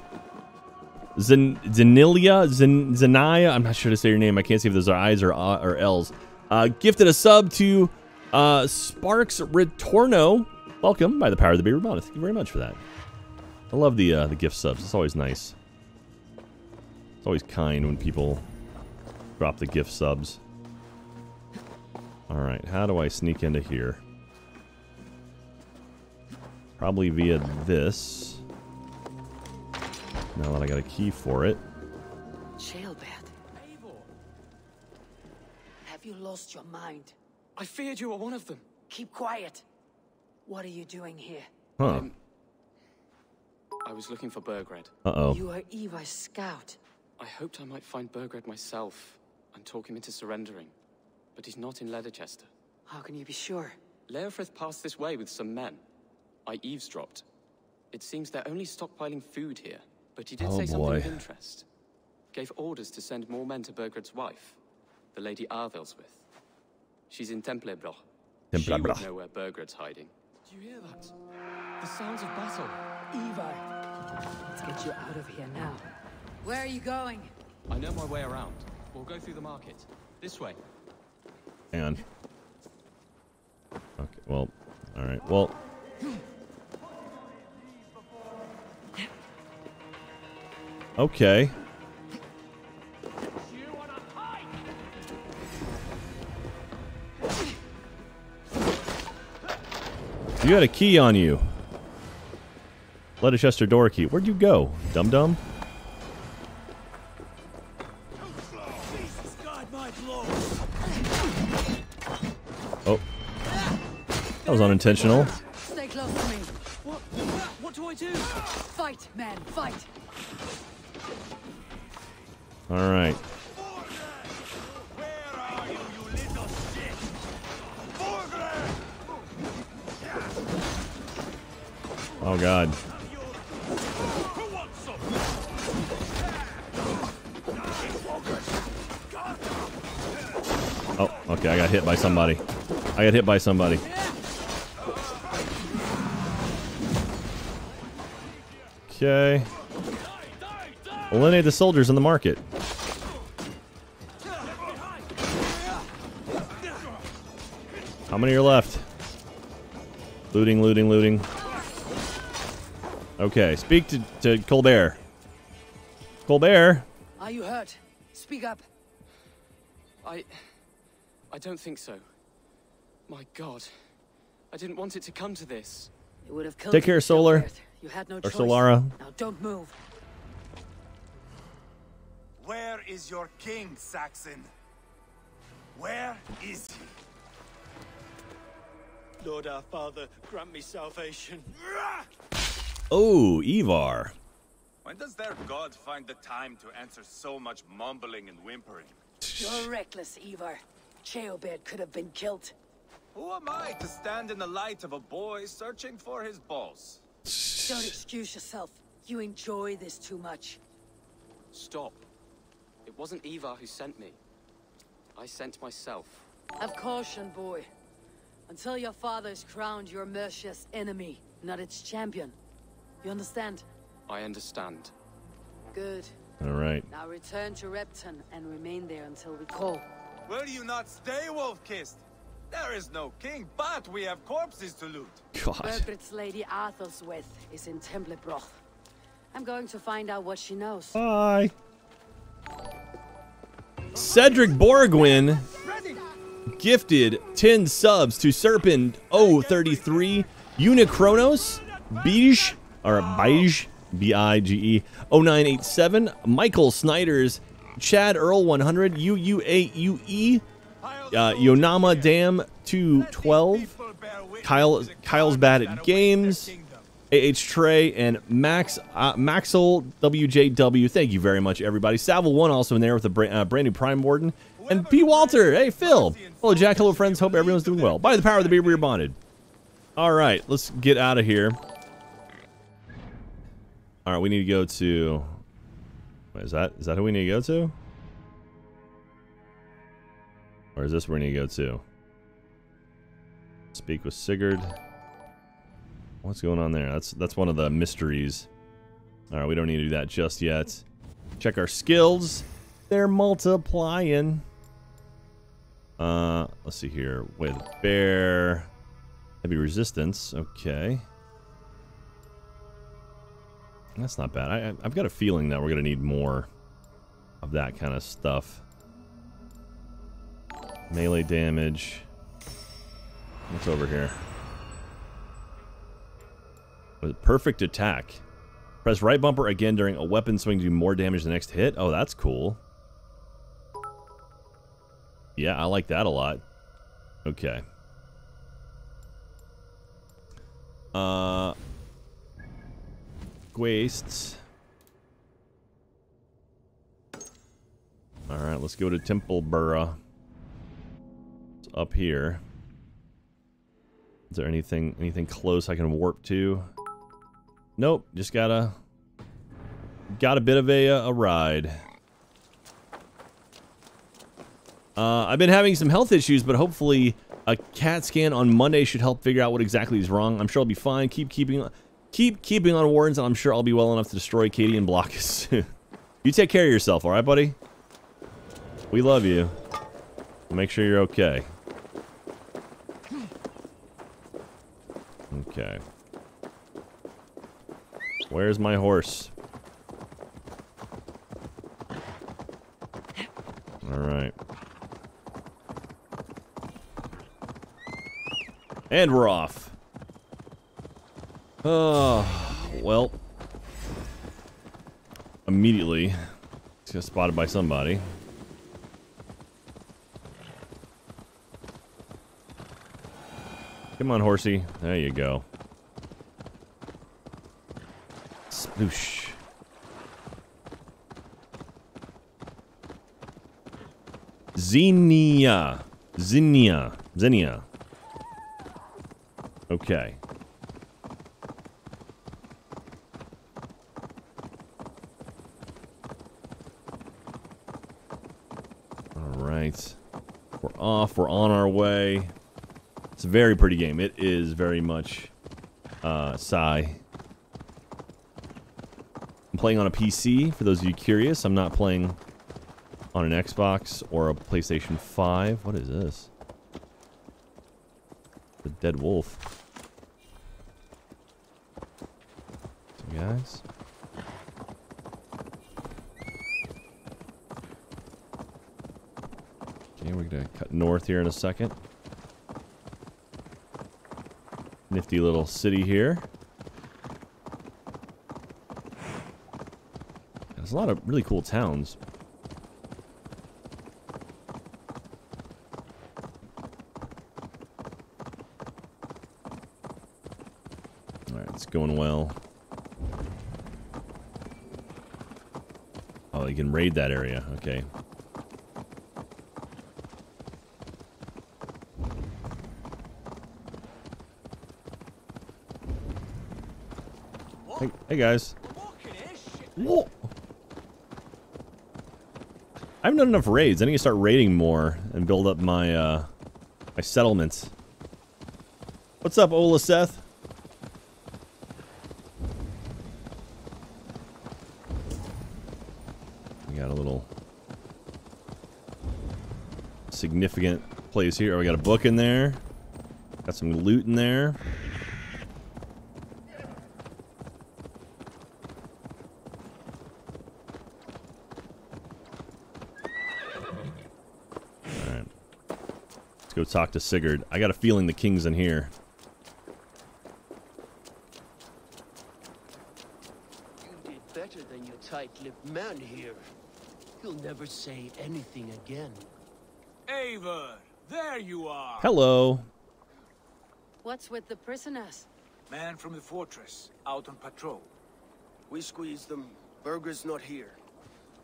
Zen, Zenaya? I'm not sure to say your name. I can't see if those are I's or, uh, or L's. Uh, gifted a sub to uh, Sparks Retorno. Welcome by the power of the Beer Rebound. Thank you very much for that. I love the uh, the gift subs. It's always nice. It's always kind when people drop the gift subs. Alright, how do I sneak into here? Probably via this. Now that I got a key for it.
Jailbird.
Have you lost your mind?
I feared you were one of them.
Keep quiet. What are you doing here?
Huh.
I was looking for Burgred.
Uh-oh.
You are Eivor's scout.
I hoped I might find Burgred myself and talk him into surrendering. But he's not in Ledecestre.
How can you be sure?
Leofrith passed this way with some men. I eavesdropped. It seems they're only stockpiling food here, but he did
Oh,
say something of interest. Gave orders to send more men to Burgred's wife, the Lady Æthelswith. She's in Templebrough. She
Templebrough.
would know where Burgred's hiding.
Do you hear that? The sounds of battle.
Eivor, let's get you out of here now. Where are you going?
I know my way around. We'll go through the market. This way.
On. Okay, well, alright. Well, okay. You had a key on you. Leicester door key. Where'd you go, dum dum That was unintentional.
Stay close to me.
What? What do I do?
Fight, man, fight.
Alright. Oh god. Oh, okay, I got hit by somebody. I got hit by somebody. Okay. Eliminate the soldiers in the market. How many are left? Looting, looting, looting. Okay, speak to, to Ceolbert. Ceolbert.
Are you hurt? Speak up.
I. I don't think so. My god. I didn't want it to come to this.
It would have killed
Take care, Solar.
Gilbert. You had no
Or
choice.
Solara.
Now don't move.
Where is your king, Saxon? Where is he?
Lord our Father, grant me salvation.
Oh, Ivarr.
When does their god find the time to answer so much mumbling and whimpering?
You're reckless, Ivarr. Ceolbert could have been killed.
Who am I to stand in the light of a boy searching for his balls?
Don't excuse yourself. You enjoy this too much.
Stop. It wasn't Eivor who sent me. I sent myself.
Have caution, boy. Until your father is crowned your Mercia's enemy, not its champion. You understand?
I understand.
Good.
All right.
Now return to Repton and remain there until we call.
Will you not stay, Wolf-Kissed? There is no king, but we have corpses to loot.
God.
Burgred's lady Æthelswith is in Templebrough. I'm going to find out what she knows.
Bye. Cedric Borgwin gifted 10 subs to Serpent 033 Unicronos Beige or Beige B I G E 0987 Michael Snyder's Chad Earl 100 UUAUE uh, Yonama Dam 212 Kyle Kyle's Bad at Games AH Trey and Max uh, Maxwell WJW. Thank you very much, everybody. Savile one also in there with a bra- uh, brand new Prime Warden. And P. Walter. Hey, Phil. Hello, Jack. Hello, friends. Hope everyone's doing well. By the power of the beer, we are bonded. All right, let's get out of here. All right, we need to go to. Wait, is that is that who we need to go to? Or is this where we need to go to? Speak with Sigurd. What's going on there? That's that's one of the mysteries. All right, we don't need to do that just yet. Check our skills. They're multiplying. Uh, let's see here. With bear, heavy resistance. Okay, that's not bad. I, I've got a feeling that we're gonna need more of that kind of stuff. Melee damage. What's over here? With perfect attack. Press right bumper again during a weapon swing to do more damage the next hit. Oh, that's cool. Yeah, I like that a lot. Okay. Uh, wastes. All right, let's go to Templebrough. Up here. Is there anything anything close I can warp to? Nope, just got a got a bit of a uh, a ride. Uh, I've been having some health issues, but hopefully a CAT scan on Monday should help figure out what exactly is wrong. I'm sure I'll be fine. Keep keeping keep keeping on warns, and I'm sure I'll be well enough to destroy Caiti and Blockus you take care of yourself, all right, buddy? We love you. Make sure you're okay. Okay. Where's my horse? Alright. And we're off. Oh, well. Immediately, got spotted by somebody. Come on, horsey. There you go. Sploosh. Xenia. Xenia. Xenia. Okay. All right. We're off. We're on our way. It's a very pretty game. It is very much uh, Psy. I'm playing on a PC, for those of you curious. I'm not playing on an Xbox or a PlayStation 5. What is this? The dead wolf. Some guys. Okay, we're gonna cut north here in a second. Nifty little city here. There's a lot of really cool towns. Alright, it's going well. Oh, you can raid that area. Okay. Hey, guys. Whoa. I haven't done enough raids. I need to start raiding more and build up my uh my settlements. What's up, Ola Seth? We got a little significant place here. Oh, we got a book in there. Got some loot in there. Go talk to Sigurd. I got a feeling the king's in here.
You did better than your tight-lipped man here. He'll never say anything again.
Eivor, there you are.
Hello.
What's with the prisoners?
Man from the fortress, out on patrol.
We squeezed them. Burgred's not here.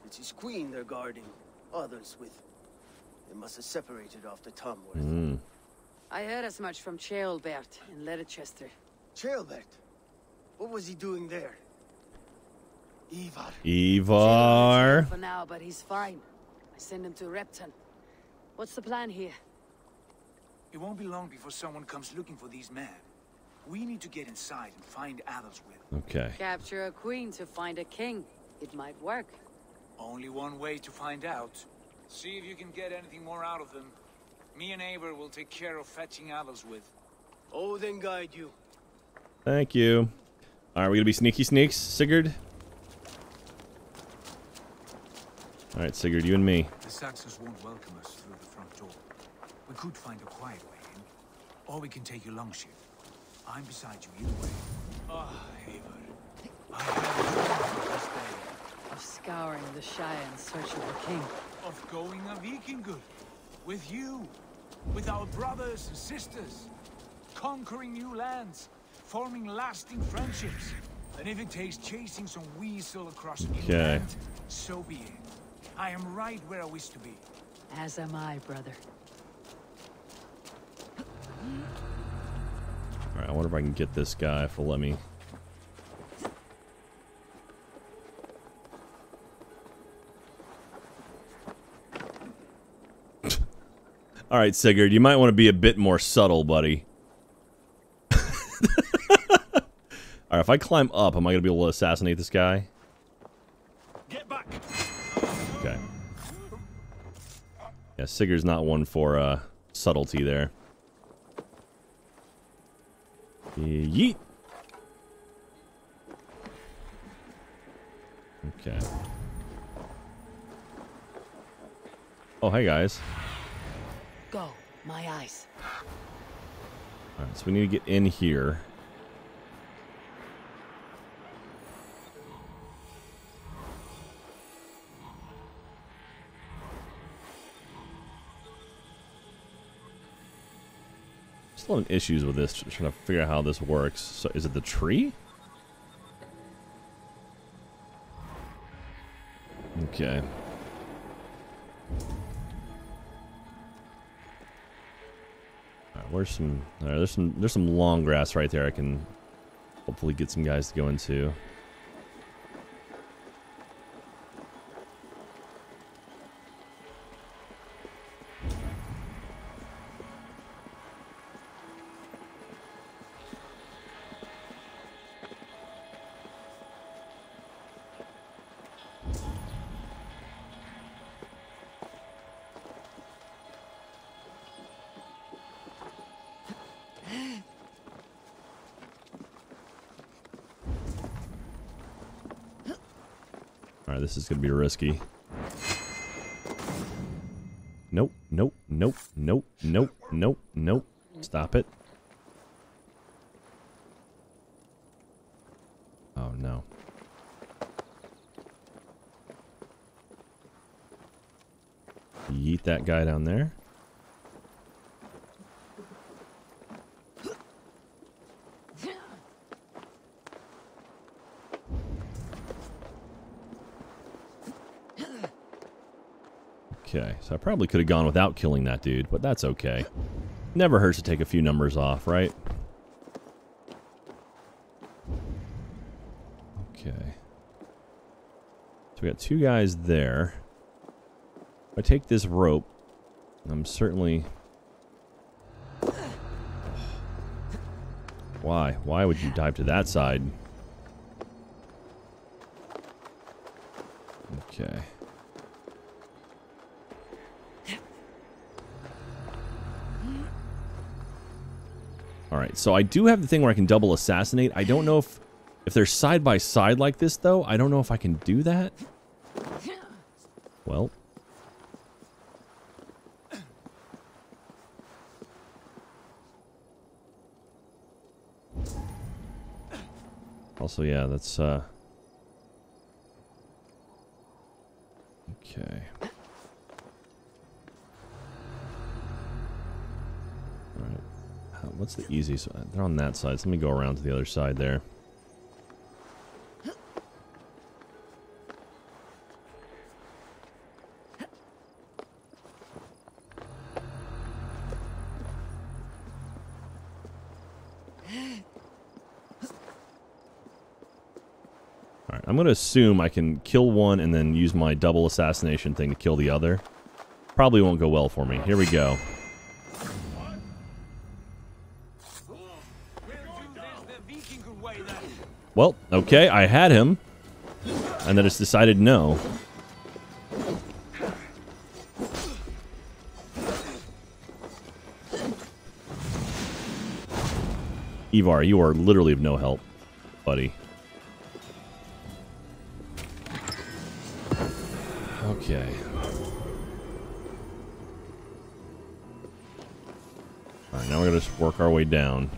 It's his queen they're guarding. Æthelswith... They must have separated after Tamworth.
Mm.
I heard as much from Ceolbert in Leicester.
Ceolbert? What was he doing there? Ivarr.
Ivarr.
For now, but he's fine. I send him to Repton. What's the plan here?
It won't be long before someone comes looking for these men. We need to get inside and find Æthelswith.
Okay.
Capture a queen to find a king. It might work.
Only one way to find out. See if you can get anything more out of them. Me and Eivor will take care of fetching Æthelswith.
Oh, then guide you.
Thank you. Alright, we gonna be sneaky sneaks, Sigurd? Alright, Sigurd, you and me.
The Saxons won't welcome us through the front door. We could find a quiet way in, or we can take your long shift. I'm beside you either way. Ah, Eivor. I have
Of scouring the Shire in search of a king.
Of going a Vikingur. With you. With our brothers and sisters. Conquering new lands. Forming lasting friendships. And if it takes chasing some weasel across a new
Okay.
land, so be it. I am right where I wish to be.
As am I, brother.
Alright, I wonder if I can get this guy if he'll let me. All right, Sigurd, you might want to be a bit more subtle, buddy. All right, if I climb up, am I going to be able to assassinate this guy?
Get back.
Okay. Yeah, Sigurd's not one for uh, subtlety there. Yeet. Okay. Oh, hey guys.
My eyes.
Alright, so we need to get in here. Still having issues with this, trying to figure out how this works. So is it the tree? Okay. Where's some there's some there's some long grass right there I can hopefully get some guys to go into. Alright, this is gonna be risky. Nope, nope, nope, nope, nope, nope, nope. Stop it. Oh no. Yeet that guy down there. Okay, so I probably could have gone without killing that dude, but that's okay. Never hurts to take a few numbers off, right? Okay. So we got two guys there. If I take this rope, I'm certainly... Why? Why would you dive to that side? So I do have the thing where I can double assassinate. I don't know if if they're side by side like this, though. I don't know if I can do that. Well. Also, yeah, that's, uh... What's the easiest? uh, They're on that side, so let me go around to the other side there. Alright, I'm going to assume I can kill one and then use my double assassination thing to kill the other. Probably won't go well for me. Here we go. Well, okay, I had him. And then it's decided no. Ivarr, you are literally of no help, buddy. Okay. Alright, now we're gonna just work our way down.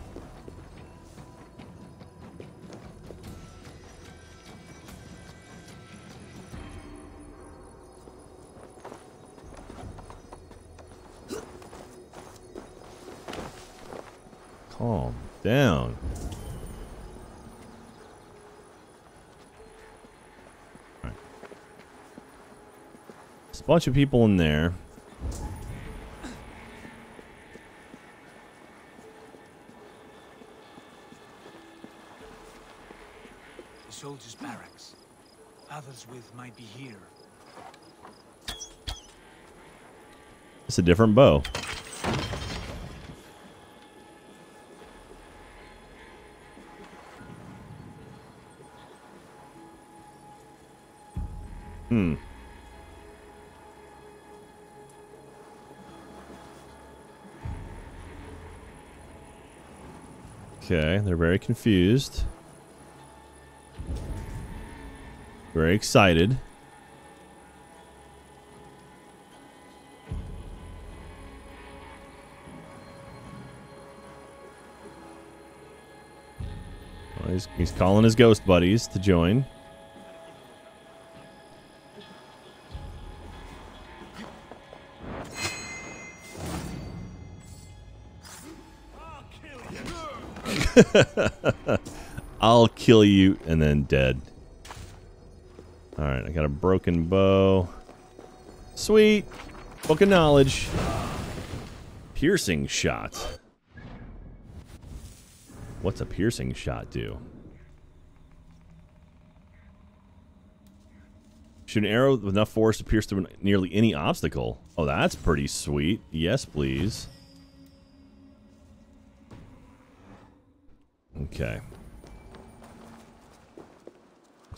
Bunch of people in there.
The soldiers' barracks. Æthelswith might be here.
It's a different bow. Confused. Very excited. Well, he's, he's calling his ghost buddies to join. I'll kill you and then dead. Alright, I got a broken bow. Sweet. Book of knowledge. Piercing shot. What's a piercing shot do? Shoot an arrow with enough force to pierce through nearly any obstacle. Oh, that's pretty sweet. Yes, please.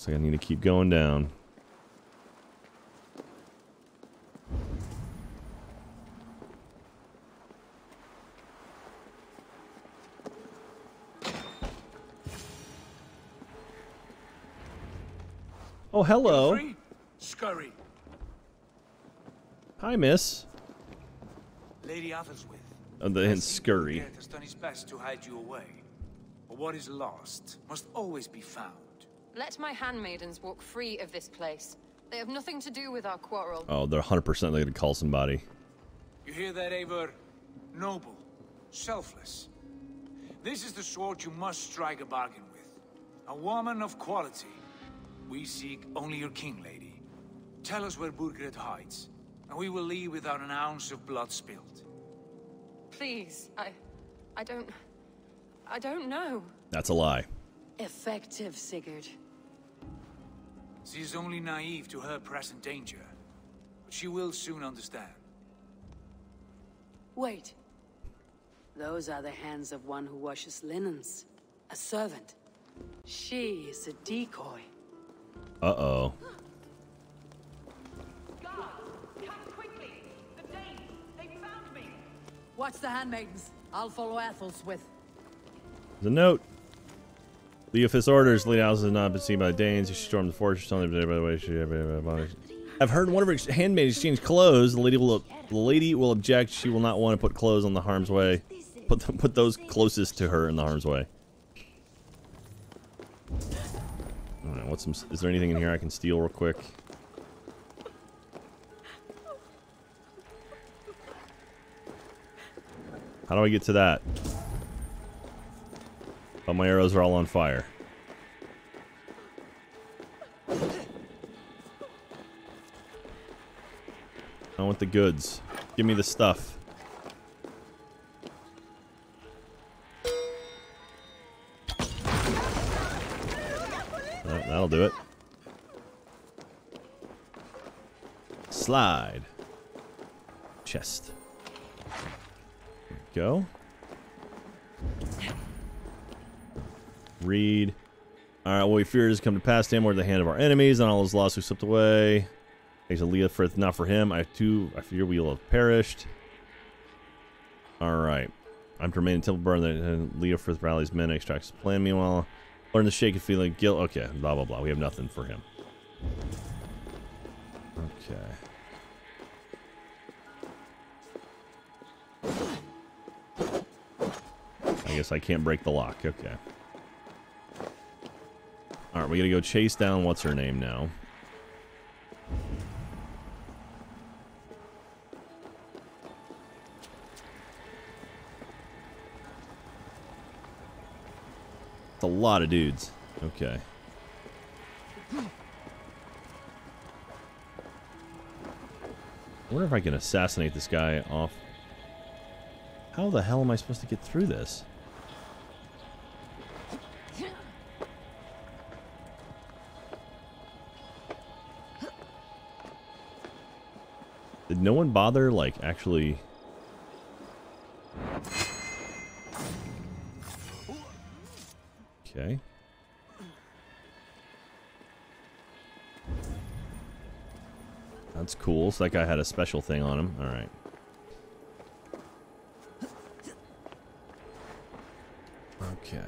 Looks like I need to keep going down. Oh, hello.
Scurry.
Hi, miss.
Lady Æthelswith.
Oh, the hint scurry.
Gareth has done his best to hide you away. But what is lost must always be found.
Let my handmaidens walk free of this place. They have nothing to do with our quarrel.
Oh, they're 100% going to call somebody.
You hear that, Eivor? Noble. Selfless. This is the sword you must strike a bargain with. A woman of quality. We seek only your king, lady. Tell us where Burgred hides, and we will leave without an ounce of blood spilled.
Please, I... I don't... I don't know.
That's a lie.
Effective, Sigurd.
She is only naive to her present danger, but she will soon understand.
Wait. Those are the hands of one who washes linens. A servant. She is a decoy.
Uh-oh. Guards! Come quickly! The dame! They found me!
Watch the handmaidens. I'll follow Æthelswith.
with. The note. Leofrith's orders Lady Alice has not been seen by the Danes. She stormed the fortress on the by the way. She, I've heard one of her handmaids exchange clothes. The lady will the lady will object. She will not want to put clothes on the harm's way. Put put those closest to her in the harm's way. What's some is there anything in here I can steal real quick? How do I get to that? Oh, my arrows are all on fire. I want the goods. Give me the stuff. That- That'll do it. Slide. Chest. Go. Read. Alright, well, we fear has come to pass to him or the hand of our enemies, and all his lawsuits slipped away. Thanks to Leofrith, not for him. I too, I fear we will have perished. Alright. I'm to remain in Temple Burn, and Leofrith rallies men extracts the plan. Meanwhile, learn to shake and feel like guilt. Okay, blah, blah, blah. We have nothing for him. Okay. I guess I can't break the lock. Okay. Alright, we gotta go chase down what's her name now. It's a lot of dudes. Okay. I wonder if I can assassinate this guy off. How the hell am I supposed to get through this? No one bother, like, actually... Okay. That's cool. So that guy had a special thing on him. All right. Okay.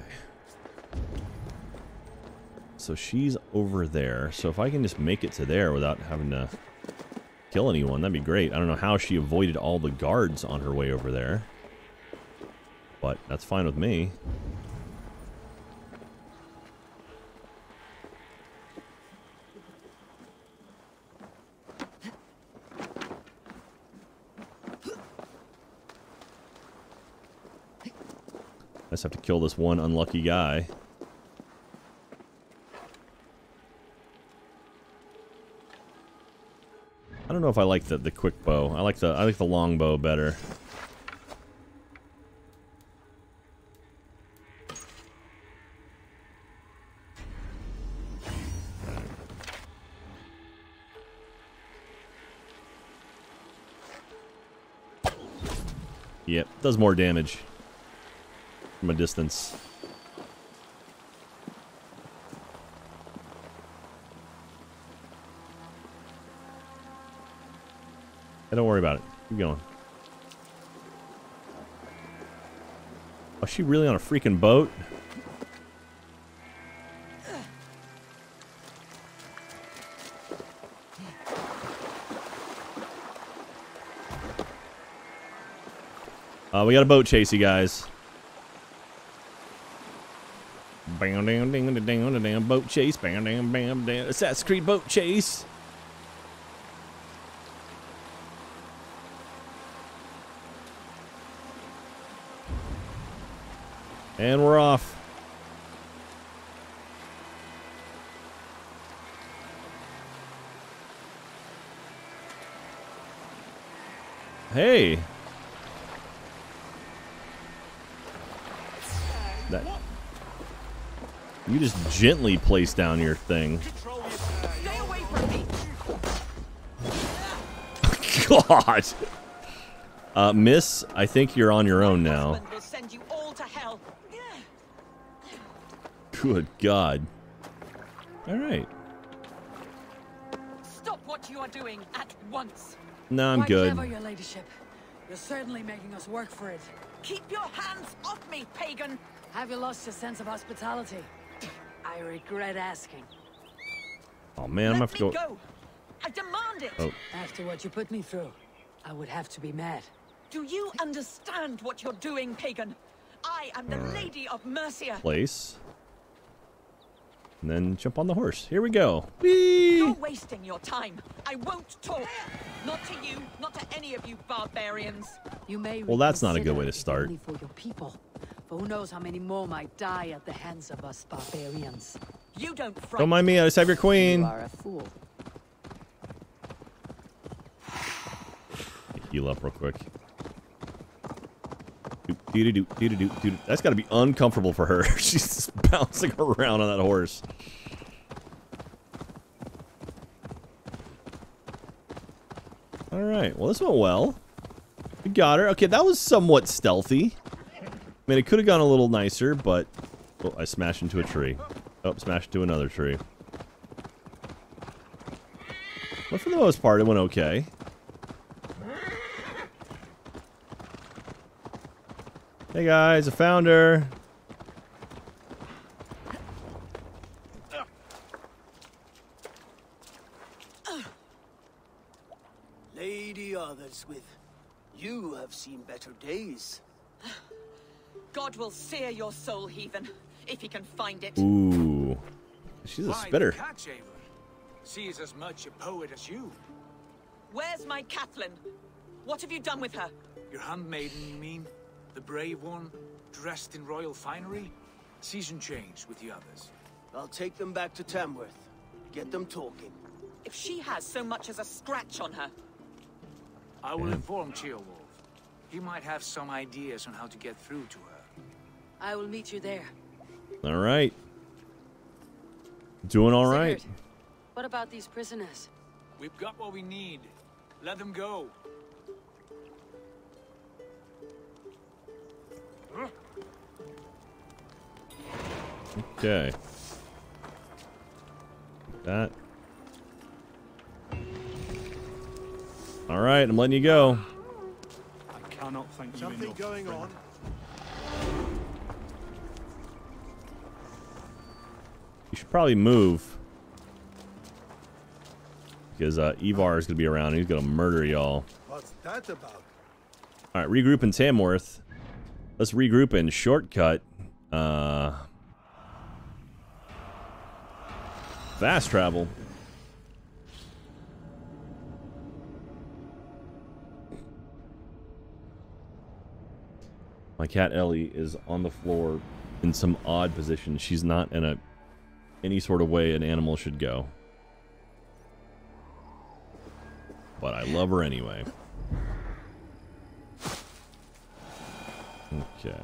So she's over there. So if I can just make it to there without having to kill anyone, that'd be great. I don't know how she avoided all the guards on her way over there. But that's fine with me. I just have to kill this one unlucky guy. I don't know if I like the, the quick bow. I like the I like the long bow better. Yep, does more damage from a distance. Don't worry about it. Keep going. Oh, she really on a freaking boat? Uh, we got a boat chase, you guys. Bam, dam, ding, ding, ding, ding, boat chase. Bam, dam, bam, dam. Assassin's Creed boat chase. And we're off. Hey. That. You just gently place down your thing. God. Uh, miss, I think you're on your own now.
will send you all to hell.
Good God. All right.
Stop what you are doing at once.
No, I'm
Quite
good.
clever, your ladyship. You're certainly making us work for it.
Keep your hands off me, pagan.
Have you lost your sense of hospitality? I regret asking.
Oh man, I'm gonna have to go.
Go. I demand it.
Oh.
After what you put me through, I would have to be mad.
Do you understand what you're doing, pagan? I am the
Alright.
Lady of Mercia.
Place. And then jump on the horse. Here we go.
You're wasting your time. I won't talk. Not to you, not to any of you barbarians.
You may
Well, that's not a good way to start.
Only for your people. For who knows how many more might die at the hands of us barbarians.
You don't frighten
Don't mind me. I just have your queen.
You are a fool.
Heal up real quick. That's got to be uncomfortable for her. She's just bouncing around on that horse. All right. Well, this went well. We got her. Okay, that was somewhat stealthy. I mean, it could have gone a little nicer, but oh, I smashed into a tree. Oh, smashed into another tree. But for the most part, it went okay. Hey guys, I found her.
Lady Æthelswith, you have seen better days.
God will sear your soul, heathen, if he can find it.
Ooh. She's a spitter.
cat shaver. She as much a poet as you.
Where's my Catelyn? What have you done with her?
Your handmaiden, you mean? The brave one, dressed in royal finery? Season change with the others.
I'll take them back to Tamworth. Get them talking.
If she has so much as a scratch on her,
I will
Yeah.
inform Ceolwulf. He might have some ideas on how to get through to her.
I will meet you there.
All right. Doing all right.
Sigurd, What about these prisoners?
We've got what we need. Let them go.
Okay. That. All right, I'm letting you go.
I cannot thank you
Something
enough.
going on.
You should probably move. Because uh, Ivarr is going to be around. and He's going to murder y'all.
What's that about?
All right, regroup in Tamworth. Let's regroup and Shortcut. Uh, fast travel. My cat Ellie is on the floor in some odd position. She's not in a any sort of way an animal should go. But I love her anyway. Okay.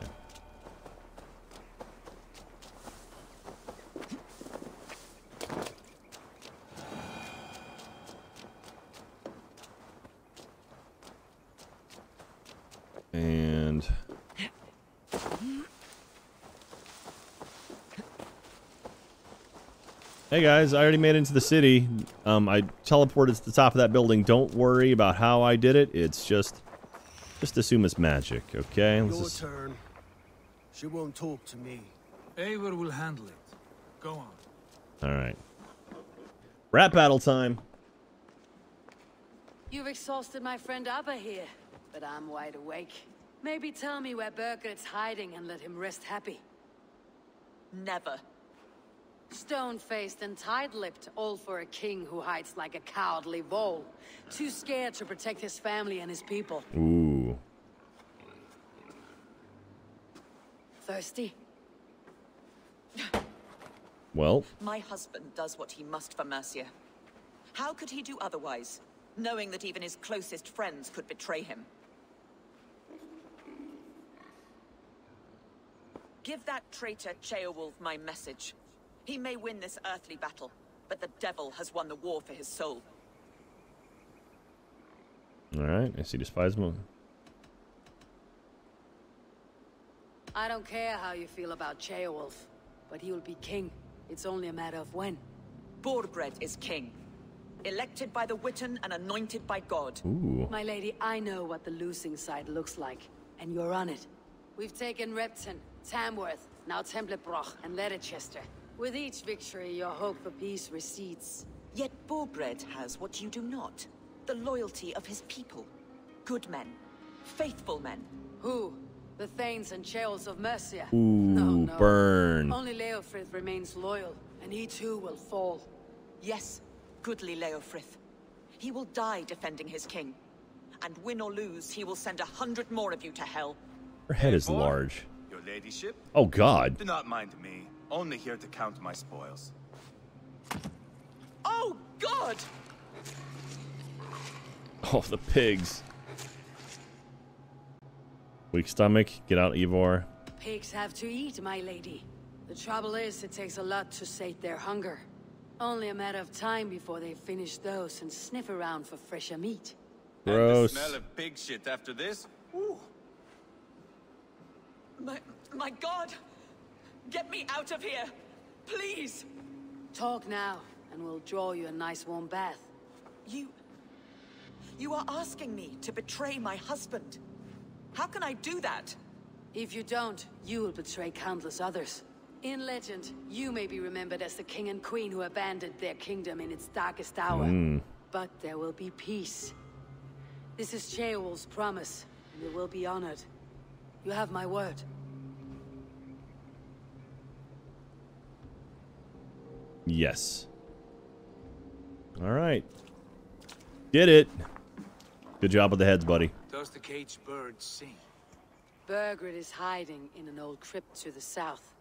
And Hey guys, I already made it into the city. Um, I teleported to the top of that building. Don't worry about how I did it. It's just, just assume it's magic, okay? Let's
Your
just-
turn. She won't talk to me.
Eivor will handle it. Go on.
All right. Rap battle time.
You've exhausted my friend Ubba here, but I'm wide awake. Maybe tell me where Burgred's hiding and let him rest happy.
Never.
Stone-faced and tight-lipped, all for a king who hides like a cowardly vole. Too scared to protect his family and his people.
Ooh.
Thirsty?
Well,
My husband does what he must for Mercia. How could he do otherwise, knowing that even his closest friends could betray him? Give that traitor Ceolwulf my message. He may win this earthly battle, but the devil has won the war for his soul.
all right. I see despisement.
I don't care how you feel about Ceolwulf, but he will be king. It's only a matter of when.
Burgred is king. Elected by the Witan and anointed by God.
Ooh.
My lady, I know what the losing side looks like, and you're on it. We've taken Repton, Tamworth, now Templebrough, and Leicester. With each victory, your hope for peace recedes.
Yet Burgred has what you do not. The loyalty of his people. Good men. Faithful men.
Who? The Thanes and Ceorls of Mercia?
Ooh,
no, no.
burn.
Only Leofrith remains loyal, and he too will fall.
Yes, goodly Leofrith. He will die defending his king. And win or lose, he will send a hundred more of you to hell.
Her head is large.
Your ladyship?
Oh God.
Do not mind me. Only here to count my spoils.
Oh, God!
Oh, the pigs. Weak stomach. Get out, Ivarr.
Pigs have to eat, my lady. The trouble is, it takes a lot to sate their hunger. Only a matter of time before they finish those and sniff around for fresher meat.
Gross.
And the smell of pig shit after this?
My, my God! Get me out of here! Please!
Talk now, and we'll draw you a nice warm bath.
You... You are asking me to betray my husband. How can I do that?
If you don't, you will betray countless others. In legend, you may be remembered as the king and queen who abandoned their kingdom in its darkest hour.
Mm.
But there will be peace. This is Ceolwulf's promise, and it will be honored. You have my word.
Yes. All right. Did it. Good job with the heads, buddy.
Does the caged bird sing?
Burgred is hiding in an old crypt to the south,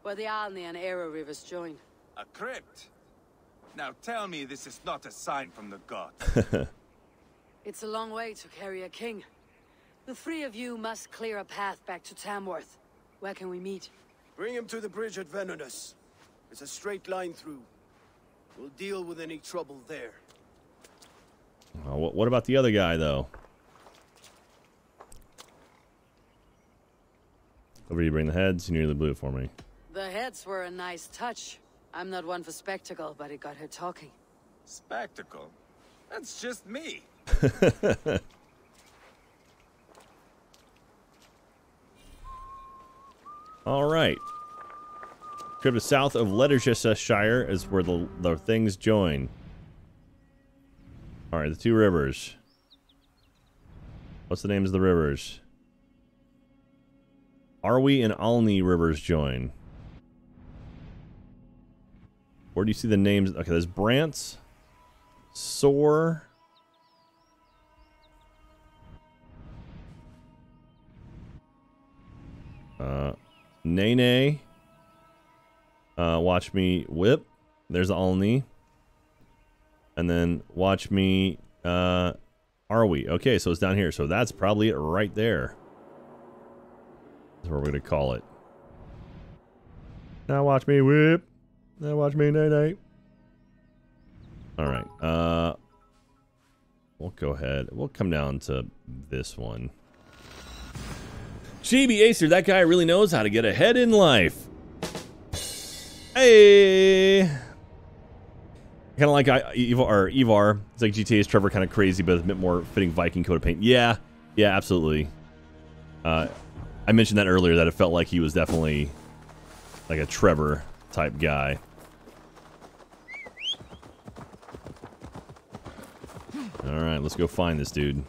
where the Alni and Era rivers join.
A crypt? Now tell me this is not a sign from the gods.
It's a long way to carry a king. The three of you must clear a path back to Tamworth. Where can we meet?
Bring him to the bridge at Venonis. It's a straight line through. We'll deal with any trouble there.
Uh, oh, what, what about the other guy, though? Over you bring the heads. You nearly blew it for me.
The heads were a nice touch. I'm not one for spectacle, but it got her talking.
Spectacle? That's just me.
All right. Trip to south of Leicestershire is where the, the things join. All right, the two rivers. What's the names of the rivers? Arwe and Alni rivers join. Where do you see the names? Okay, there's Brants, Soar, uh, Nene. Uh, watch me whip. There's Alni. And then watch me. Uh, are we? Okay, so it's down here. So that's probably it right there. That's what we're going to call it. Now watch me whip. Now watch me night night. All right. Uh, we'll go ahead. We'll come down to this one. Chibi Acer, that guy really knows how to get ahead in life. Hey. Kind of like I, Evar, or Evar. It's like GTA's Trevor, kind of crazy, but a bit more fitting Viking coat of paint. Yeah, yeah, absolutely. Uh, I mentioned that earlier that it felt like he was definitely like a Trevor type guy. All right, let's go find this dude.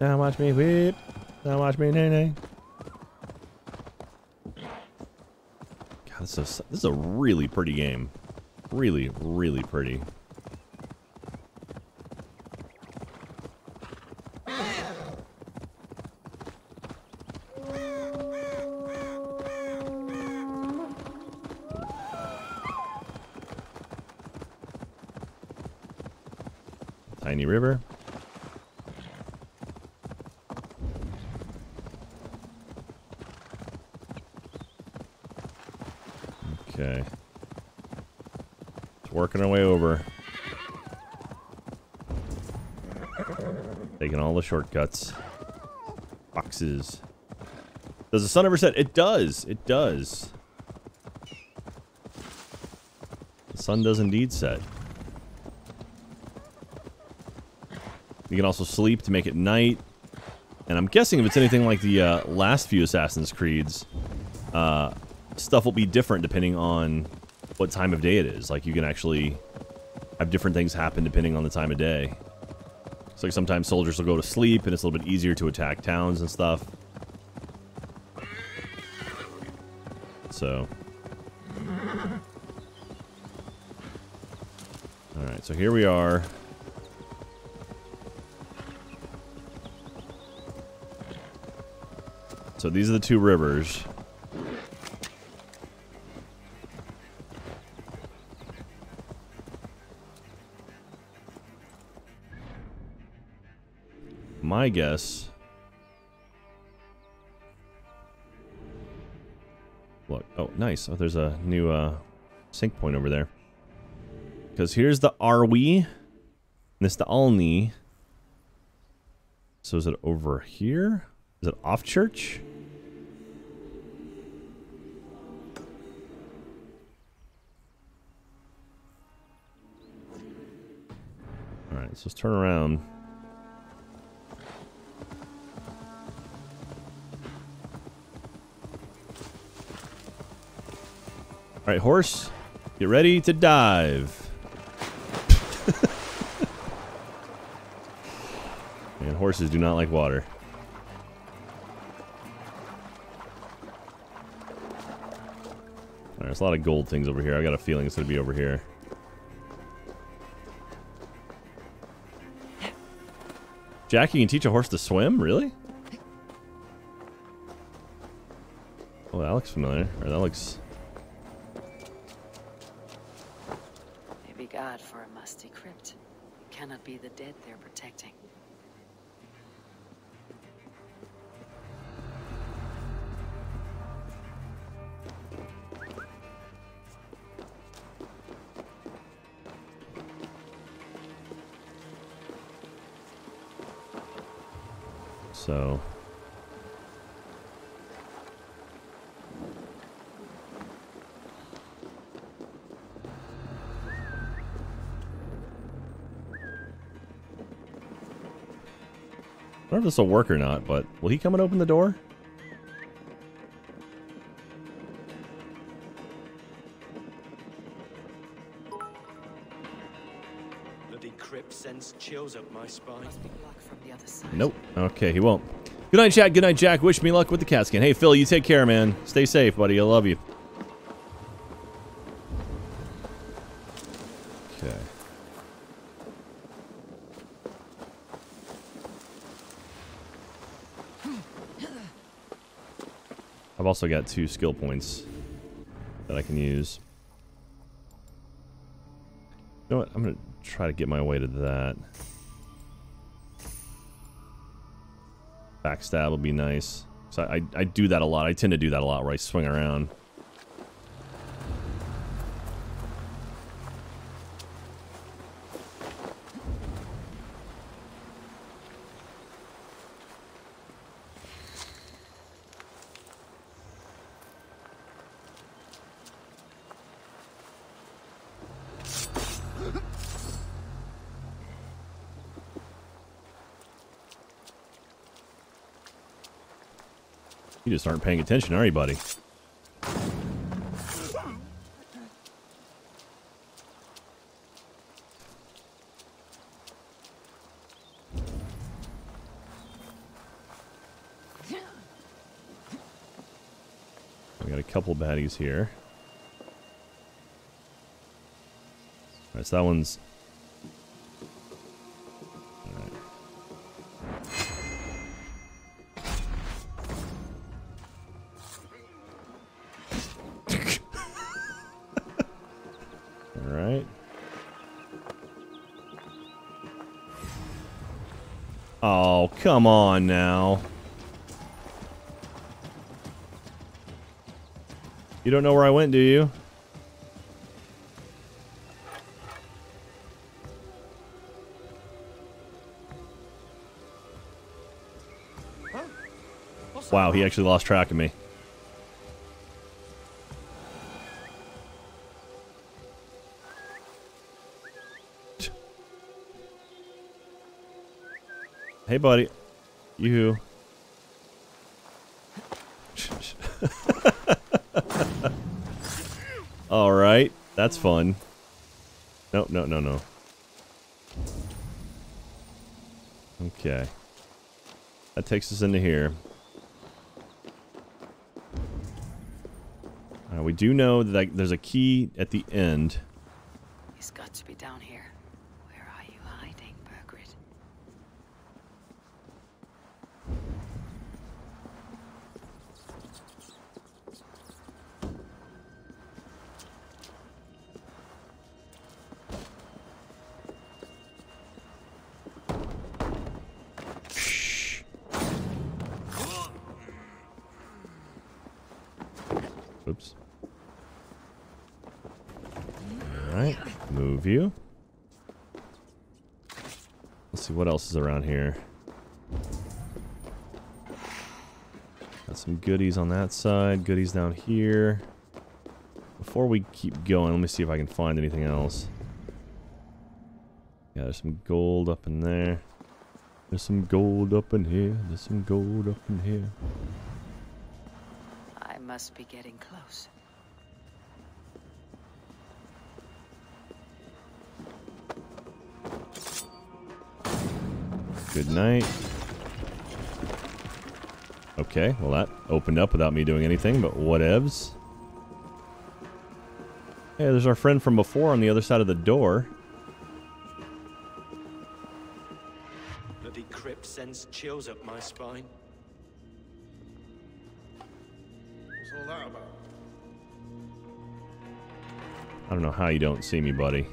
Now watch me whip. Now watch me nay nay. God, this is, a, this is a really pretty game. Really, really pretty. Tiny river. Okay. It's working our way over. Taking all the shortcuts. Boxes. Does the sun ever set? It does. It does. The sun does indeed set. You can also sleep to make it night. And I'm guessing if it's anything like the uh, last few Assassin's Creeds, uh, stuff will be different depending on what time of day it is. Like you can actually have different things happen depending on the time of day. So like sometimes soldiers will go to sleep and it's a little bit easier to attack towns and stuff. So. Alright, so here we are. So these are the two rivers. My guess... Look, oh, nice. Oh, there's a new uh, sync point over there. Because here's the and this the Alni. So is it over here? Is it off church? Let's turn around. Alright, horse, get ready to dive. and horses do not like water. There's a lot of gold things over here. I got a feeling it's going to be over here. Jackie can teach a horse to swim? Really? Oh, that looks familiar. Or that looks...
Maybe God for a musty crypt. It cannot be the dead they're protecting.
If this will work or not, but will he come and open the door?
Bloody crypt sends chills up my spine.
Nope. Okay, he won't. Good night, chat. Good night, Jack. Wish me luck with the CAT scan. Hey, Phil, you take care, man. Stay safe, buddy. I love you. Also got two skill points that I can use. You know what? I'm going to try to get my way to that. Backstab will be nice. So I, I do that a lot. I tend to do that a lot where I swing around. You just aren't paying attention, are you, buddy? We got a couple baddies here. Alright, so that one's... come on now. You don't know where I went, do you? Wow, he actually lost track of me. Hey, buddy. You. All right, that's fun. No, no, no, no. Okay. That takes us into here. Uh, we do know that there's a key at the end. Goodies on that side, goodies down here. Before we keep going, let me see if I can find anything else. Yeah, there's some gold up in there. There's some gold up in here. There's some gold up in here.
I must be getting close.
Good night. Okay, well that opened up without me doing anything, but whatevs. Hey, there's our friend from before on the other side of the door.
Bloody crypt sends chills up my spine.
What's all that about?
I don't know how you don't see me, buddy.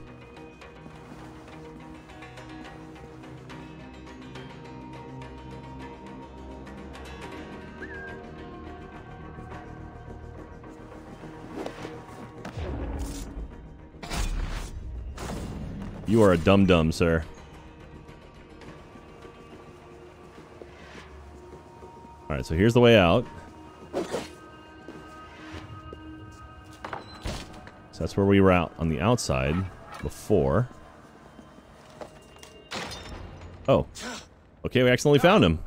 You are a dum-dum, sir. Alright, so here's the way out. So that's where we were out on the outside before. Oh. Okay, we accidentally found him.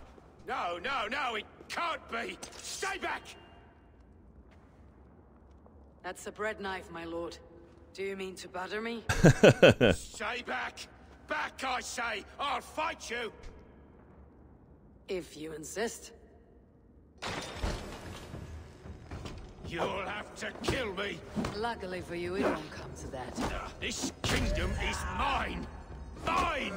No, no, no, it can't be! Stay back!
That's a bread knife, my lord. Do you mean to butter me?
Stay back! Back, I say! I'll fight you!
if you insist.
You'll have to kill me!
Luckily for you, it won't come to that.
This kingdom is mine! Mine!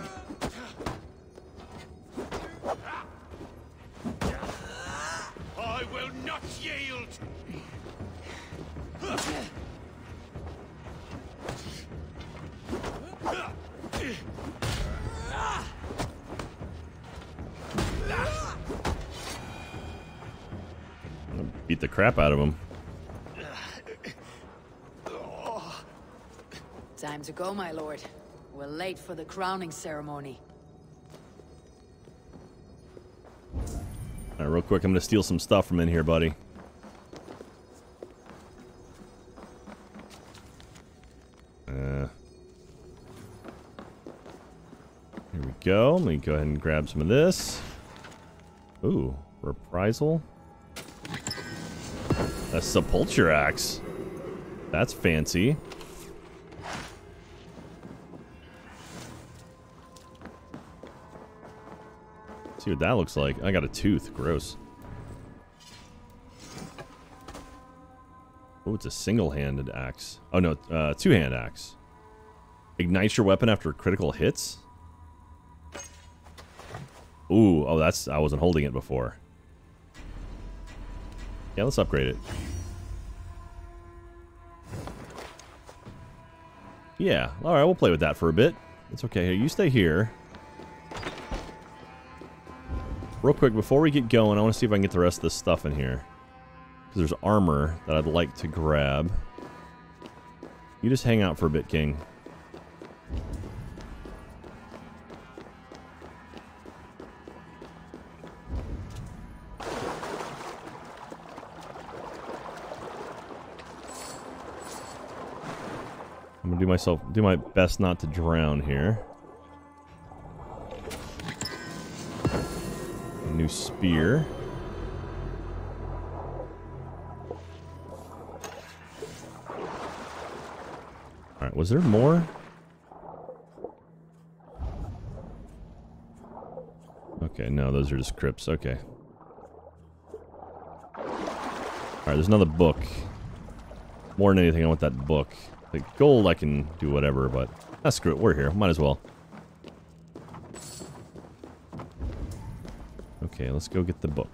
Crap out of him.
Time to go, my lord. We're late for the crowning ceremony.
All right, real quick, I'm gonna steal some stuff from in here, buddy. Uh, here we go. Let me go ahead and grab some of this. Ooh, reprisal. A sepulture axe. That's fancy. See what that looks like. I got a tooth. Gross. Oh, it's a single-handed axe. Oh, no. Uh, two-hand axe. Ignites your weapon after critical hits? Ooh. Oh, that's... I wasn't holding it before. Yeah, let's upgrade it. Yeah. Alright, we'll play with that for a bit. It's okay. Here, you stay here. Real quick, before we get going, I want to see if I can get the rest of this stuff in here. Because there's armor that I'd like to grab. You just hang out for a bit, King. Do myself do my best not to drown here. A new spear. Alright, was there more? Okay, no, those are just crypts. Okay. Alright, there's another book. More than anything, I want that book. The gold, I can do whatever, but... Ah, screw it, we're here. Might as well. Okay, let's go get the book.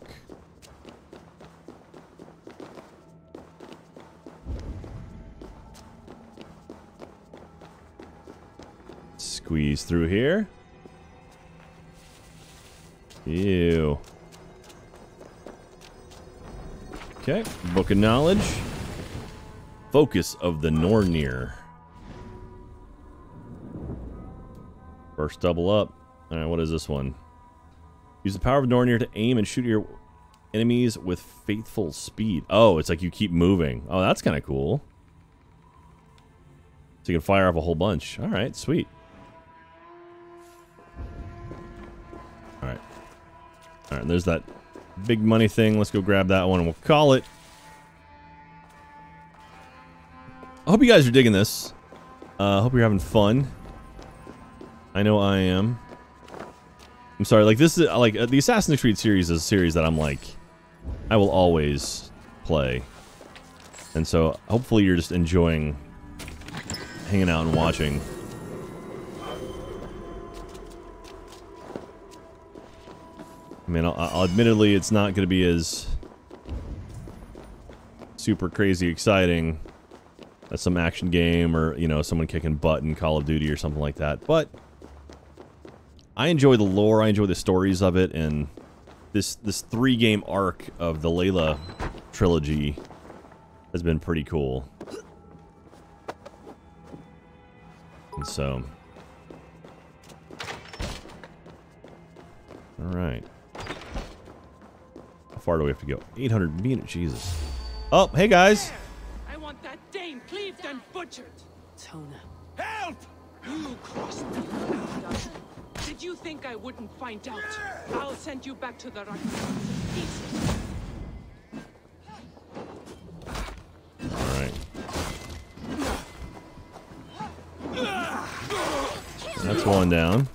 Squeeze through here. Ew. Okay, Book of Knowledge. Focus of the Nornir. First double up. Alright, what is this one? Use the power of Nornir to aim and shoot your enemies with faithful speed. Oh, it's like you keep moving. Oh, that's kind of cool. So you can fire off a whole bunch. Alright, sweet. Alright. Alright, there's that big money thing. Let's go grab that one and we'll call it. Hope you guys are digging this. Uh, hope you're having fun. I know I am. I'm sorry, like this is like uh, the Assassin's Creed series is a series that I'm like I will always play. And so hopefully you're just enjoying hanging out and watching. I mean, I'll, I'll admittedly it's not going to be as super crazy exciting some action game or, you know, someone kicking butt in Call of Duty or something like that. But I enjoy the lore, I enjoy the stories of it, and this this three game arc of the Layla trilogy has been pretty cool. And so, all right. How far do we have to go? 800 meters. Jesus. Oh, hey guys.
find out. I'll send you back to the right.
That's one down.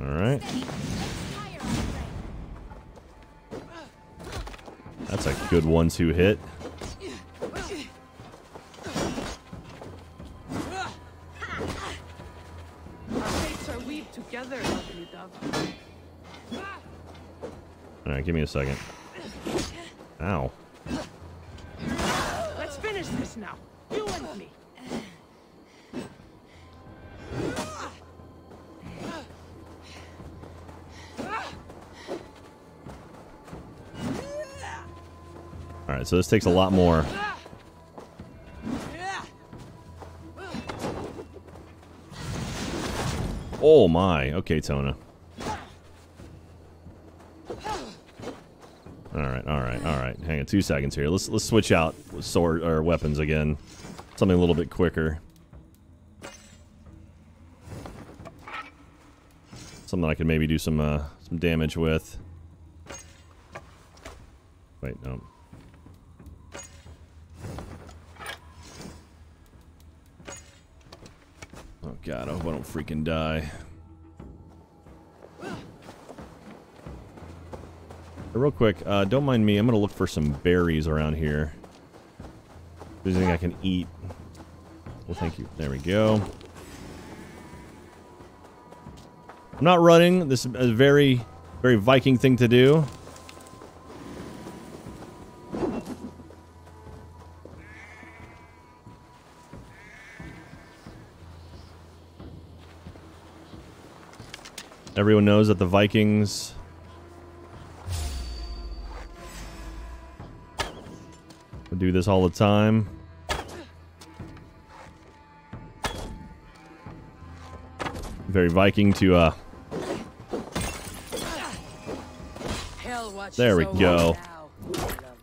Alright. That's a good one-two hit. Second. Ow.
Let's finish this now. You and me.
Alright, so this takes a lot more. Oh my. Okay, Tona. Alright, alright, on two seconds here. Let's let's switch out sword or weapons again. Something a little bit quicker. Something I can maybe do some uh, some damage with. Wait, no. Oh god, I hope I don't freaking die. Real quick, uh, don't mind me. I'm gonna look for some berries around here. If there's anything I can eat. Well, thank you. There we go. I'm not running. This is a very, very Viking thing to do. Everyone knows that the Vikings do this all the time. Very Viking to, uh...
Hell,
There we go.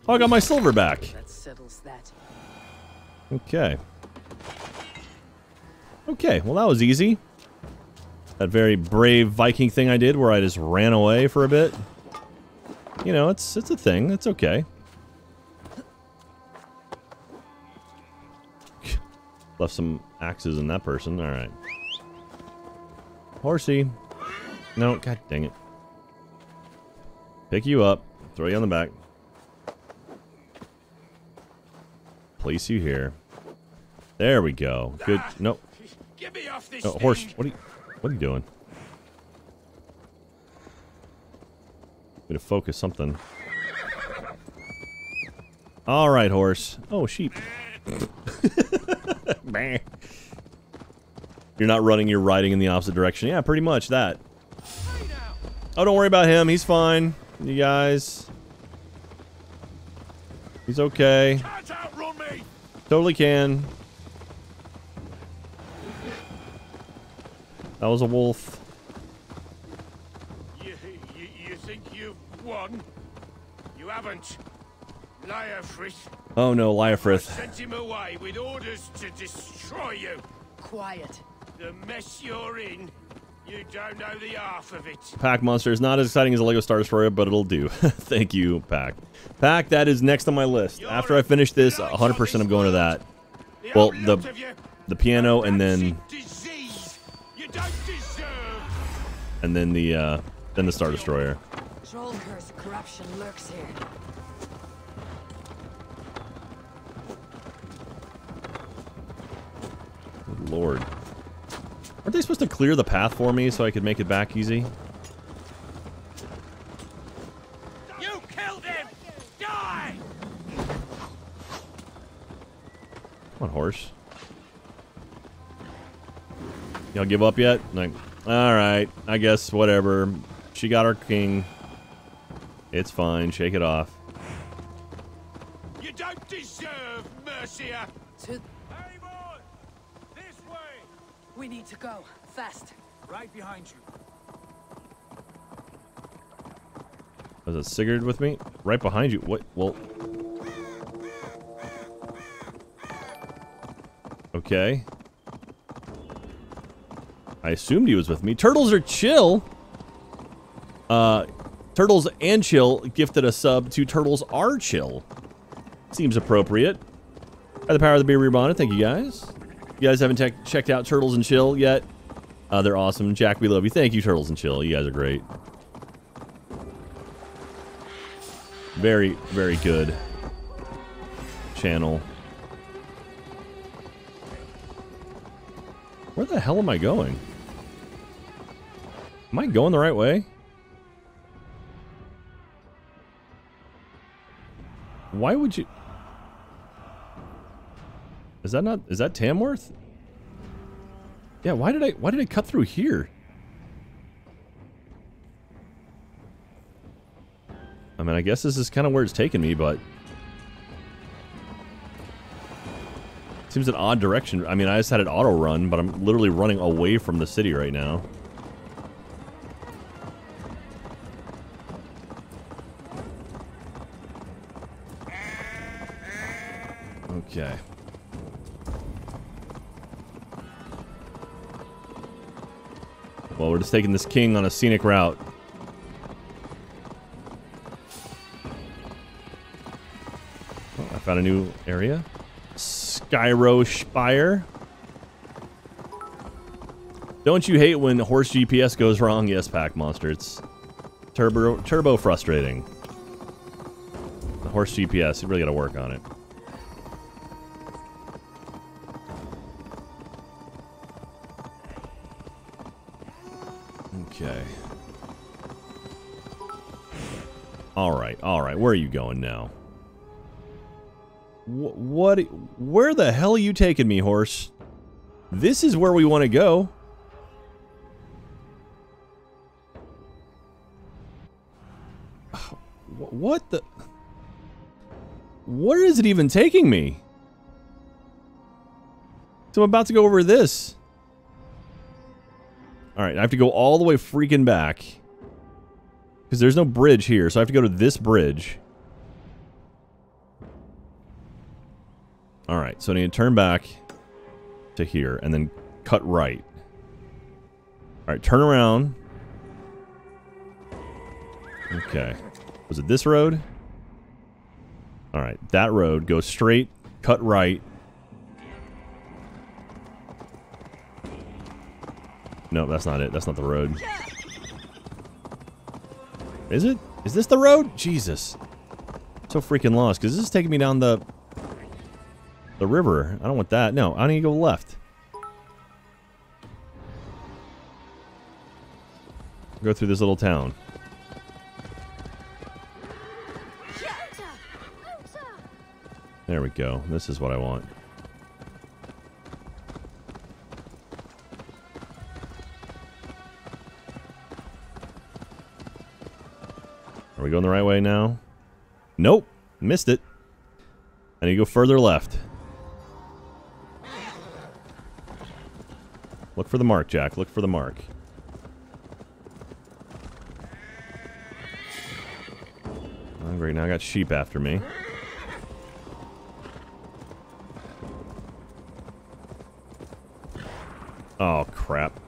Oh, I got my silver back.
That settles that.
Okay. Okay, well that was easy. That very brave Viking thing I did where I just ran away for a bit. You know, it's it's a thing. It's okay. Left some axes in that person. All right. Horsey. No, god dang it. Pick you up. Throw you on the back. Place you here. There we go. Good. Nope.
Get me off this
Oh, horse. What are you? What are you doing? Need to focus something. All right, horse. Oh, sheep. You're not running. You're riding in the opposite direction. Yeah, pretty much that. Oh, don't worry about him. He's fine. You guys. He's okay. Totally can. That was a wolf.
You, you, you think you've won? You haven't. Leofrith
Oh no, Leofrith.
sent him away with orders to destroy you.
Quiet.
The mess you're in, you don't know the half of it.
Pack Monster is not as exciting as a Lego Star Destroyer, but it'll do. Thank you, Pack. Pack, that is next on my list. After I finish this, 100% I'm going to that. Well, the the piano and then and then the uh, then the Star Destroyer.
Troll curse corruption lurks here.
Good Lord. Aren't they supposed to clear the path for me so I could make it back easy?
You killed him! Die!
Come on, horse. Y'all give up yet? Like, alright, I guess whatever. She got her king. It's fine, shake it off.
You don't deserve Mercia! Uh.
To... We need to go. Fast.
Right behind you.
Was it Sigurd with me? Right behind you. What? Well. Okay. I assumed he was with me. Turtles are chill. Uh, Turtles and Chill gifted a sub to Turtles are chill. Seems appropriate. By the power of the beer rebonded. Thank you guys. You guys haven't tech checked out Turtles and Chill yet? Uh, they're awesome. Jack, we love you. Thank you, Turtles and Chill. You guys are great. Very, very good channel. Where the hell am I going? Am I going the right way? Why would you... Is that not... Is that Tamworth? Yeah, why did I... Why did I cut through here? I mean, I guess this is kind of where it's taking me, but... Seems an odd direction. I mean, I just had it auto run, but I'm literally running away from the city right now. Okay. Well, we're just taking this king on a scenic route. Oh, I found a new area. Skyro Spire. Don't you hate when horse GPS goes wrong? Yes, Pack Monster. It's turbo turbo frustrating. The horse GPS, you really got to work on it. Where are you going now? Wh what? Where the hell are you taking me, horse? This is where we want to go. What the? Where is it even taking me? So I'm about to go over this. Alright, I have to go all the way freaking back. Because there's no bridge here, so I have to go to this bridge. Alright, so I need to turn back to here, and then cut right. Alright, turn around. Okay. Was it this road? Alright, that road. Go straight, cut right. No, that's not it. That's not the road. Is it? Is this the road? Jesus. I'm so freaking lost, because this is taking me down the... The river. I don't want that. No, I need to go left. Go through this little town. There we go. This is what I want. Are we going the right way now? Nope. Missed it. I need to go further left. Look for the mark, Jack. Look for the mark. Oh, great. Now I got sheep after me. Oh, crap.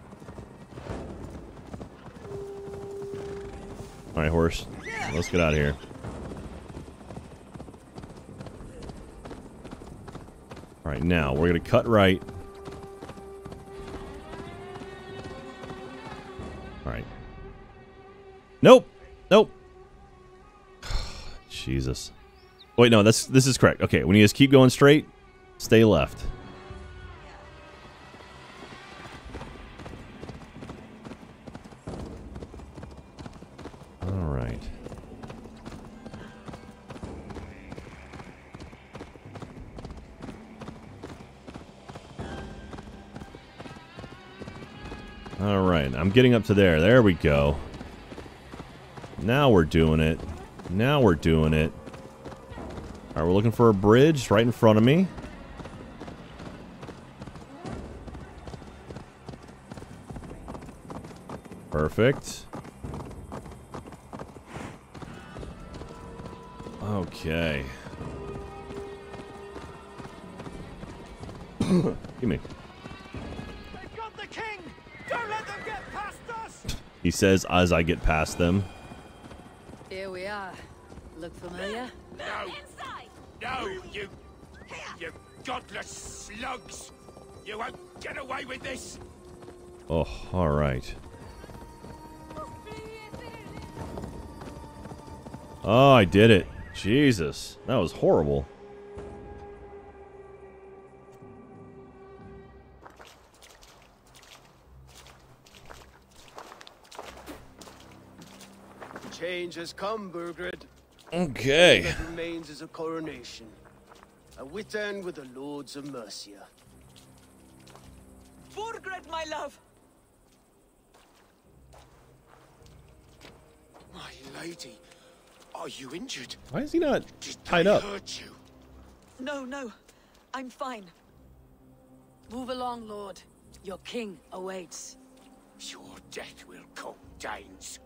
Alright, horse. Let's get out of here. Alright, now, we're going to cut right. Alright. Nope! Nope! Jesus. Wait, no, that's this is correct. Okay, when you just keep going straight, stay left. Getting up to there. There we go. Now we're doing it. Now we're doing it. Alright, we're looking for a bridge right in front of me. Perfect. Okay. Give me. He says as I get past them.
Here we are. Look familiar?
No! No, you... You godless slugs! You won't get away with this!
Oh, all right. Oh, I did it. Jesus, that was horrible.
Has come, Burgred.
Okay.
All that remains is a coronation. A Witan with the Lords of Mercia.
Burgred, my love!
My lady, are you injured?
Why is he not
Did
tied
they
up?
hurt you?
No, no. I'm fine.
Move along, Lord. Your king awaits.
Your death will come, Danes.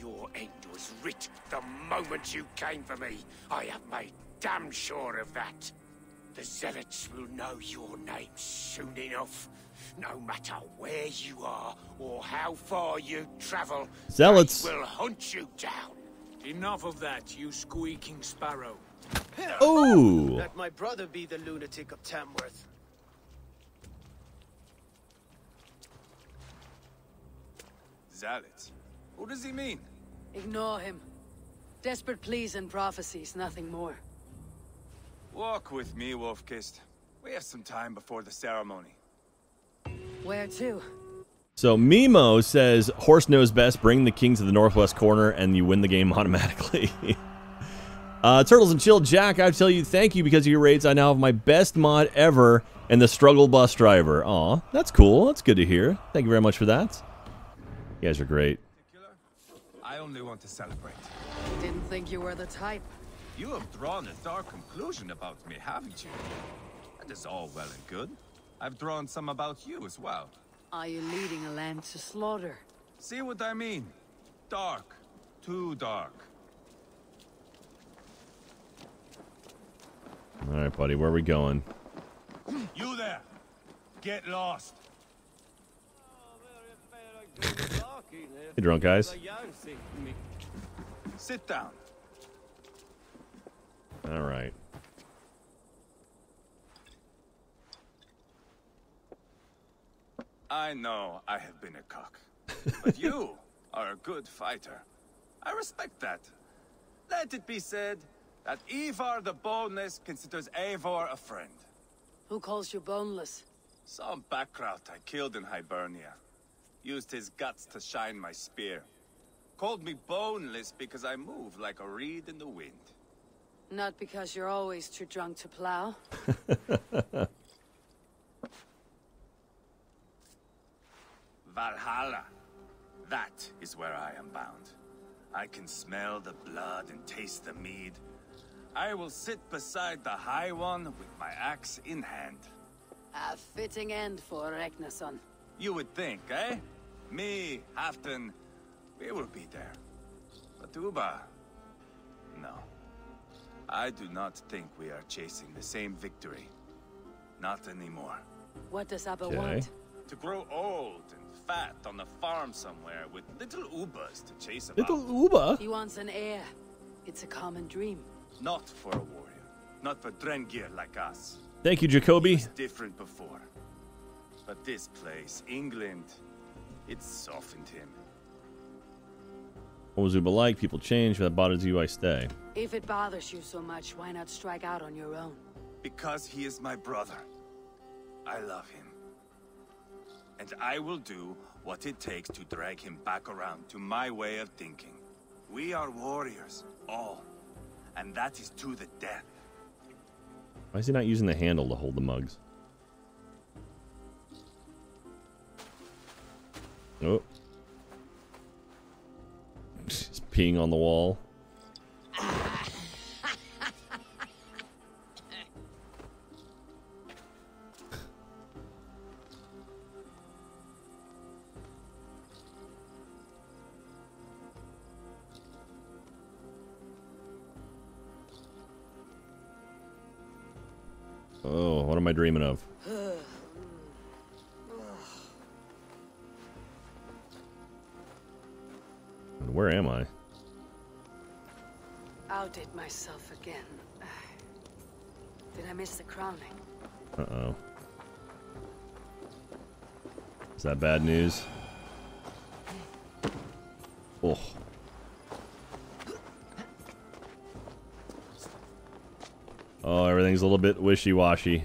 Your end was writ the moment you came for me. I have made damn sure of that. The zealots will know your name soon enough. No matter where you are or how far you travel,
Zealots.
will hunt you down.
Enough of that, you squeaking sparrow.
Ooh.
Let my brother be the lunatic of Tamworth.
Zealots? Who does he mean?
Ignore him. Desperate pleas and prophecies, nothing more.
Walk with me, Wolf-Kissed. We have some time before the ceremony.
Where to?
So Mimo says, "Horse knows best. Bring the king to the northwest corner, and you win the game automatically." uh, Turtles and Chill, Jack. I tell you, thank you because of your raids. I now have my best mod ever, and the struggle bus driver. Aw, that's cool. That's good to hear. Thank you very much for that. You guys are great.
I want to celebrate.
Didn't think you were the type.
You have drawn a dark conclusion about me, haven't you? That is all well and good. I've drawn some about you as well.
Are you leading a land to slaughter?
See what I mean? Dark. Too dark.
All right, buddy. Where are we going?
You there! Get lost!
Hey, drunk guys.
Sit down.
All right.
I know I have been a cock. But you are a good fighter. I respect that. Let it be said that Ivarr the Boneless considers Eivor a friend.
Who calls you boneless?
Some backrout I killed in Hibernia. Used his guts to shine my spear. Called me boneless because I move like a reed in the wind.
Not because you're always too drunk to plow.
Valhalla. That is where I am bound. I can smell the blood and taste the mead. I will sit beside the High One with my axe in hand.
A fitting end for Ragnarsson.
You would think, eh? Me, Halfdan, we will be there. But Ubba, no. I do not think we are chasing the same victory. Not anymore.
What does Ubba
Okay.
want?
To grow old and fat on a farm somewhere with little Ubbas to chase about.
Little Ubba.
He wants an heir. It's a common dream.
Not for a warrior. Not for Drengir like us.
Thank you, Jacoby.
Different before. But this place, England, it softened him.
What was Ubba like? People change. If that bothers you, I stay.
If it bothers you so much, why not strike out on your own?
Because he is my brother. I love him. And I will do what it takes to drag him back around to my way of thinking. We are warriors, all. And that is to the death.
Why is he not using the handle to hold the mugs? Oh. Just peeing on the wall. Oh, what am I dreaming of? Where am I?
I outdid myself again. Did I miss the crowning?
Uh oh. Is that bad news? Oh. Oh, everything's a little bit wishy-washy.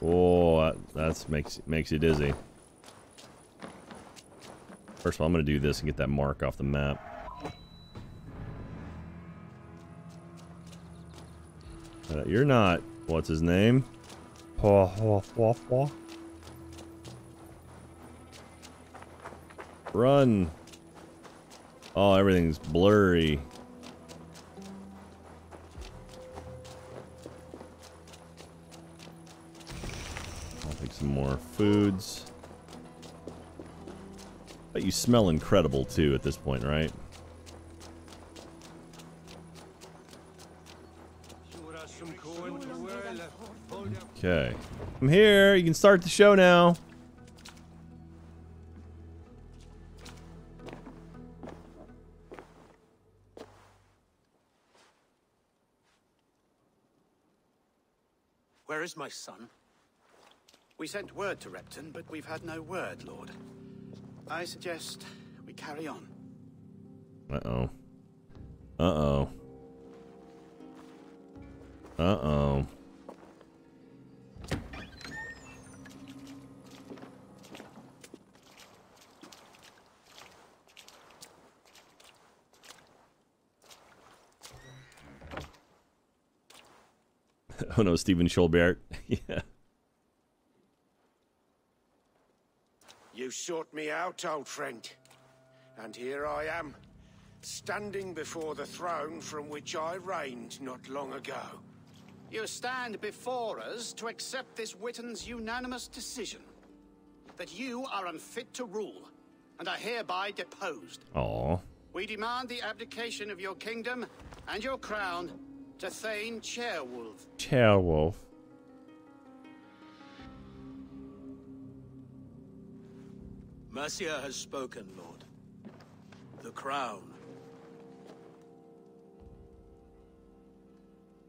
Oh, that that's makes makes you dizzy. First of all, I'm going to do this and get that mark off the map. Uh, you're not. What's his name? Run. Oh, everything's blurry. I'll take some more foods. But you smell incredible too at this point, right? Okay. I'm here. You can start the show now.
Where is my son? We sent word to Repton, but we've had no word, Lord. I suggest we carry on.
Uh-oh. Uh-oh. Uh-oh. oh no, Stephen Schulbert. yeah.
You sought me out, old friend. And here I am, standing before the throne from which I reigned not long ago.
You stand before us to accept this Witan's unanimous decision. That you are unfit to rule, and are hereby deposed.
Aw.
We demand the abdication of your kingdom and your crown to Thane Ceolwulf.
Ceolwulf.
Mercia has spoken, Lord. The crown.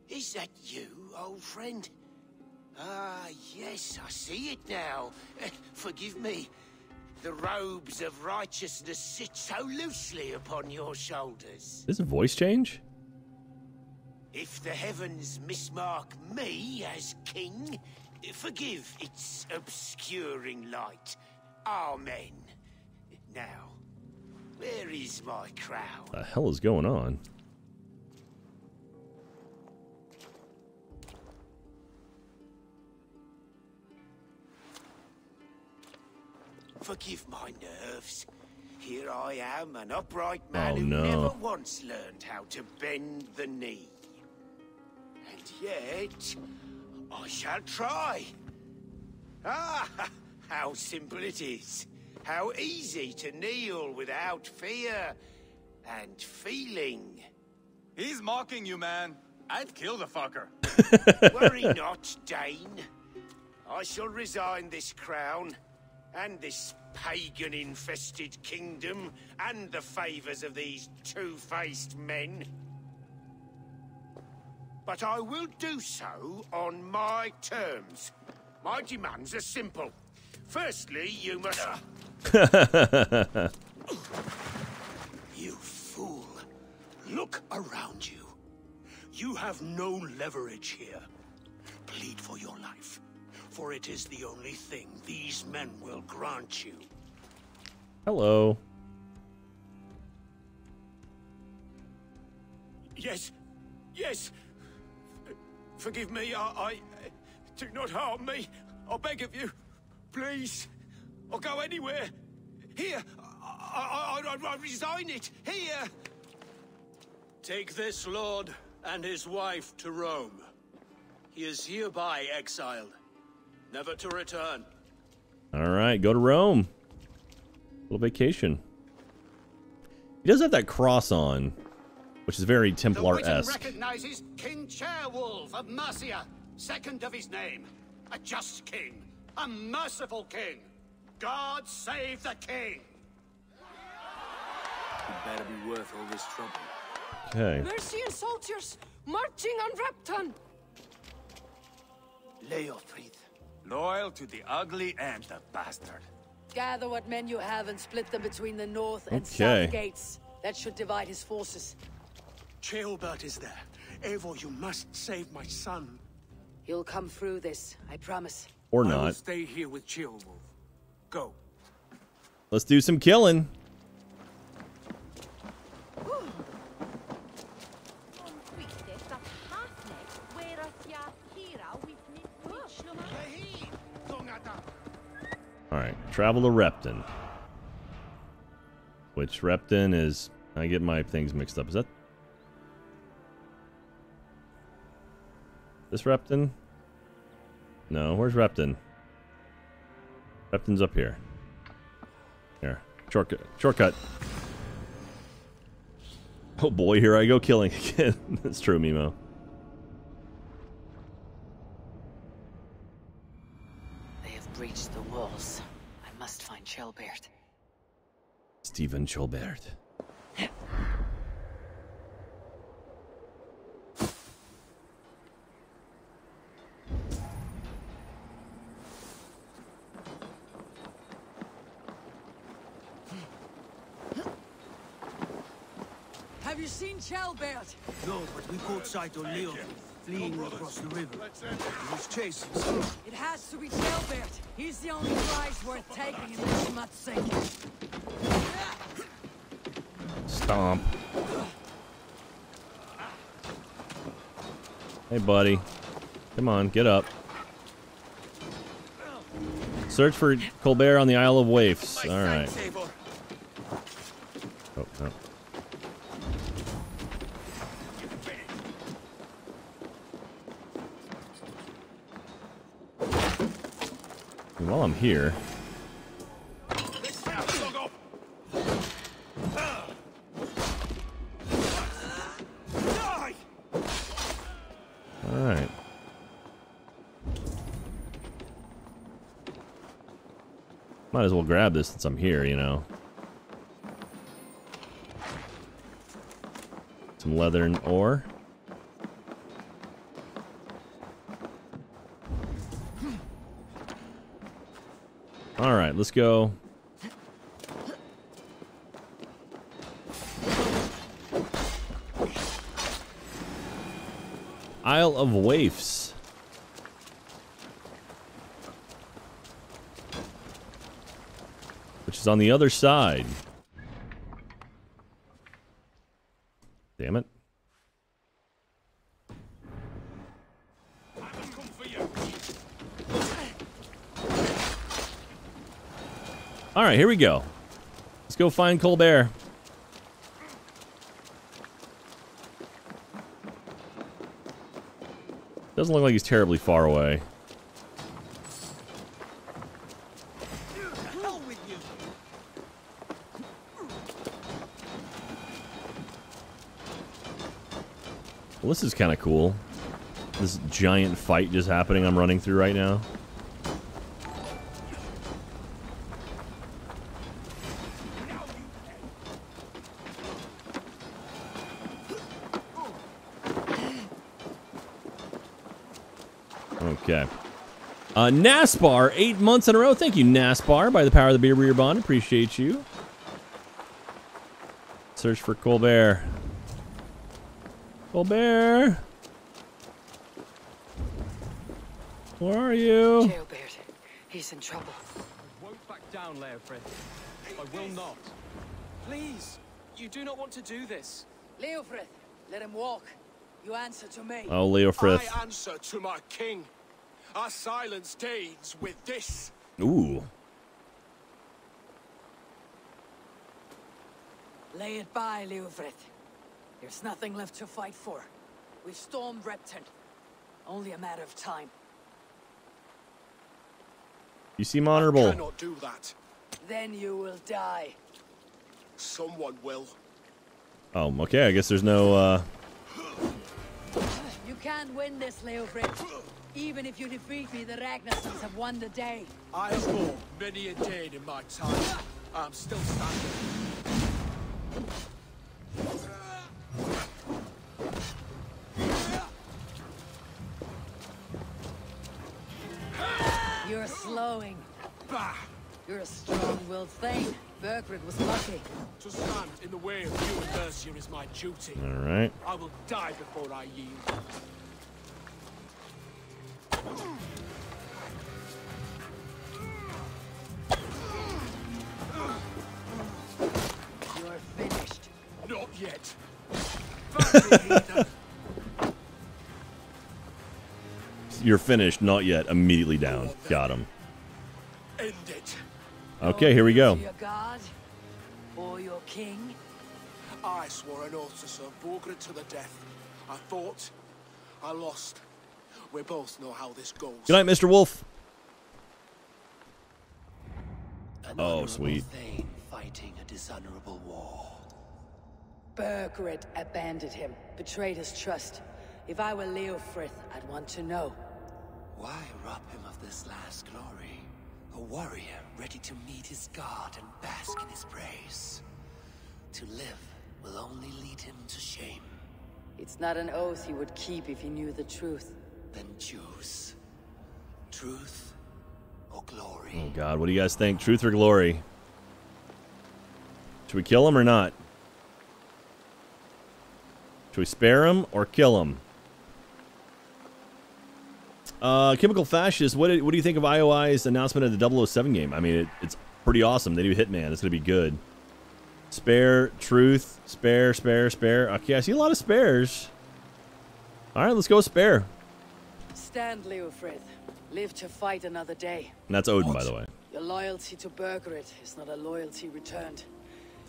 Is that you, old friend? Ah, yes, I see it now. Eh, Forgive me. The robes of righteousness sit so loosely upon your shoulders.
This a voice change?
If the heavens mismark me as king, forgive its obscuring light. Amen. Now, where is my crown?
The hell is going on?
Forgive my nerves. Here I am, an upright man
Oh,
who
no.
never once learned how to bend the knee. And yet, I shall try. Ah, how simple it is. How easy to kneel without fear and feeling.
He's mocking you, man. I'd kill the fucker.
Worry not, Dane. I shall resign this crown and this pagan-infested kingdom and the favors of these two-faced men. But I will do so on my terms. My demands are simple. Firstly, you must...
You fool. Look around you. You have no leverage here. Plead for your life, for it is the only thing these men will grant you.
Hello.
Yes, yes. Forgive me, I, I... Do not harm me. I beg of you. Please. I'll go anywhere. Here. I, I, I, I resign it. Here.
Take this lord and his wife to Rome. He is hereby exiled, never to return.
All right, go to Rome. A little vacation. He does have that cross on, which is very
The Witan
Templar-esque.
recognizes King Ceolwulf of Mercia, second of his name. A just king, a merciful king. God save the king!
It better be worth all this trouble.
Okay.
Mercian soldiers marching on Repton.
Leofrith.
Loyal to the ugly and the bastard.
Gather what men you have and split them between the north and
Okay.
south gates. That should divide his forces.
Ceolbert is there. Eivor, you must save my son.
You'll come through this, I promise.
Or not.
stay here with Ceolwulf. Go.
Let's do some killing. All right, travel to Repton. Which Repton is? I get my things mixed up. Is that this Repton? No, where's Repton? Repton's up here. Here, shortcut. Shortcut. Oh boy, here I go killing again. That's true, Mimo.
They have breached the walls. I must find Ceolbert.
Stephen Cholbert.
You seen Ceolbert?
No, but we caught sight of Leo fleeing across the river. He was chasing.
It has to be Ceolbert. He's the only prize worth taking in this mud sink.
Stomp. Hey, buddy. Come on, get up. Search for Colbert on the Isle of Waifs. All right. Oh, no. And while I'm here, all right. Might as well grab this since I'm here, you know. Some leather and ore. Let's go. Isle of Waifs. Which is on the other side. Here we go. Let's go find Colbert. Doesn't look like he's terribly far away. Well, this is kind of cool. This giant fight just happening I'm running through right now. Okay. Uh, Naspar, eight months in a row. Thank you, Naspar, by the power of the beer breeder bond. Appreciate you. Search for Colbert. Colbert. Where are you?
Ceolbert. He's in trouble.
I Won't back down, Leofrith. I will not. Please, you do not want to do this.
Leofrith, let him walk. You answer to me.
Oh, Leofrith.
I answer to my king. I silence Danes with this.
Ooh.
Lay it by, Leofrith. There's nothing left to fight for. We've stormed Repton. Only a matter of time.
You seem honorable.
Cannot do that.
Then you will die.
Someone will.
Oh, okay. I guess there's no, uh...
You can't win this, Leofrith. Even if you defeat me, the Ragnarssons have won the day.
I have fought many a Dane in my time. I'm still standing.
You're slowing. Bah! You're a strong-willed thing. Burgred was lucky.
To stand in the way of you and Mercia is my duty.
All right.
I will die before I yield.
You're finished.
Not yet.
Immediately down. Got him.
End it.
Okay, here we go.
Your god? Or your king?
I swore an oath to serve Burgred to the death. I fought. I lost. We both know how this goes.
Good night, Mr. Wolf.
An
Oh, sweet.
Thane fighting a dishonorable war.
Burgred abandoned him, betrayed his trust. If I were Leofrith, I'd want to know.
Why rob him of this last glory? A warrior ready to meet his god and bask in his praise. To live will only lead him to shame.
It's not an oath he would keep if he knew the truth.
Then choose. Truth or glory.
Oh God, what do you guys think? Truth or glory? Should we kill him or not? Should we spare him or kill him? Uh, Chemical Fascist, what, do- what do you think of IOI's announcement of the 007 game? I mean, it, it's pretty awesome. They do Hitman. It's going to be good. Spare, Truth, Spare, Spare, Spare. Okay, I see a lot of spares. All right, let's go spare.
Stand, Leofrith. Live to fight another day.
And that's Odin, by the way.
Your loyalty to Burgred is not a loyalty returned.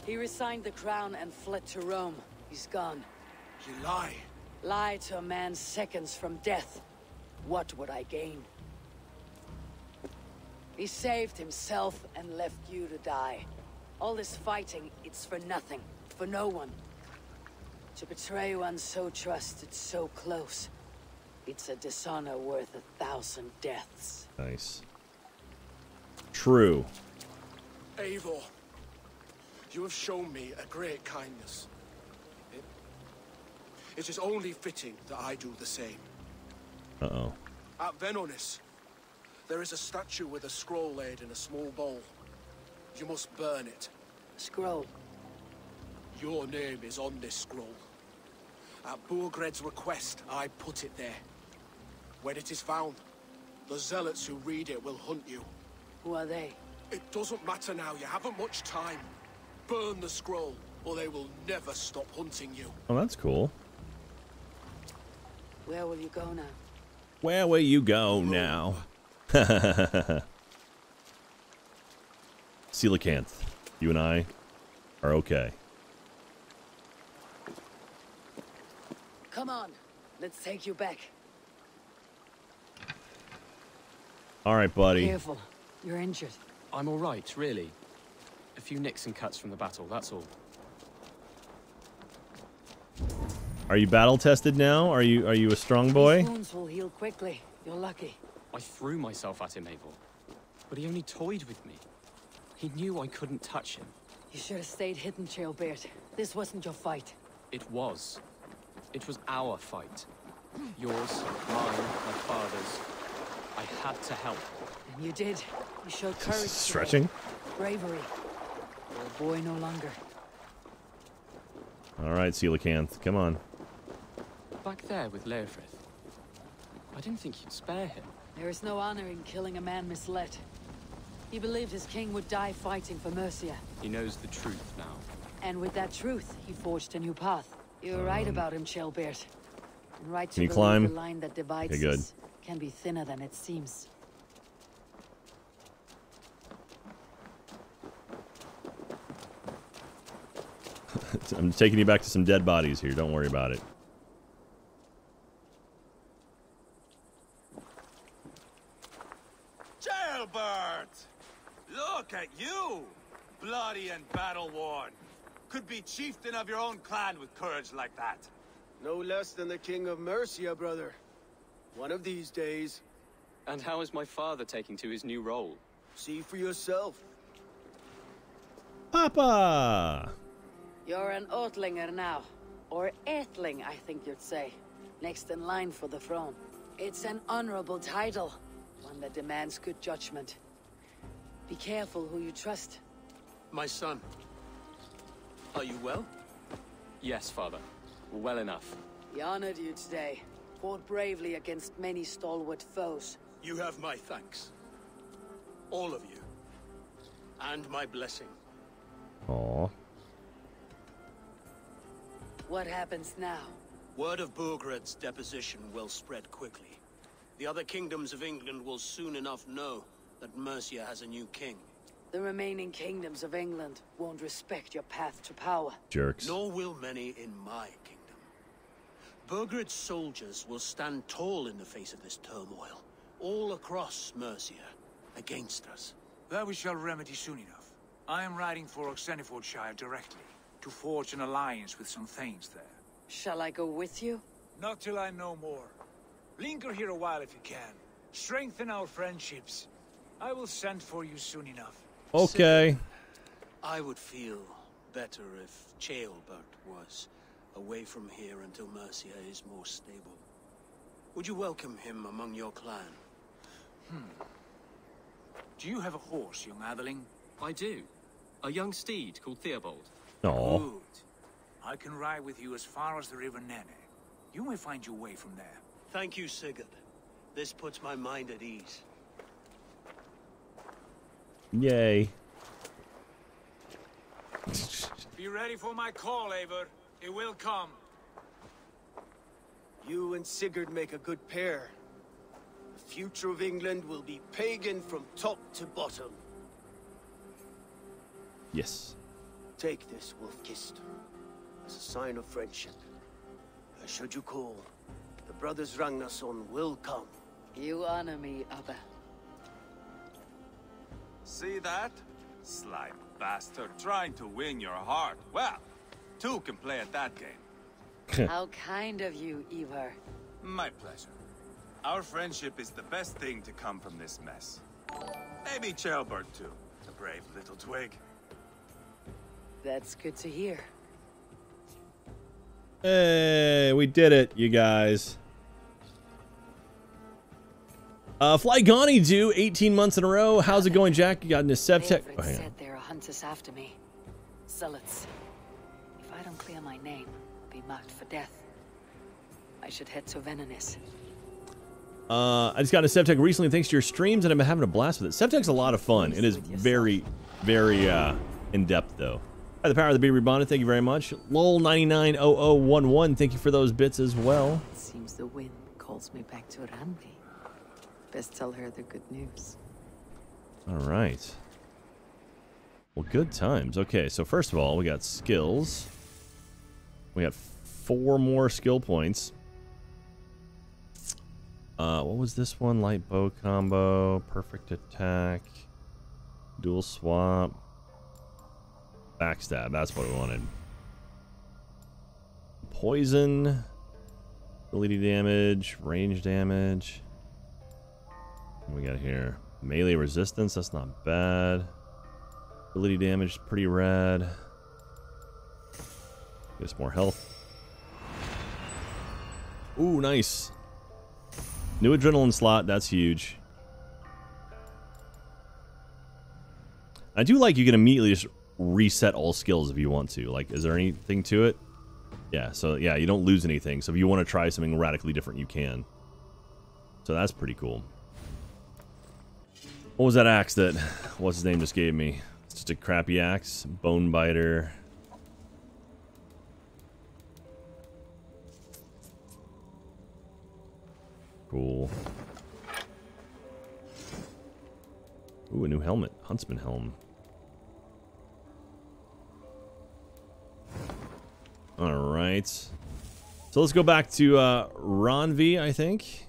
He resigned the crown and fled to Rome. He's gone.
You lie.
Lie to a man seconds from death. What would I gain? He saved himself and left you to die. All this fighting, it's for nothing. For no one. To betray one so trusted, so close. It's a dishonor worth a thousand deaths.
Nice. True.
Eivor, you have shown me a great kindness. It, it is only fitting that I do the same.
Uh-oh.
At Venonis, there is a statue with a scroll laid in a small bowl. You must burn it.
Scroll?
Your name is on this scroll. At Burgred's request, I put it there. When it is found, the zealots who read it will hunt you.
Who are they?
It doesn't matter now, you haven't much time. Burn the scroll, or they will never stop hunting you.
Oh, that's cool.
Where will you go now?
Where will you go now? Coelacanth, you and I are okay.
Come on. Let's take you back.
All right, buddy.
Careful. You're injured.
I'm all right, really. A few nicks and cuts from the battle, that's all.
Are you battle tested now? Are you are you a strong boy?
These wounds will heal quickly. You're lucky.
I threw myself at him, Abel. But he only toyed with me. He knew I couldn't touch him.
You should have stayed hidden, Trailbeard. This wasn't your fight.
It was. It was our fight. Yours, mine, my father's. I had to help.
And you did. You showed courage. today.
Stretching.
Bravery. You're a boy no longer.
All right, Coelacanth, come on.
Back there with Leofrith. I didn't think you'd spare him.
There is no honor in killing a man misled. He believed his king would die fighting for Mercia.
He knows the truth now.
And with that truth, he forged a new path. You're right um, about him, Ceolbert. And right to
Can you climb?
the line that divides
Okay, good.
us can be thinner than it seems.
I'm taking you back to some dead bodies here. Don't worry about it.
Jailbird! Look at you! Bloody and battle-worn. Could be chieftain of your own clan with courage like that.
No less than the king of Mercia, brother. One of these days.
And how is my father taking to his new role?
See for yourself.
Papa!
You're an Oatlinger now. Or Aethling, I think you'd say. Next in line for the throne. It's an honorable title. One that demands good judgment. Be careful who you trust.
My son. Are you well?
Yes, father. Well enough.
He honored you today. Fought bravely against many stalwart foes.
You have my thanks. All of you. And my blessing.
Aw.
What happens now?
Word of Burgred's deposition will spread quickly. The other kingdoms of England will soon enough know that Mercia has a new king.
The remaining kingdoms of England won't respect your path to power.
Jerks.
Nor will many in my kingdom. Burgred's soldiers will stand tall in the face of this turmoil, all across Mercia, against us.
That we shall remedy soon enough. I am riding for Oxenefordscire directly, to forge an alliance with some thanes there.
Shall I go with you?
Not till I know more. Linger here a while if you can. Strengthen our friendships. I will send for you soon enough.
Okay.
I would feel better if Ceolbert was away from here until Mercia is more stable. Would you welcome him among your clan?
Hmm. Do you have a horse, young Atheling?
I do. A young steed called Theobald.
Aw.
Good. I can ride with you as far as the River Nene. You may find your way from there.
Thank you, Sigurd. This puts my mind at ease.
Yay.
Be ready for my call, Eivor. It will come.
You and Sigurd make a good pair. The future of England will be pagan from top to bottom.
Yes.
Take this, Wolf-Kissed, as a sign of friendship. And should you call, the brothers Ragnarsson will come.
You honor me, Ubba.
See that? Sly bastard trying to win your heart. Well, two can play at that game.
How kind of you, Ivarr.
My pleasure. Our friendship is the best thing to come from this mess. Maybe Ceolbert too. the brave little twig.
That's good to hear.
Hey, we did it, you guys. Uh, Fly Gani do 18 months in a row. How's it going, Jack? You got into Sevtech.
David
Oh, on.
said there are hunters after me. Zealots. If I don't clear my name, I'll be marked for death. I should head to Venonis.
Uh, I just got into Sevtech recently thanks to your streams, and I've been having a blast with it. Sevtech's a lot of fun. It is very, very uh, in depth, though. By the power of the Be Rebonded, thank you very much. Lol990011, thank you for those bits as well.
It seems the wind calls me back to Randvi. Best tell her the good news.
All right. Well, good times. Okay, so first of all, we got skills. We got four more skill points. Uh, what was this one? Light bow combo, perfect attack, dual swap, backstab. That's what we wanted. Poison, ability damage, range damage. What we got here? Melee resistance, that's not bad. Ability damage pretty rad. Gets more health. Ooh, nice. New adrenaline slot, that's huge. I do like you can immediately just reset all skills if you want to. Like, is there anything to it? Yeah, so yeah, you don't lose anything. So if you want to try something radically different, you can. So that's pretty cool. What was that axe that what's his name just gave me? It's just a crappy axe, bone biter. Cool. Ooh, a new helmet, huntsman helm. All right. So let's go back to uh, Randvi, I think.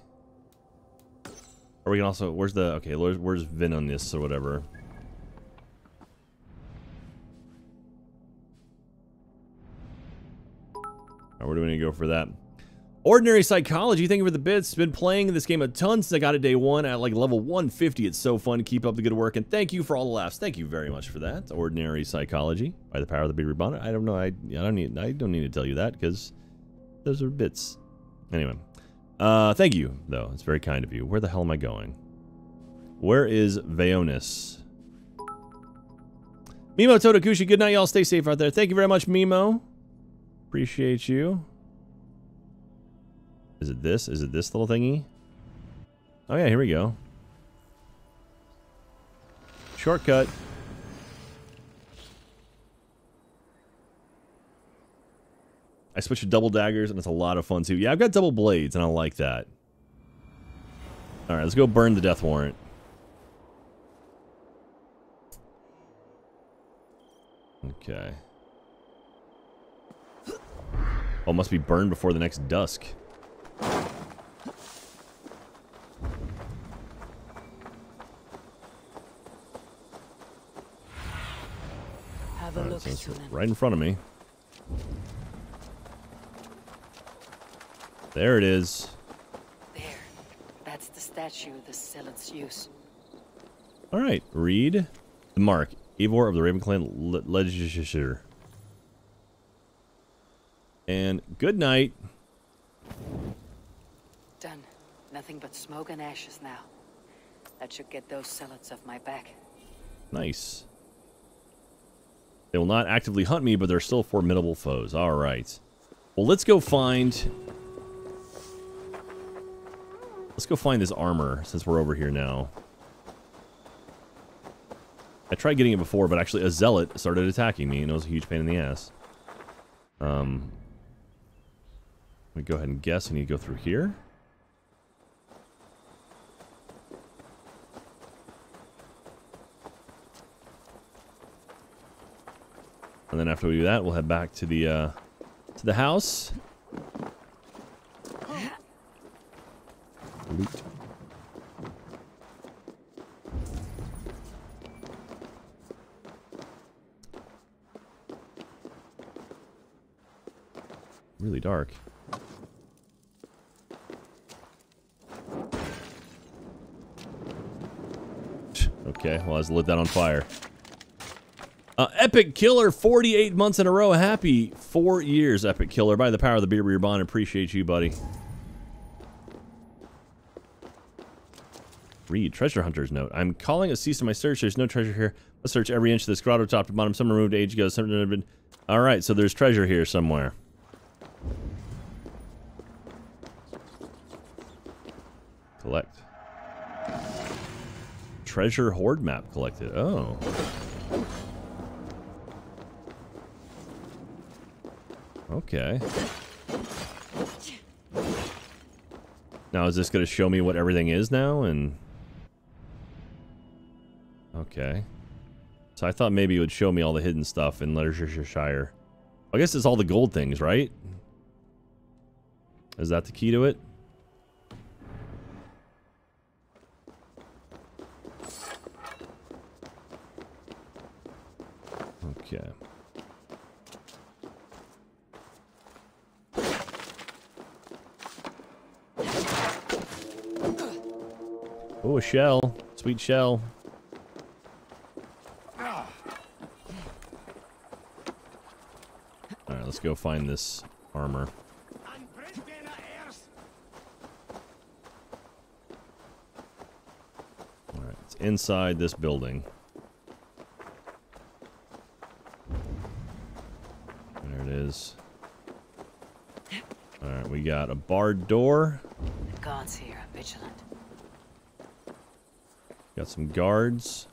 Or we can also, where's the, okay, where's, where's Venonis or whatever? Alright, where do we need to go for that? Ordinary Psychology, thank you for the bits. Been playing this game a ton since I got it day one at like level 150. It's so fun. To keep up the good work, and thank you for all the laughs. Thank you very much for that. Ordinary Psychology by the power of the Be Rebonded. I don't know. I, I don't need. I don't need to tell you that because those are bits. Anyway, uh, thank you though. It's very kind of you. Where the hell am I going? Where is Venonis? Mimo Totokushi, good night, y'all. Stay safe out there. Thank you very much, Mimo. Appreciate you. Is it this? Is it this little thingy? Oh yeah, here we go. Shortcut. I switched to double daggers, and it's a lot of fun, too. Yeah, I've got double blades, and I like that. Alright, let's go burn the death warrant. Okay. Oh, must be burned before the next dusk.
Have a
Alright,
look,
so right in front of me. There it is. There.
That's the statue the zealots use.
All right, read the mark. Eivor of the Raven Clan le- Legislature. And good night.
Done. Nothing but smoke and ashes now. That should get those zealots off my back.
Nice. They will not actively hunt me, but they're still formidable foes. All right. Well, let's go find... Let's go find this armor, since we're over here now. I tried getting it before, but actually a zealot started attacking me, and it was a huge pain in the ass. Um, let me go ahead and guess I need to go through here. And then after we do that, we'll head back to the uh, to the house. Loot. Really dark. Okay, well, let's lit that on fire. Uh, Epic Killer, 48 months in a row. Happy four years, Epic Killer. By the power of the beer, your bond. Appreciate you, buddy. Read Treasure Hunter's note. I'm calling a cease to my search. There's no treasure here. Let's search every inch of this grotto, top to bottom. Some removed age ago. Some. All right, so there's treasure here somewhere. Collect. Treasure hoard map collected. Oh. Okay. Now is this going to show me what everything is now and Okay. So I thought maybe it would show me all the hidden stuff in Leicestershire. I guess it's all the gold things, right? Is that the key to it? Okay. Oh, a shell. Sweet shell. Alright, let's go find this armor. Alright, it's inside this building. There it is. Alright, we got a barred door.
The gods here are vigilant.
Got some guards.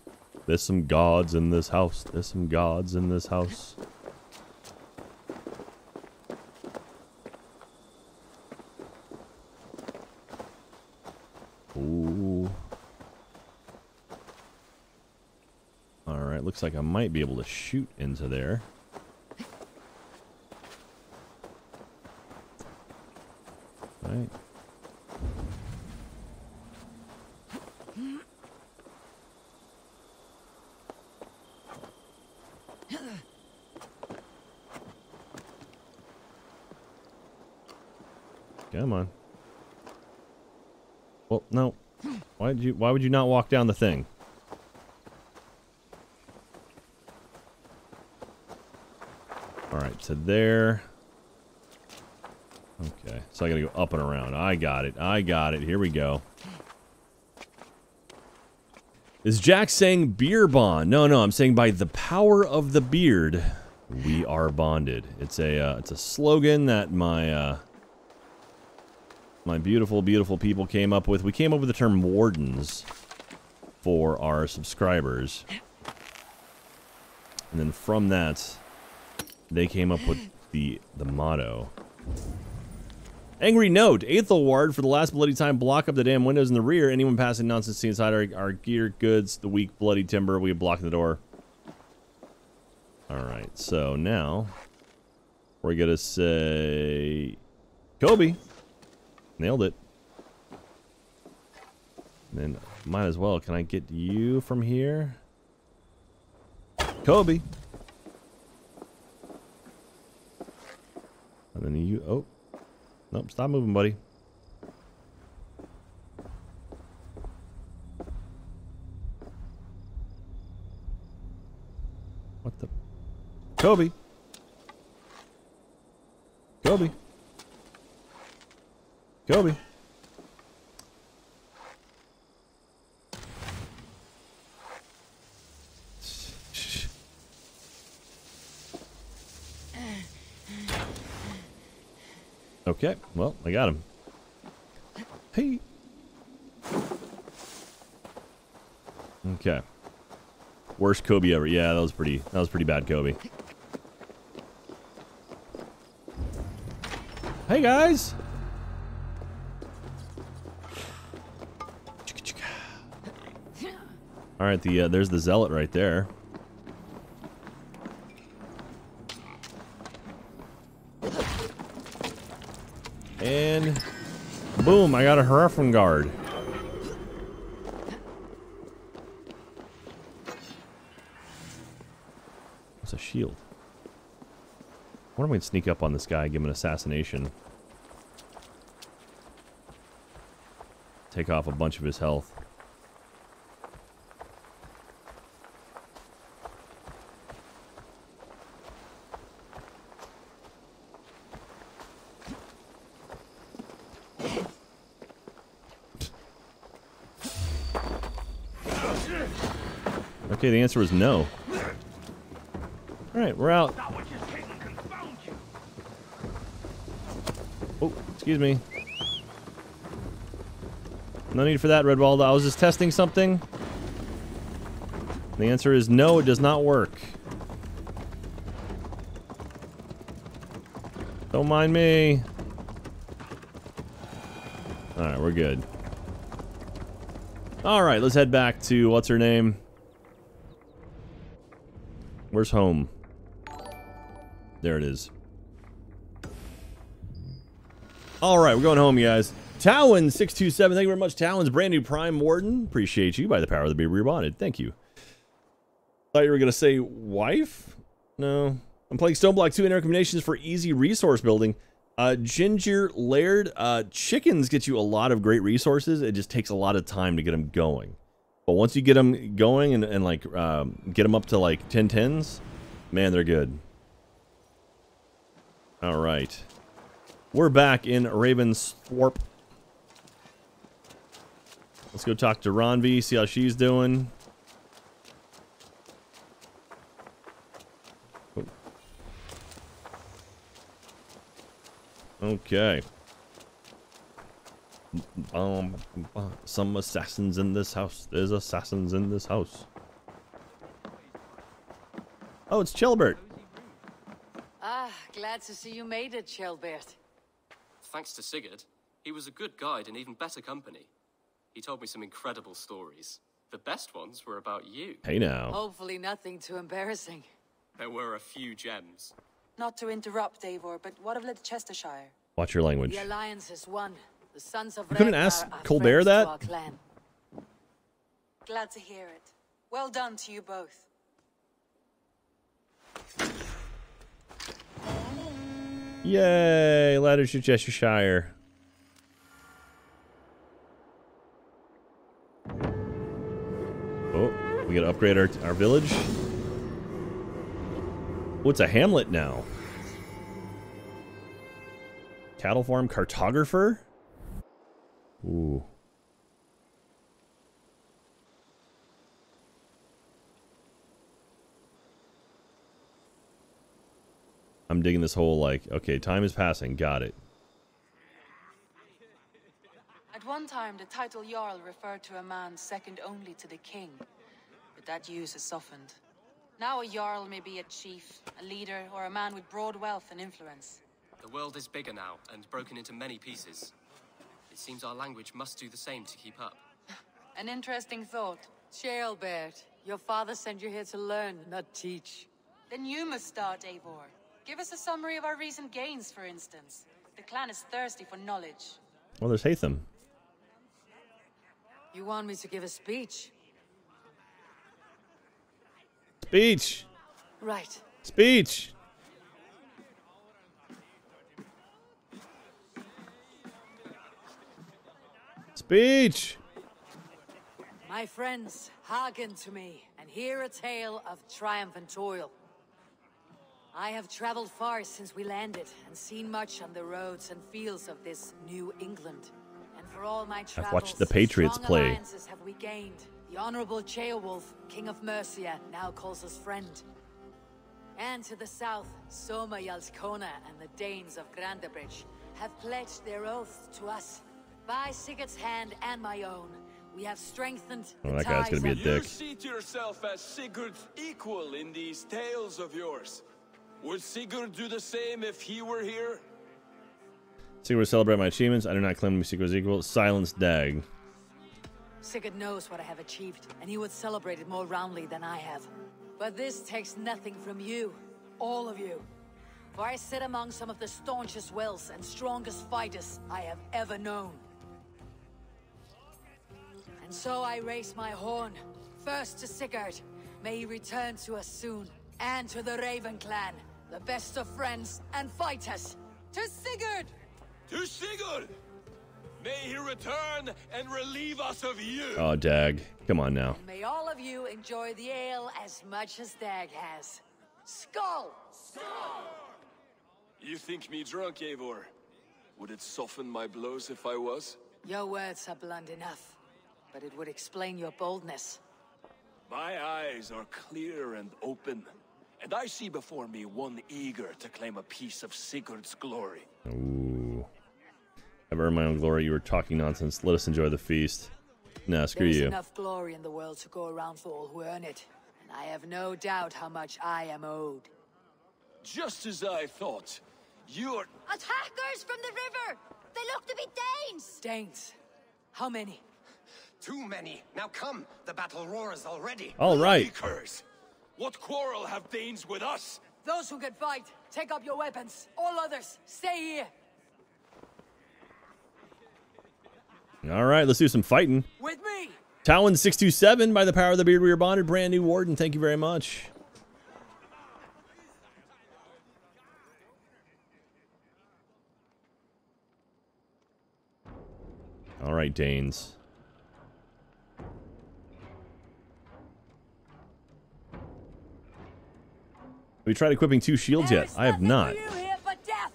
There's some gods in this house. There's some gods in this house. Ooh. Alright, looks like I might be able to shoot into there. Right. Come on. Well, no. Why did you why would you not walk down the thing? Alright, to there. Okay, so I gotta go up and around. I got it. I got it. Here we go. Is Jack saying beer bond? No, no, I'm saying by the power of the beard, we are bonded. It's a uh, it's a slogan that my uh, my beautiful, beautiful people came up with. We came up with the term wardens for our subscribers. And then from that, they came up with the the motto. Angry note, Aethel Ward, for the last bloody time, block up the damn windows in the rear. Anyone passing nonsense inside our, our gear, goods, the weak, bloody timber, we block the door. Alright, so now, we're gonna say, Kobe. Nailed it. And then, might as well, can I get you from here? Kobe. And then you, oh. Nope, stop moving, buddy. What the? Kobe. Kobe. Kobe. Okay, well, I got him. Hey. Okay. Worst Kobe ever. Yeah, that was pretty that was pretty bad Kobe. Hey guys. All right, the uh, there's the zealot right there. And boom, I got a Hierophant guard. What's a shield? What am I we to sneak up on this guy, give him an assassination? Take off a bunch of his health. Okay, the answer was no. Alright, we're out. Oh, excuse me. No need for that, Redwald. I was just testing something. The answer is no, it does not work. Don't mind me. Alright, we're good. Alright, let's head back to, what's her name? Where's home? There it is. All right, we're going home, you guys. Talon627, thank you very much. Talon's brand new Prime Warden. Appreciate you by the power of the be rebonded. Thank you. Thought you were going to say wife? No. I'm playing Stoneblock 2 in recommendations for easy resource building. Uh, Ginger Laird, uh, chickens get you a lot of great resources. It just takes a lot of time to get them going. But once you get them going and, and like um, get them up to like 10 tens, man, they're good. All right. We're back in Ravensthorpe. Let's go talk to Randvi, see how she's doing. Okay. Um, some assassins in this house. There's assassins in this house. Oh, it's Ceolbert.
Ah, glad to see you made it, Ceolbert.
Thanks to Sigurd, he was a good guide and even better company. He told me some incredible stories. The best ones were about you.
Hey now.
Hopefully nothing too embarrassing.
There were a few gems.
Not to interrupt, Eivor, but what of Leicestershire?
Watch your language.
The Alliance is won. The sons of
You couldn't ask
Ceolbert
that?
Glad to hear it. Well done to you both.
Yay, ladder to Cheshire. Oh, we gotta upgrade our, our village. Oh, it's a hamlet now. Cattle farm cartographer? Ooh. I'm digging this whole like, okay, time is passing, got it.
At one time, the title Jarl referred to a man second only to the king, but that use has softened. Now a Jarl may be a chief, a leader, or a man with broad wealth and influence.
The world is bigger now, and broken into many pieces. It seems our language must do the same to keep up.
An interesting thought.
Ceolbert, your father sent you here to learn, not teach.
Then you must start, Eivor. Give us a summary of our recent gains, for instance. The clan is thirsty for knowledge.
Well, there's Hytham.
You want me to give a speech?
Speech.
Right.
Speech. Speech.
My friends, hearken to me and hear a tale of triumph and toil. I have traveled far since we landed and seen much on the roads and fields of this New England. And for all my travels, I've
watched the Patriots play.
alliances have we gained. The Honorable Ceolwulf, King of Mercia, now calls us friend. And to the south, Soma Jarlskona and the Danes of Grantebridge have pledged their oath to us. By Sigurd's hand and my own, we have strengthened
Oh,
the
that guy's gonna
ties
be a
of-
You
dick.
see to yourself as Sigurd's equal in these tales of yours. Would Sigurd do the same if he were here?
Sigurd will celebrate my achievements. I do not claim to be Sigurd's equal. Silence Dag.
Sigurd knows what I have achieved, and he would celebrate it more roundly than I have. But this takes nothing from you, all of you. For I sit among some of the staunchest wills and strongest fighters I have ever known. And so I raise my horn, first to Sigurd. May he return to us soon. And to the Raven clan, the best of friends and fighters. To Sigurd!
To Sigurd! May he return and relieve us of you!
Oh, Dag. Come on now.
May all of you enjoy the ale as much as Dag has. Skull! Skull!
You think me drunk, Eivor? Would it soften my blows if I was?
Your words are blunt enough, but it would explain your boldness.
My eyes are clear and open, and I see before me one eager to claim a piece of Sigurd's glory.
Ooh. I've earned my own glory. You were talking nonsense. Let us enjoy the feast. Nah, screw
There's
you.
enough glory in the world to go around for all who earn it, and I have no doubt how much I am owed.
Just as I thought. You're.
Attackers from the river! They look to be Danes!
Danes. How many?
Too many. Now come, the battle roars already.
All right.
Curse! What quarrel have Danes with us?
Those who can fight, take up your weapons. All others, stay here.
All right, let's do some fighting.
With me!
Talon627, by the power of the beard, we are bonded. Brand new warden. Thank you very much. All right, Danes. Have we tried equipping two shields yet? I have not.
You here for death!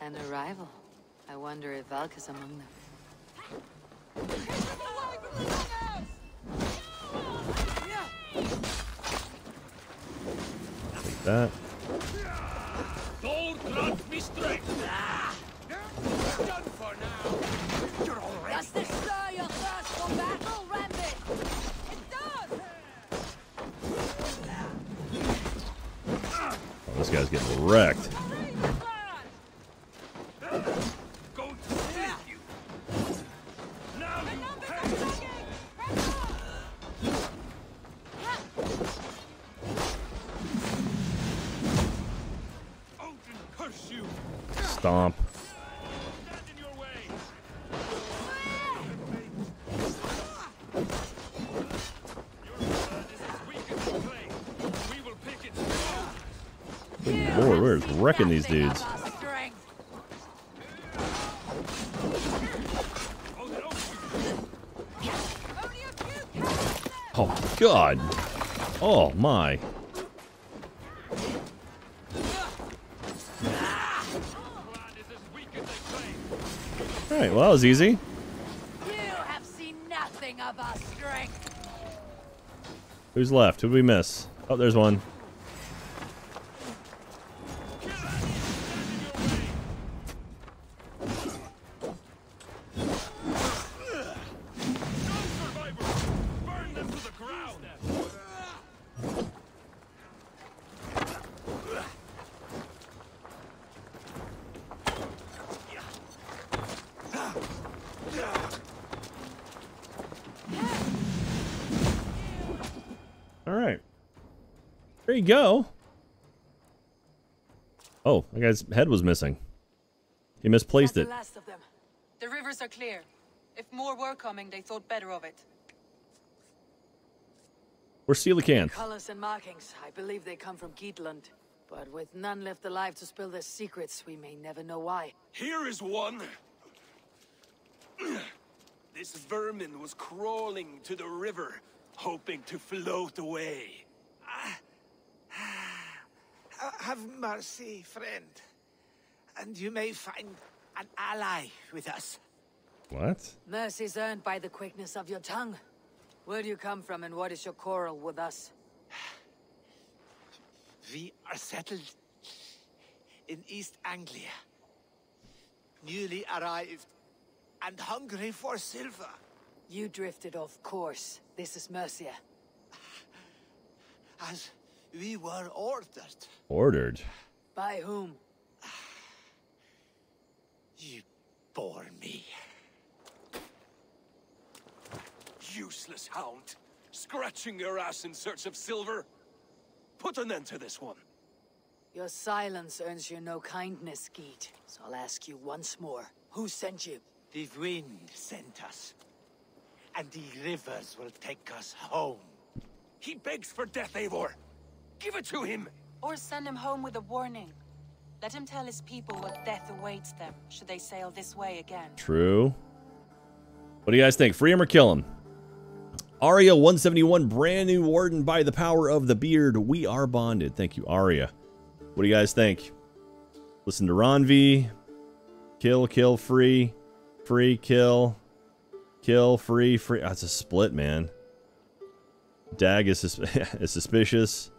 An arrival. I wonder if Valk is among them.
That.
Don't grant me strength! Ah! Done for now! You're all
Does this stir your thirst for battle, Randvi? It does!
Oh, this guy's getting wrecked.
Going
wrecking these dudes. Oh, God. Oh, my. Alright, well, that was easy.
You have seen nothing of our strength.
Who's left? Who did we miss? Oh, there's one. That guy's head was missing. He misplaced
That's
it.
the last of them. The rivers are clear. If more were coming, they thought better of it.
Where's Coelacanth?
Colors and markings. I believe they come from Geatland. But with none left alive to spill their secrets, we may never know why.
Here is one. This vermin was crawling to the river, hoping to float away.
Ha- Have mercy, friend. And you may find an ally with us.
What?
Mercy's earned by the quickness of your tongue. Where do you come from and what is your quarrel with us?
We are settled in East Anglia. Newly arrived and hungry for silver.
You drifted off course. This is Mercia.
As we were ordered.
Ordered.
By whom?
You bore me.
Useless hound. Scratching your ass in search of silver. Put an end to this one.
Your silence earns you no kindness, Geat. So I'll ask you once more. Who sent you?
The wind sent us. And the rivers will take us home.
He begs for death, Eivor. Give it to him.
Or send him home with a warning. Let him tell his people what death awaits them should they sail this way again.
True. What do you guys think? Free him or kill him? Aria 171, brand new warden by the power of the beard. We are bonded. Thank you, Aria. What do you guys think? Listen to Randvi. Kill, kill, free. Free, kill. Kill, free, free. That's a split, man. Dag is, sus- is suspicious.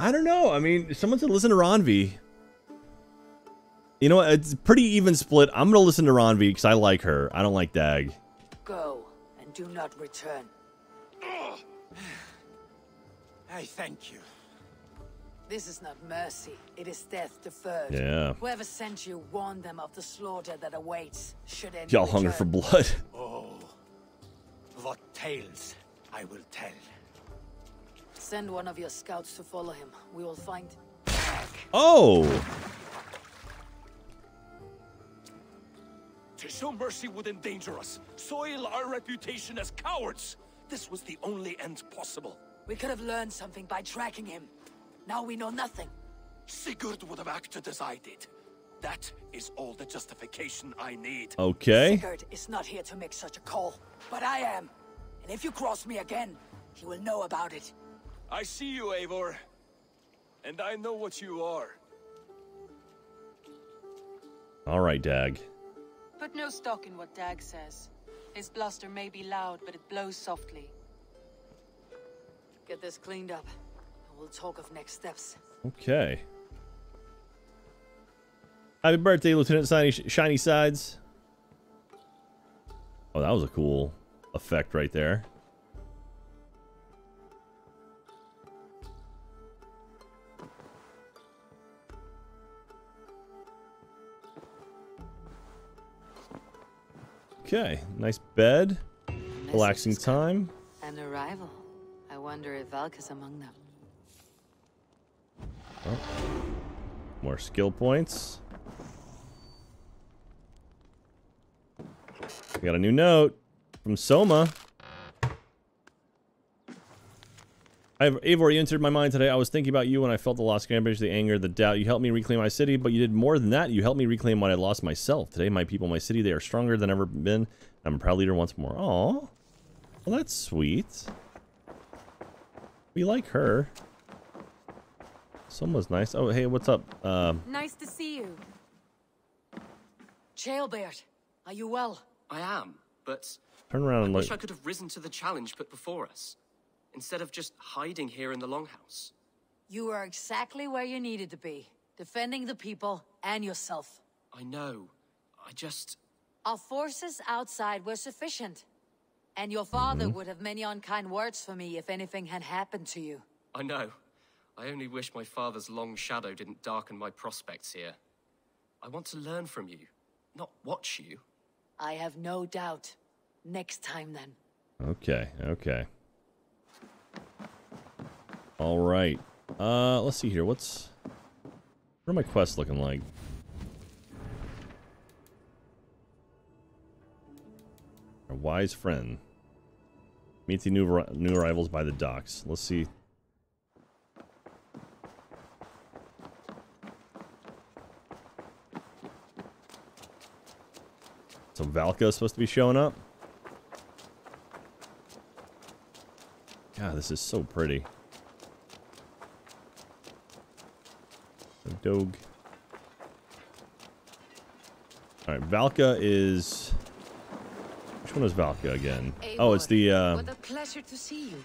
I don't know. I mean, someone said listen to Randvi. You know what? It's pretty even split. I'm going to listen to Randvi because I like her. I don't like Dag.
Go, and do not return.
I thank you.
This is not mercy. It is death deferred.
Yeah.
Whoever sent you warned them of the slaughter that awaits. Should any
Y'all hunger for blood.
Oh, what tales I will tell.
Send one of your scouts to follow him. We will find.
Oh!
To show mercy would endanger us, soil our reputation as cowards. This was the only end possible.
We could have learned something by tracking him. Now we know nothing.
Sigurd would have acted as I did. That is all the justification I need.
Okay.
Sigurd is not here to make such a call, but I am. And if you cross me again, he will know about it.
I see you, Eivor. And I know what you are.
All right, Dag.
Put no stock in what Dag says. His bluster may be loud, but it blows softly.
Get this cleaned up, and we'll talk of next steps.
Okay. Happy birthday, Lieutenant Shiny, Shiny Sides. Oh, that was a cool effect right there. Okay, nice bed. Relaxing time.
An arrival. I wonder if Valk is among them.
Oh. More skill points. We got a new note from Soma. I've, Eivor, you entered my mind today. I was thinking about you when I felt the loss, skirmish, the anger, the doubt. You helped me reclaim my city, but you did more than that. You helped me reclaim what I lost myself. Today, my people, my city, they are stronger than ever been. I'm a proud leader once more. Aw. Well, that's sweet. We like her. Someone's nice. Oh, hey, what's up? Um,
Nice to see you.
Ceolbert, are you well?
I am, but
turn around
I
and
wish. I could have risen to the challenge put before us, instead of just hiding here in the Longhouse.
You are exactly where you needed to be, defending the people and yourself.
I know. I just...
Our forces outside were sufficient. And your father
Mhm.
would have many unkind words for me if anything had happened to you.
I know. I only wish my father's long shadow didn't darken my prospects here. I want to learn from you, not watch you.
I have no doubt. Next time, then.
Okay, okay. All right. Uh, let's see here. What's what are my quests looking like? A wise friend. Meet the new new arrivals by the docks. Let's see. So Valka is supposed to be showing up. God, this is so pretty. Dog. Alright, Valka is... Which one is Valka again? Oh, it's the... Uh,
what a pleasure to see you.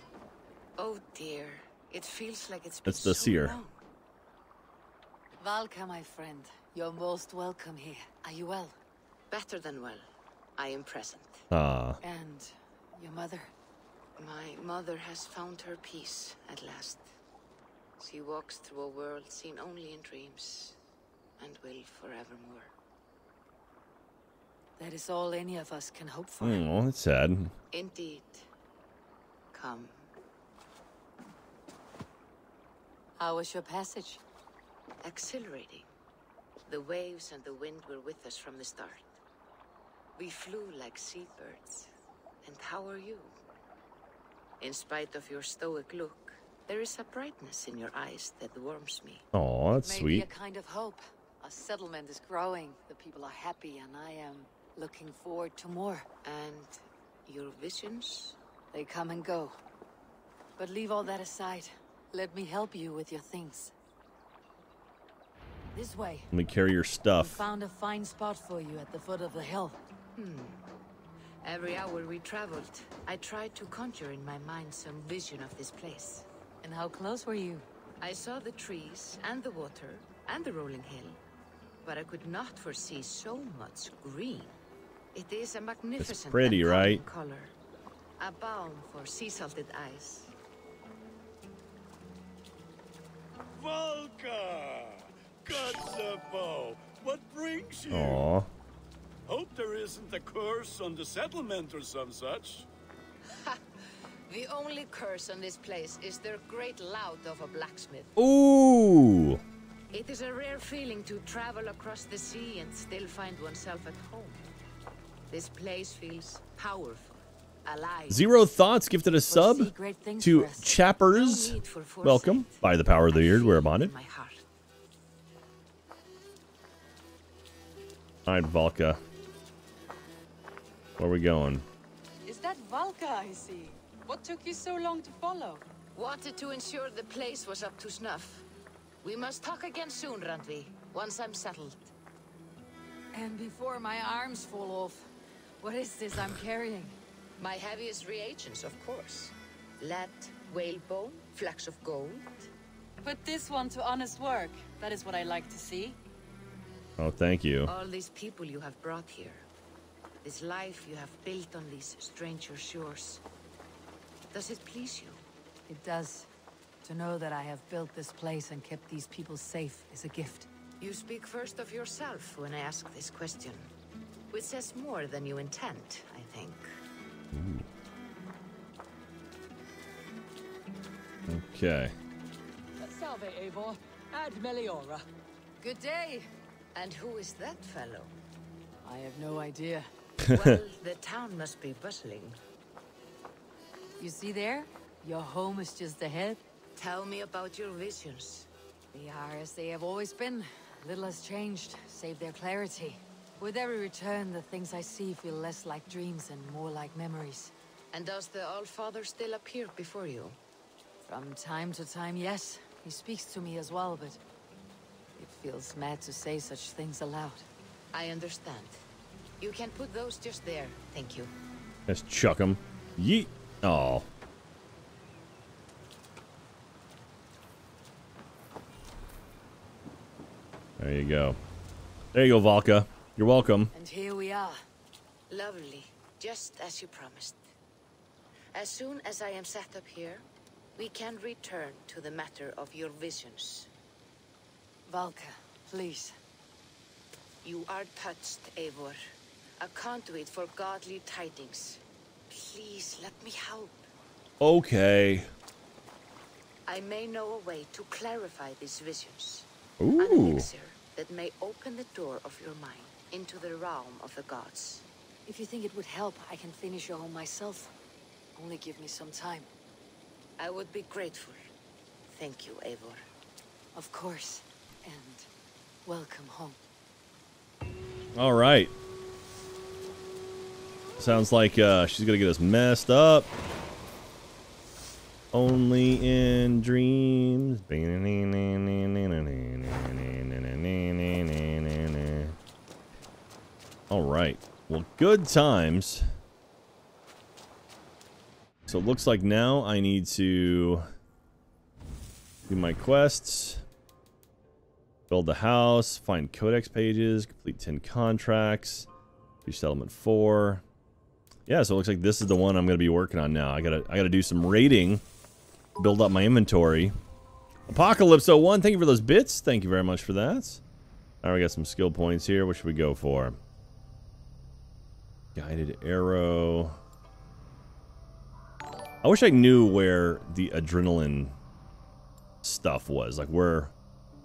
Oh dear, it feels like it's been
it's the
so
seer.
long.
Valka, my friend. You're most welcome here. Are you well?
Better than well. I am present.
Ah.
And your mother?
My mother has found her peace at last. She walks through a world seen only in dreams, and will forevermore.
That is all any of us can hope for.
Oh, that's sad.
Indeed. Come.
How was your passage?
Exhilarating. The waves and the wind were with us from the start. We flew like seabirds. And how are you? In spite of your stoic look, there is a brightness in your eyes that warms me.
Oh, that's
Maybe
sweet.
a kind of hope. Our settlement is growing. The people are happy, and I am looking forward to more.
And your visions?
They come and go. But leave all that aside. Let me help you with your things. This way.
Let me carry your
We
stuff.
found a fine spot for you at the foot of the hill.
Hmm. Every hour we traveled, I tried to conjure in my mind some vision of this place.
And how close were you?
I saw the trees and the water and the rolling hill, but I could not foresee so much green. It is a magnificent
pretty, right?
color, a balm for sea-salted eyes.
Valka! Kotzebue! What brings you?
Aw.
Hope there isn't a curse on the settlement or some such.
The only curse on this place is their great lout of a blacksmith.
Ooh.
It is a rare feeling to travel across the sea and still find oneself at home. This place feels powerful, alive.
Zero Thoughts gifted a sub
Foresee great things
to
for.
Chappers.
No need for foresight.
Welcome. By the power of the beard, we're bonded.
My heart.
Alright, Valka. Where are we going?
Is that Valka I see? What took you so long to follow?
Wanted to ensure the place was up to snuff. We must talk again soon, Randvi, once I'm settled.
And before my arms fall off, what is this I'm carrying?
My heaviest reagents, of course. Lead, whalebone, flecks of gold.
Put this one to honest work. That is what I like to see.
Oh, thank you.
All these people you have brought here. This life you have built on these stranger shores. Does it please you?
It does. To know that I have built this place and kept these people safe is a gift.
You speak first of yourself when I ask this question. Which says more than you intend, I think.
Okay.
Salve, Eivor. Ad Meliora.
Good day. And who is that fellow?
I have no idea.
well, the town must be bustling.
You see there? Your home is just ahead.
Tell me about your visions.
They are as they have always been. Little has changed, save their clarity. With every return, the things I see feel less like dreams and more like memories.
And does the All-Father still appear before you?
From time to time, yes. He speaks to me as well, but... It feels mad to say such things aloud.
I understand. You can put those just there, thank you.
Let's chuck them. Yeet. Oh. There you go. There you go, Valka. You're welcome.
And here we are. Lovely, just as you promised. As soon as I am set up here, we can return to the matter of your visions.
Valka, please.
You are touched, Eivor. A conduit for godly tidings. Please, let me help.
Okay.
I may know a way to clarify these visions.
Ooh.
An elixir that may open the door of your mind into the realm of the gods.
If you think it would help, I can finish your home myself. Only give me some time.
I would be grateful. Thank you, Eivor.
Of course. And welcome home.
All right. Sounds like uh, she's gonna get us messed up. Only in dreams. All right. Well, good times. So it looks like now I need to do my quests. Build the house, find codex pages, complete 10 contracts, do settlement 4. Yeah, so it looks like this is the one I'm going to be working on now. I got to I got to do some raiding, build up my inventory. Apocalypse 01, thank you for those bits. Thank you very much for that. All right, we got some skill points here. What should we go for? Guided arrow. I wish I knew where the adrenaline stuff was, like where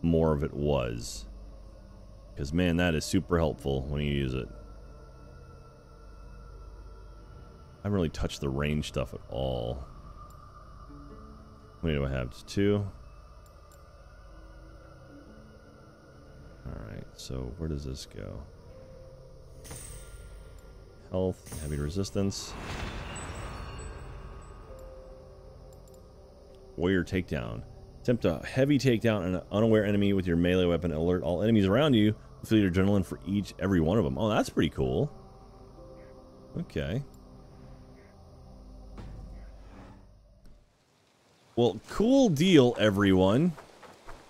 more of it was. Because, man, that is super helpful when you use it. I haven't really touched the range stuff at all. How many do I have? Just two? Alright, so where does this go? Health, heavy resistance. Warrior takedown. Attempt a heavy takedown on an unaware enemy with your melee weapon. Alert all enemies around you. Feel your adrenaline for each, every one of them. Oh, that's pretty cool. Okay. Well, cool deal, everyone.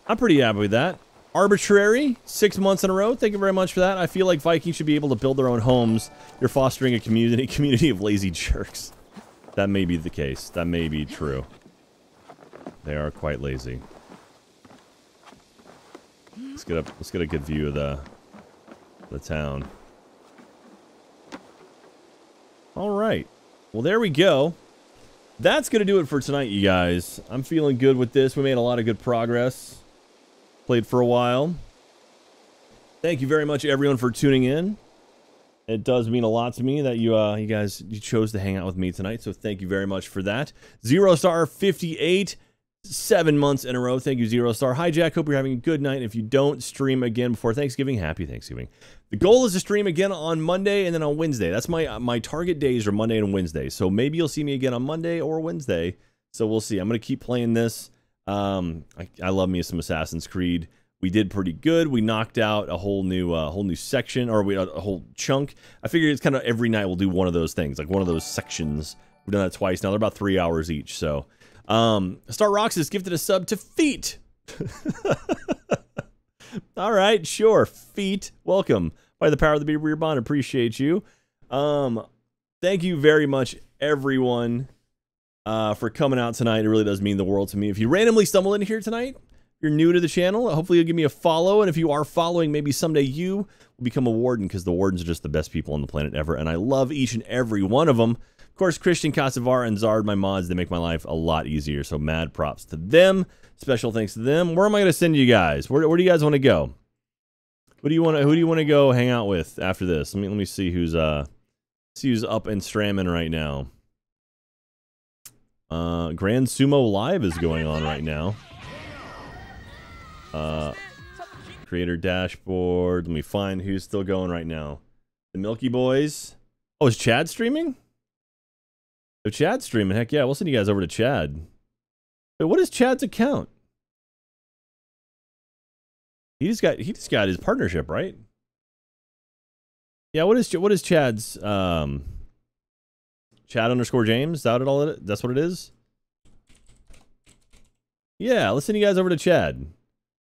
I'm pretty happy with that. Arbitrary, six months in a row. Thank you very much for that. I feel like Vikings should be able to build their own homes. You're fostering a community community of lazy jerks. That may be the case. That may be true. They are quite lazy. Let's get up. Let's get a good view of the the town. All right. Well, there we go. That's gonna do it for tonight, you guys. I'm feeling good with this. We made a lot of good progress. Played for a while. Thank you very much, everyone, for tuning in. It does mean a lot to me that you uh, you guys you chose to hang out with me tonight. So thank you very much for that. Zero star 58 seven months in a row. Thank you, Zero Star. Hi, Jack. Hope you're having a good night. If you don't stream again before Thanksgiving, happy Thanksgiving. The goal is to stream again on Monday and then on Wednesday. That's my my target days are Monday and Wednesday. So maybe you'll see me again on Monday or Wednesday. So we'll see. I'm gonna keep playing this. Um, I, I love me some Assassin's Creed. We did pretty good. We knocked out a whole new uh, whole new section or we a whole chunk. I figured it's kind of every night we'll do one of those things, like one of those sections. We've done that twice now. They're about three hours each. So um, Star Rocks has gifted a sub to Feet. All right, sure. Feet, welcome. By the power of the Beer Bond, appreciate you. Um, thank you very much, everyone, uh, for coming out tonight. It really does mean the world to me. If you randomly stumble in here tonight, you're new to the channel, hopefully you'll give me a follow. And if you are following, maybe someday you will become a warden because the wardens are just the best people on the planet ever. And I love each and every one of them. Course, Christian Casavar and Zard, my mods, they make my life a lot easier. So mad props to them. Special thanks to them. Where am I going to send you guys? Where, where do you guys want to go? Who do you want to Who do you want to go hang out with after this? Let me let me see who's uh see who's up in Stramming right now. Uh, Grand Sumo Live is going on right now. Uh, creator dashboard. Let me find who's still going right now. The Milky Boys. Oh, is Chad streaming? If Chad's streaming, heck yeah, we'll send you guys over to Chad. Wait, what is Chad's account? He just got he just got his partnership, right? Yeah, what is what is Chad's um Chad underscore James? Is that all that's what it is? Yeah, let's send you guys over to Chad.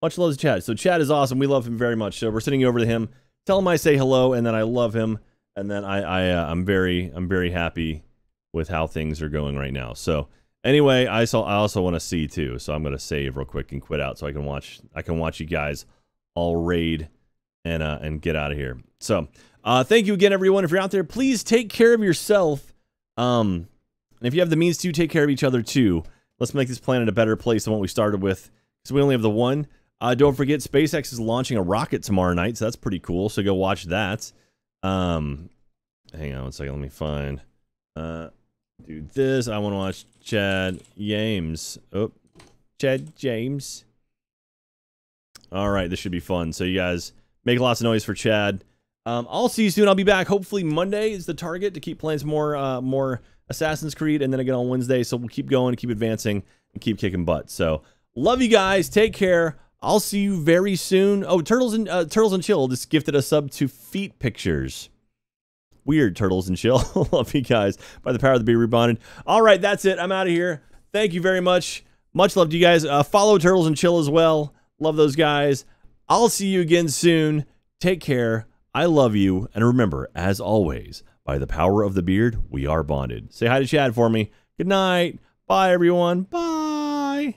Much love to Chad. So Chad is awesome. We love him very much. So we're sending you over to him. Tell him I say hello and then I love him and then I I uh, I'm very I'm very happy with how things are going right now. So anyway, I saw I also want to see too. So I'm gonna save real quick and quit out so I can watch I can watch you guys all raid and uh, and get out of here. So uh, thank you again, everyone. If you're out there, please take care of yourself. Um, and if you have the means to, take care of each other too. Let's make this planet a better place than what we started with. Because we only have the one. Uh, don't forget, SpaceX is launching a rocket tomorrow night, so that's pretty cool. So go watch that. Um, hang on one second. Let me find. Uh, do this. I want to watch Chad James. Oh, Chad James. All right, this should be fun. So you guys make lots of noise for Chad. Um, I'll see you soon. I'll be back. Hopefully Monday is the target to keep playing some more uh, more Assassin's Creed, and then again on Wednesday. So we'll keep going, keep advancing, and keep kicking butt. So love you guys. Take care. I'll see you very soon. Oh, Turtles and uh, Turtles and Chill just gifted a sub to Feet Pictures. Weird Turtles and Chill. love you guys. By the power of the Be Rebonded. All right, that's it. I'm out of here. Thank you very much. Much love to you guys. Uh, follow Turtles and Chill as well. Love those guys. I'll see you again soon. Take care. I love you. And remember, as always, by the power of the beard, we are bonded. Say hi to Chad for me. Good night. Bye, everyone. Bye.